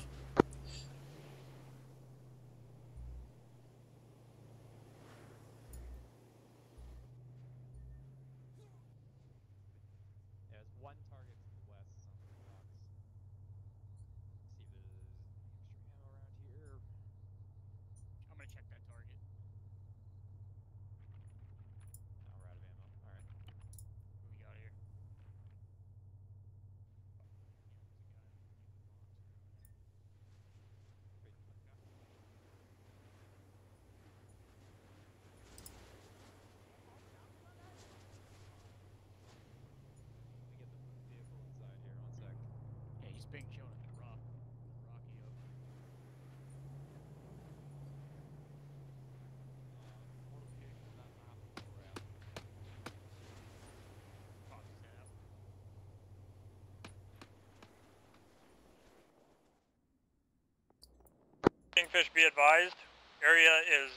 Speaker 2: Kingfish, be advised. Area is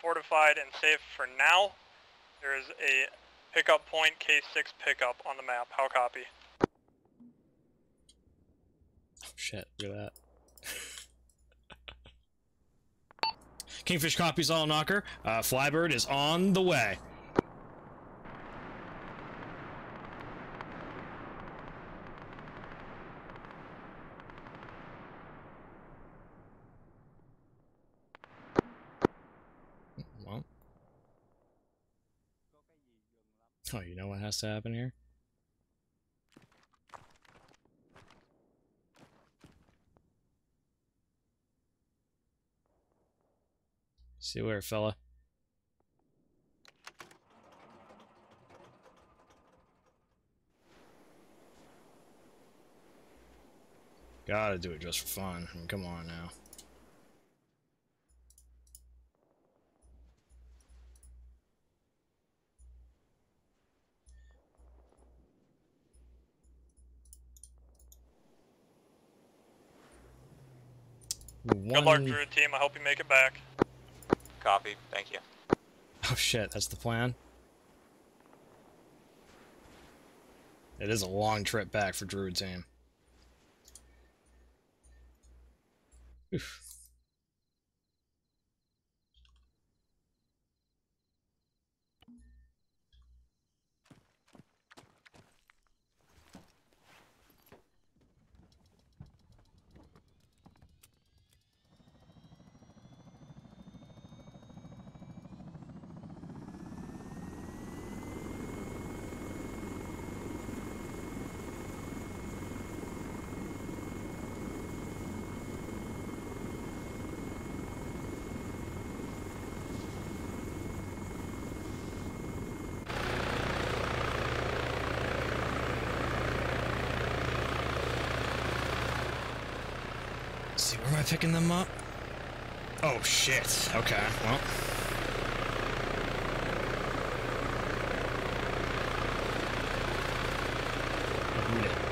Speaker 2: fortified and safe for now. There is a pickup point, K6 pickup on the map. How copy?
Speaker 1: Shit, look at that. Kingfish copies all knocker. Uh, Flybird is on the way. Well. Oh, you know what has to happen here? See where, fella? Gotta do it just for fun. I mean, come on now.
Speaker 2: Good luck, Druid team. I hope you make it back.
Speaker 9: Copy. Thank you.
Speaker 1: Oh shit, that's the plan? It is a long trip back for Druid team. Oof. See, where am I picking them up? Oh shit. Okay, well.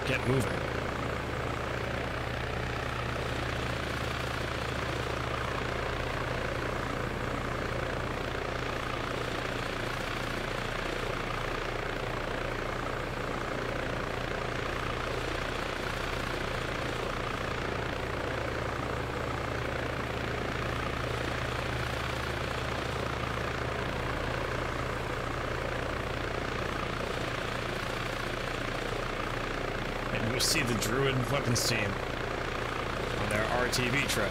Speaker 1: Get moving. And we'll see the Druid weapons team on their RTB trip.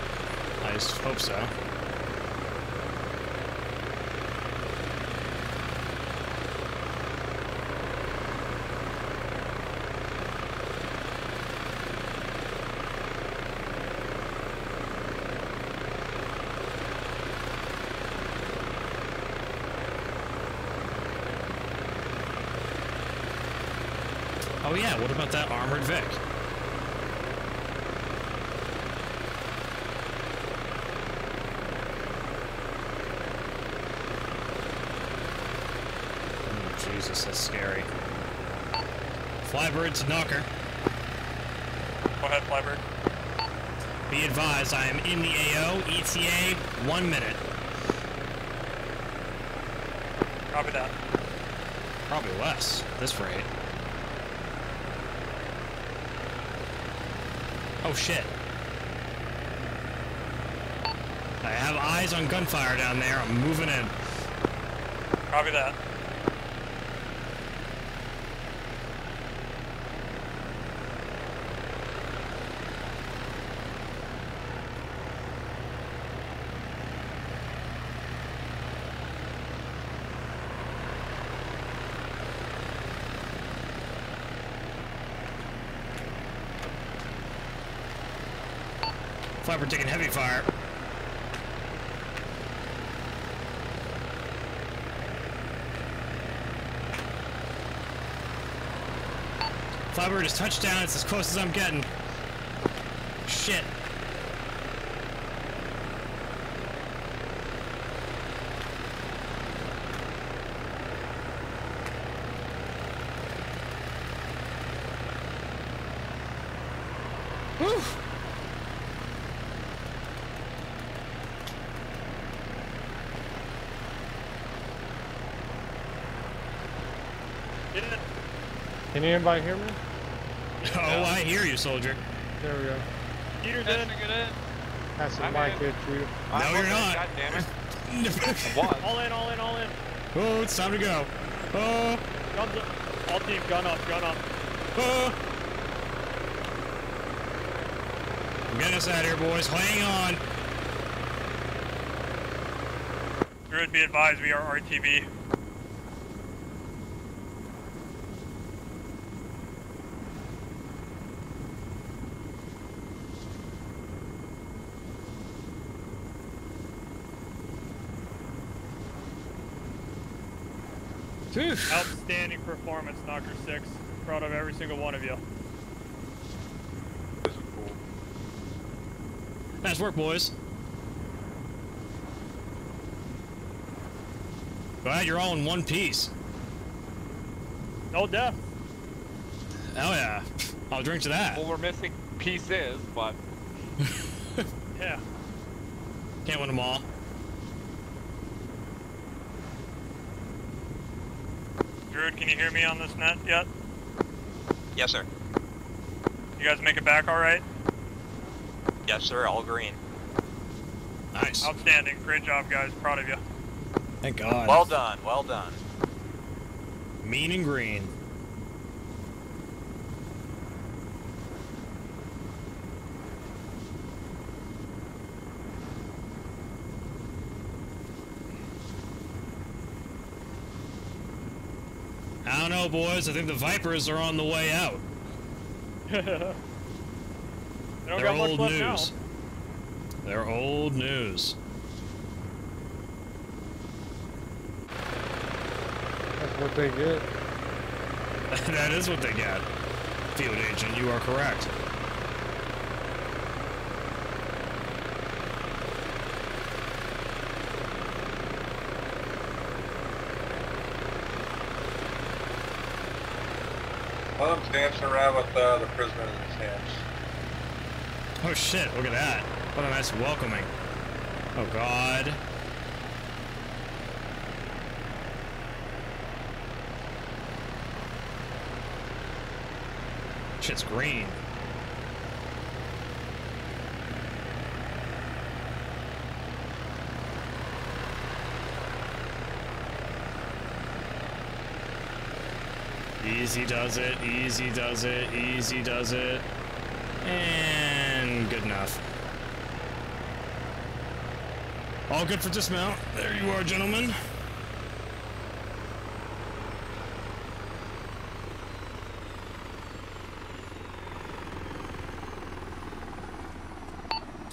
Speaker 1: I just hope so. Oh yeah, what about that armored Vic? Oh, Jesus, that's scary. Flybird to knocker.
Speaker 2: Go ahead, Flybird.
Speaker 1: Be advised, I am in the AO, ETA, one minute.
Speaker 2: Copy that.
Speaker 1: Probably less, this rate. Oh shit. I have eyes on gunfire down there. I'm moving in.
Speaker 2: Copy that.
Speaker 1: Flapper taking heavy fire. Flybird is touchdown. It's as close as I'm getting. shit. Whew.
Speaker 5: Can anybody hear me?
Speaker 1: Oh, I hear you, soldier.
Speaker 5: There we go.
Speaker 2: Peter's in. Get in.
Speaker 5: That's a
Speaker 7: I'm
Speaker 5: mic
Speaker 7: in.
Speaker 5: hit you.
Speaker 1: No, you're not.
Speaker 7: God damn it.
Speaker 2: What? All in, all in, all in.
Speaker 1: Oh, it's time to go. Oh,
Speaker 2: Guns up. All team, gun up, gun up.
Speaker 1: oh. Get us out of here, boys. Hang on.
Speaker 11: Druid, be advised, we are RTB. Outstanding performance, Knocker 6. Proud of every single one of you.
Speaker 1: Nice work, boys. Glad you're all in one piece.
Speaker 2: No death.
Speaker 1: Hell yeah. I'll drink to that.
Speaker 7: Well, we're missing pieces, but
Speaker 2: Yeah.
Speaker 1: Can't win them all.
Speaker 11: Druid, can you hear me on this net yet?
Speaker 9: Yes, sir.
Speaker 11: You guys make it back alright?
Speaker 9: Yes, sir. All green.
Speaker 1: Nice.
Speaker 11: Outstanding. Great job, guys. Proud of you.
Speaker 1: Thank God.
Speaker 9: Well done. Well done.
Speaker 1: mean and green. Boys. I think the Vipers are on the way out.
Speaker 2: they
Speaker 1: They're old news.
Speaker 2: now.
Speaker 1: They're old news.
Speaker 5: That's what they get.
Speaker 1: that is what they get. Field agent, you are correct.
Speaker 20: Dancing around with uh, the prisoner in his hands.
Speaker 1: Oh shit, look at that. What a nice welcoming. Oh god. Shit's green. Easy does it, easy does it, easy does it. And good enough. All good for dismount. There you are, gentlemen.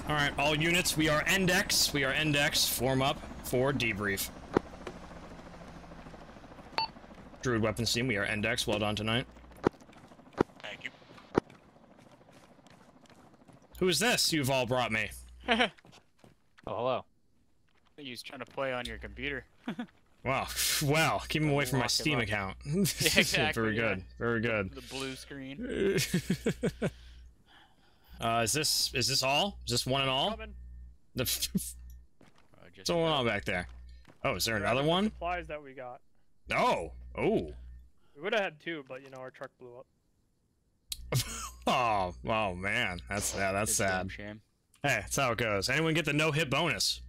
Speaker 1: Alright, all units, we are index. We are index. Form up for debrief. Druid weapons team, we are index. Well done tonight.
Speaker 4: Thank you.
Speaker 1: Who is this you've all brought me?
Speaker 3: Oh, hello.
Speaker 4: He was trying to play on your computer.
Speaker 1: Wow. Well, keep him away from my Steam account.
Speaker 4: Yeah, exactly,
Speaker 1: Very
Speaker 4: yeah.
Speaker 1: good. Very good.
Speaker 4: The blue screen.
Speaker 1: uh, is this is this all? Is this one and all?
Speaker 2: Coming.
Speaker 1: The What's going on back there? Oh, is there another one?
Speaker 2: Supplies that we got.
Speaker 1: Oh, oh,
Speaker 2: We would have had two, but you know our truck blew up.
Speaker 1: oh, oh man, that's yeah, that's
Speaker 4: It's
Speaker 1: sad.
Speaker 4: shame.
Speaker 1: Hey, that's how it goes. Anyone get the no hit bonus?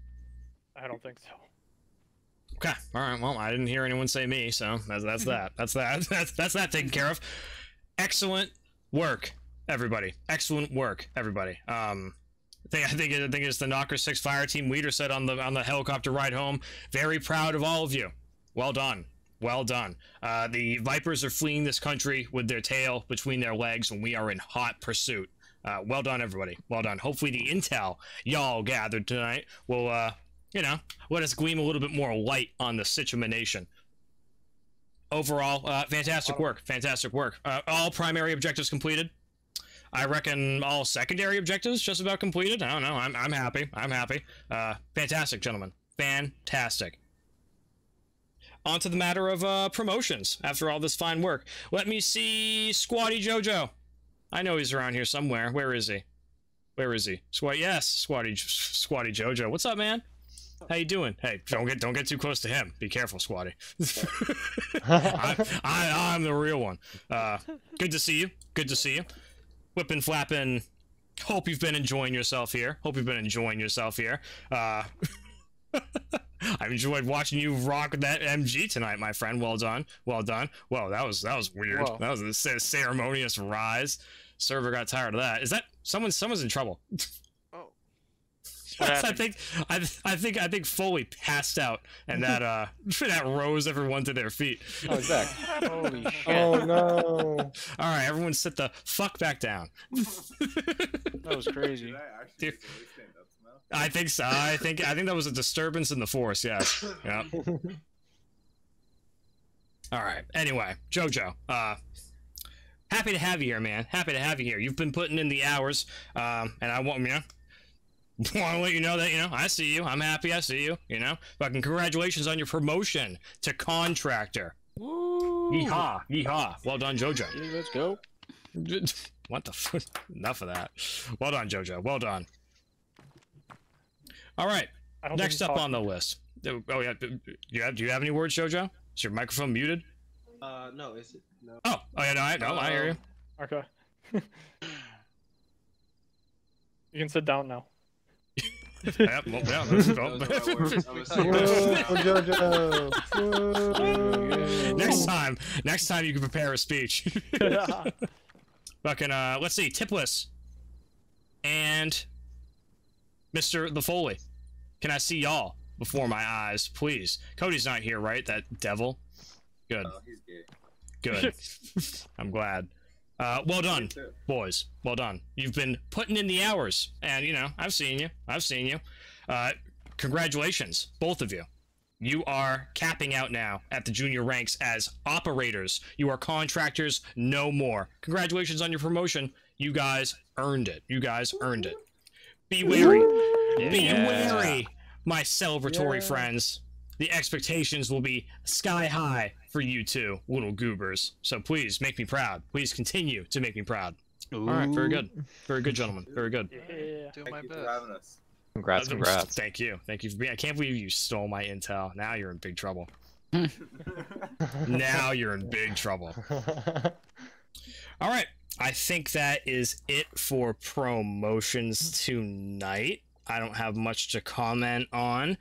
Speaker 2: I don't think so.
Speaker 1: Okay, all right. Well, I didn't hear anyone say me, so that's that's that. That's that. That's that's that taken care of. Excellent work, everybody. Excellent work, everybody. Um, I think I think it, I think it's the Knocker Six Fire Team leader said on the on the helicopter ride home. Very proud of all of you. Well done. Well done. Uh, the Vipers are fleeing this country with their tail between their legs, and we are in hot pursuit. Uh, well done, everybody. Well done. Hopefully, the intel y'all gathered tonight will, uh, you know, let us gleam a little bit more light on the situation. Overall, uh, fantastic work. Fantastic work. Uh, all primary objectives completed. I reckon all secondary objectives just about completed. I don't know. I'm, I'm happy. I'm happy. Uh, fantastic, gentlemen. Fantastic. On to the matter of uh, promotions after all this fine work. Let me see Squatty Jojo. I know he's around here somewhere. Where is he? Where is he? Squat. Yes, Squatty, Squatty Jojo. What's up, man? How you doing? Hey, don't get don't get too close to him. Be careful, Squatty. I, I'm the real one. Uh, good to see you. Good to see you. Whipping, flapping. Hope you've been enjoying yourself here. Hope you've been enjoying yourself here. Uh, I've enjoyed watching you rock that MG tonight, my friend. Well done. Well done. Whoa, that was that was weird. Whoa. That was a ceremonious rise. Server got tired of that. Is that someone? Someone's in trouble. Oh. I think I, I think I think Foley passed out, and that uh that rose everyone to their feet.
Speaker 3: Oh, Zach.
Speaker 5: Holy shit! Oh no!
Speaker 1: All right, everyone, sit the fuck back down.
Speaker 10: that was crazy.
Speaker 1: Dude, I think so. I think I think that was a disturbance in the force. Yes. Yeah. All right. Anyway, Jojo. Uh, happy to have you here, man. Happy to have you here. You've been putting in the hours, um, and I want you know. Want to let you know that you know I see you. I'm happy I see you. You know, fucking congratulations on your promotion to contractor.
Speaker 10: Woo!
Speaker 1: Yeehaw! Yeehaw! Well done, Jojo.
Speaker 10: Yeah, let's go.
Speaker 1: What the? F- Enough of that. Well done, Jojo. Well done. All right. Next up on the list. Oh yeah. Do you have Do you have any words, Jojo? Is your microphone muted?
Speaker 6: Uh, no. Is it? No.
Speaker 1: Oh. Oh yeah. No. I no. I hear you.
Speaker 2: Okay. you can sit down now.
Speaker 1: yep, well, yeah, let's go. next time, next time you can prepare a speech. Fucking, uh, let's see, Tipless and Mr. The Foley. Can I see y'all before my eyes, please? Cody's not here, right? That devil. Good.
Speaker 8: Oh, he's gay.
Speaker 1: Good. I'm glad. Uh, well done, boys. Well done. You've been putting in the hours, and you know I've seen you. I've seen you. Uh, congratulations, both of you. You are capping out now at the junior ranks as operators. You are contractors no more. Congratulations on your promotion. You guys earned it. You guys earned it. Be wary. Yeah. Be wary, my celebratory yeah. friends. The expectations will be sky high for you two little goobers. So please make me proud. Please continue to make me proud. Ooh. All right, very good. Very good, gentlemen. Very good.
Speaker 10: Yeah, doing my best.
Speaker 3: Congrats, congrats.
Speaker 1: Thank you. Thank you for being I can't believe you stole my intel. Now you're in big trouble. now you're in big trouble. All right. I think that is it for promotions tonight. I don't have much to comment on.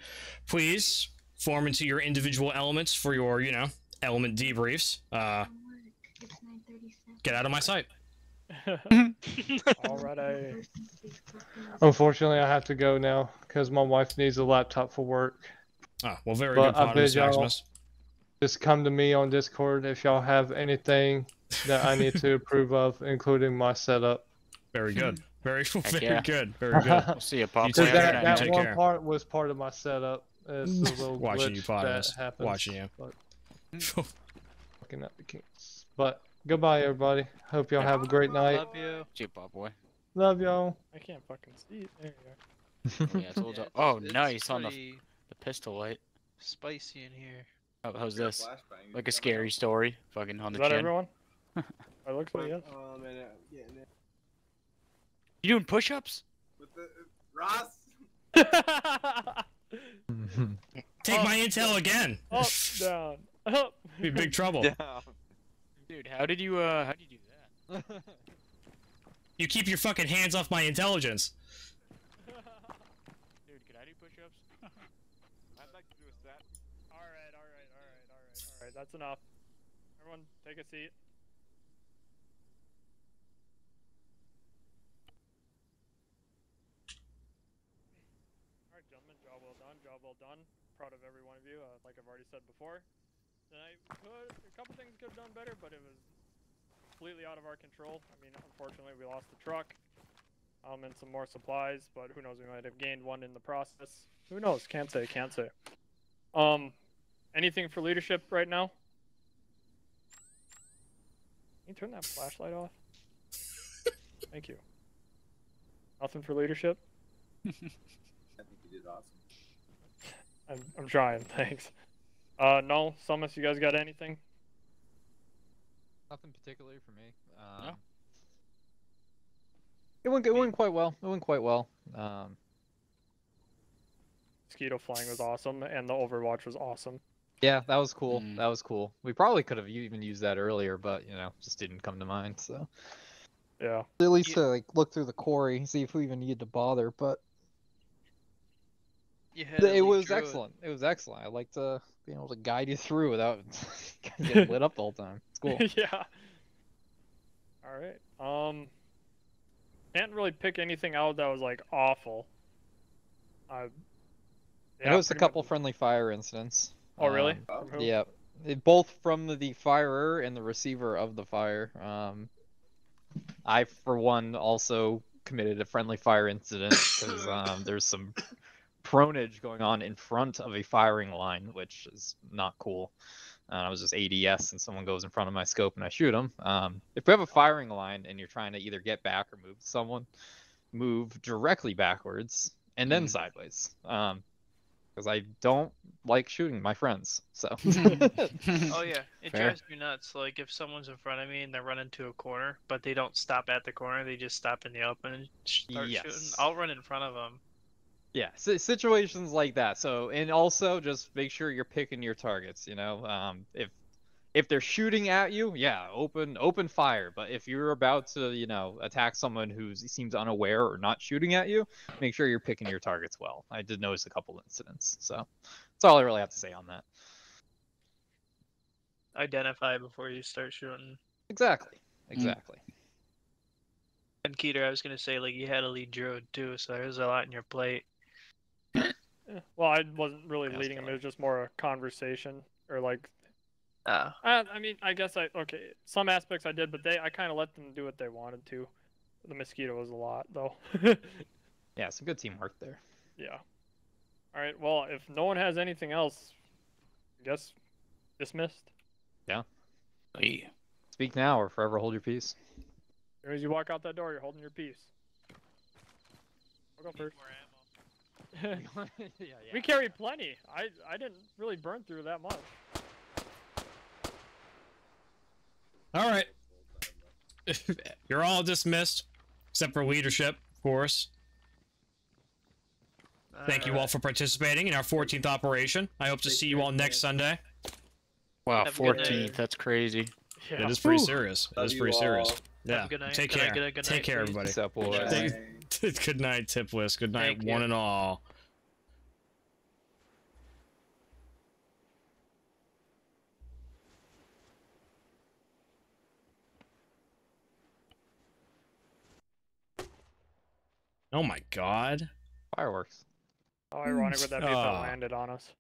Speaker 1: Please form into your individual elements for your, you know, element debriefs. Uh, get out of my sight.
Speaker 2: Alrighty.
Speaker 5: Unfortunately, I have to go now because my wife needs a laptop for work.
Speaker 1: Oh, well, very but good, Maximus.
Speaker 5: Just come to me on Discord if y'all have anything that I need to approve of, including my setup.
Speaker 1: Very good. Very, very yeah. good. Very good.
Speaker 10: we'll see you, Pop.
Speaker 5: You that, that one care. part was part of my setup. It's a
Speaker 1: Watching you, Potimus. Watching you.
Speaker 5: But... fucking up the kinks. But goodbye, everybody. Hope y'all have a great night.
Speaker 10: Love you. Cheap boy.
Speaker 5: Love y'all.
Speaker 2: I can't fucking see it. There
Speaker 10: you go. yeah, told you. Oh, nice on the the pistol light.
Speaker 6: Spicy in here.
Speaker 10: Oh, how's this? Like a scary story. Fucking on
Speaker 2: the
Speaker 10: Is that
Speaker 2: chin. everyone? I look for you.
Speaker 6: Um, and, uh, yeah, and,
Speaker 10: You doing push-ups?
Speaker 8: With the Ross.
Speaker 1: Take oh, my intel again.
Speaker 2: Up, down, up.
Speaker 1: Be big trouble.
Speaker 10: Down. Dude, how did you uh how did you do that?
Speaker 1: you keep your fucking hands off my intelligence.
Speaker 10: Dude, can I do push-ups?
Speaker 7: I'd like to do a set.
Speaker 2: Alright, alright, alright, alright, alright, that's enough. Everyone, take a seat. job well done. Proud of every one of you, uh, like I've already said before. Tonight, could, a couple things could have done better, but it was completely out of our control. I mean, unfortunately, we lost the truck um, and some more supplies, but who knows, we might have gained one in the process. Who knows? Can't say, can't say. Um, anything for leadership right now? Can you turn that flashlight off? Thank you. Nothing for leadership?
Speaker 8: I think you did awesome.
Speaker 2: I'm, I'm trying, thanks. Uh, no, Summits, you guys got anything?
Speaker 3: Nothing particularly for me. Um, no. It went, it went quite well. It went quite well. Um,
Speaker 2: Mosquito flying was awesome, and the Overwatch was awesome.
Speaker 3: Yeah, that was cool. Mm. That was cool. We probably could have even used that earlier, but you know, just didn't come to mind. So.
Speaker 2: Yeah.
Speaker 3: At least to like look through the quarry, see if we even needed to bother, but. It was excellent. It. it. was excellent. I liked uh, being able to guide you through without getting lit up the whole time. It's cool.
Speaker 2: yeah. All right. Um. Can't really pick anything out that was like awful. Uh,
Speaker 3: yeah, was a couple much... friendly fire incidents.
Speaker 2: Oh, really?
Speaker 3: Um, yeah, both from the firer and the receiver of the fire. Um, I, for one, also committed a friendly fire incident because um, there's some pronage going on in front of a firing line, which is not cool. Uh, I was just ADS and someone goes in front of my scope and I shoot them. Um, if we have a firing line and you're trying to either get back or move someone, move directly backwards and then mm. sideways. Um, because I don't like shooting my friends. So.
Speaker 21: oh yeah, it Fair. drives me nuts. Like if someone's in front of me and they run into a corner, but they don't stop at the corner, they just stop in the open and start yes. shooting. I'll run in front of them.
Speaker 3: Yeah, situations like that. So, and also just make sure you're picking your targets. You know, um, if if they're shooting at you, yeah, open open fire. But if you're about to, you know, attack someone who seems unaware or not shooting at you, make sure you're picking your targets well. I did notice a couple incidents, so that's all I really have to say on that.
Speaker 21: Identify before you start shooting.
Speaker 3: Exactly. Mm. Exactly. Mm.
Speaker 21: And Keter, I was gonna say like you had a lead druid too, so there's a lot in your plate.
Speaker 2: Well, I wasn't really yeah, leading him. It was just more a conversation or like uh, I mean, I guess I okay. Some aspects I did, but they I kind of let them do what they wanted to. The mosquito was a lot though.
Speaker 3: yeah, some good teamwork there.
Speaker 2: Yeah. All right. Well, if no one has anything else, I guess dismissed.
Speaker 3: Yeah. Hey. Speak now or forever hold your peace.
Speaker 2: As soon as you walk out that door, you're holding your peace. I'll go first. Yeah, yeah. We carried plenty. I I didn't really burn through that much.
Speaker 1: All right. You're all dismissed, except for leadership, of course. Thank you all for participating in our 14th operation. I hope to see you all next Sunday.
Speaker 10: Wow, 14th. That's crazy.
Speaker 1: Yeah. It is pretty serious. It is pretty serious. Yeah. Take care. Take care, everybody. Good night, Tipless. Good night, one and all. Oh my god.
Speaker 3: Fireworks.
Speaker 2: How ironic would that be if it ah. landed on us?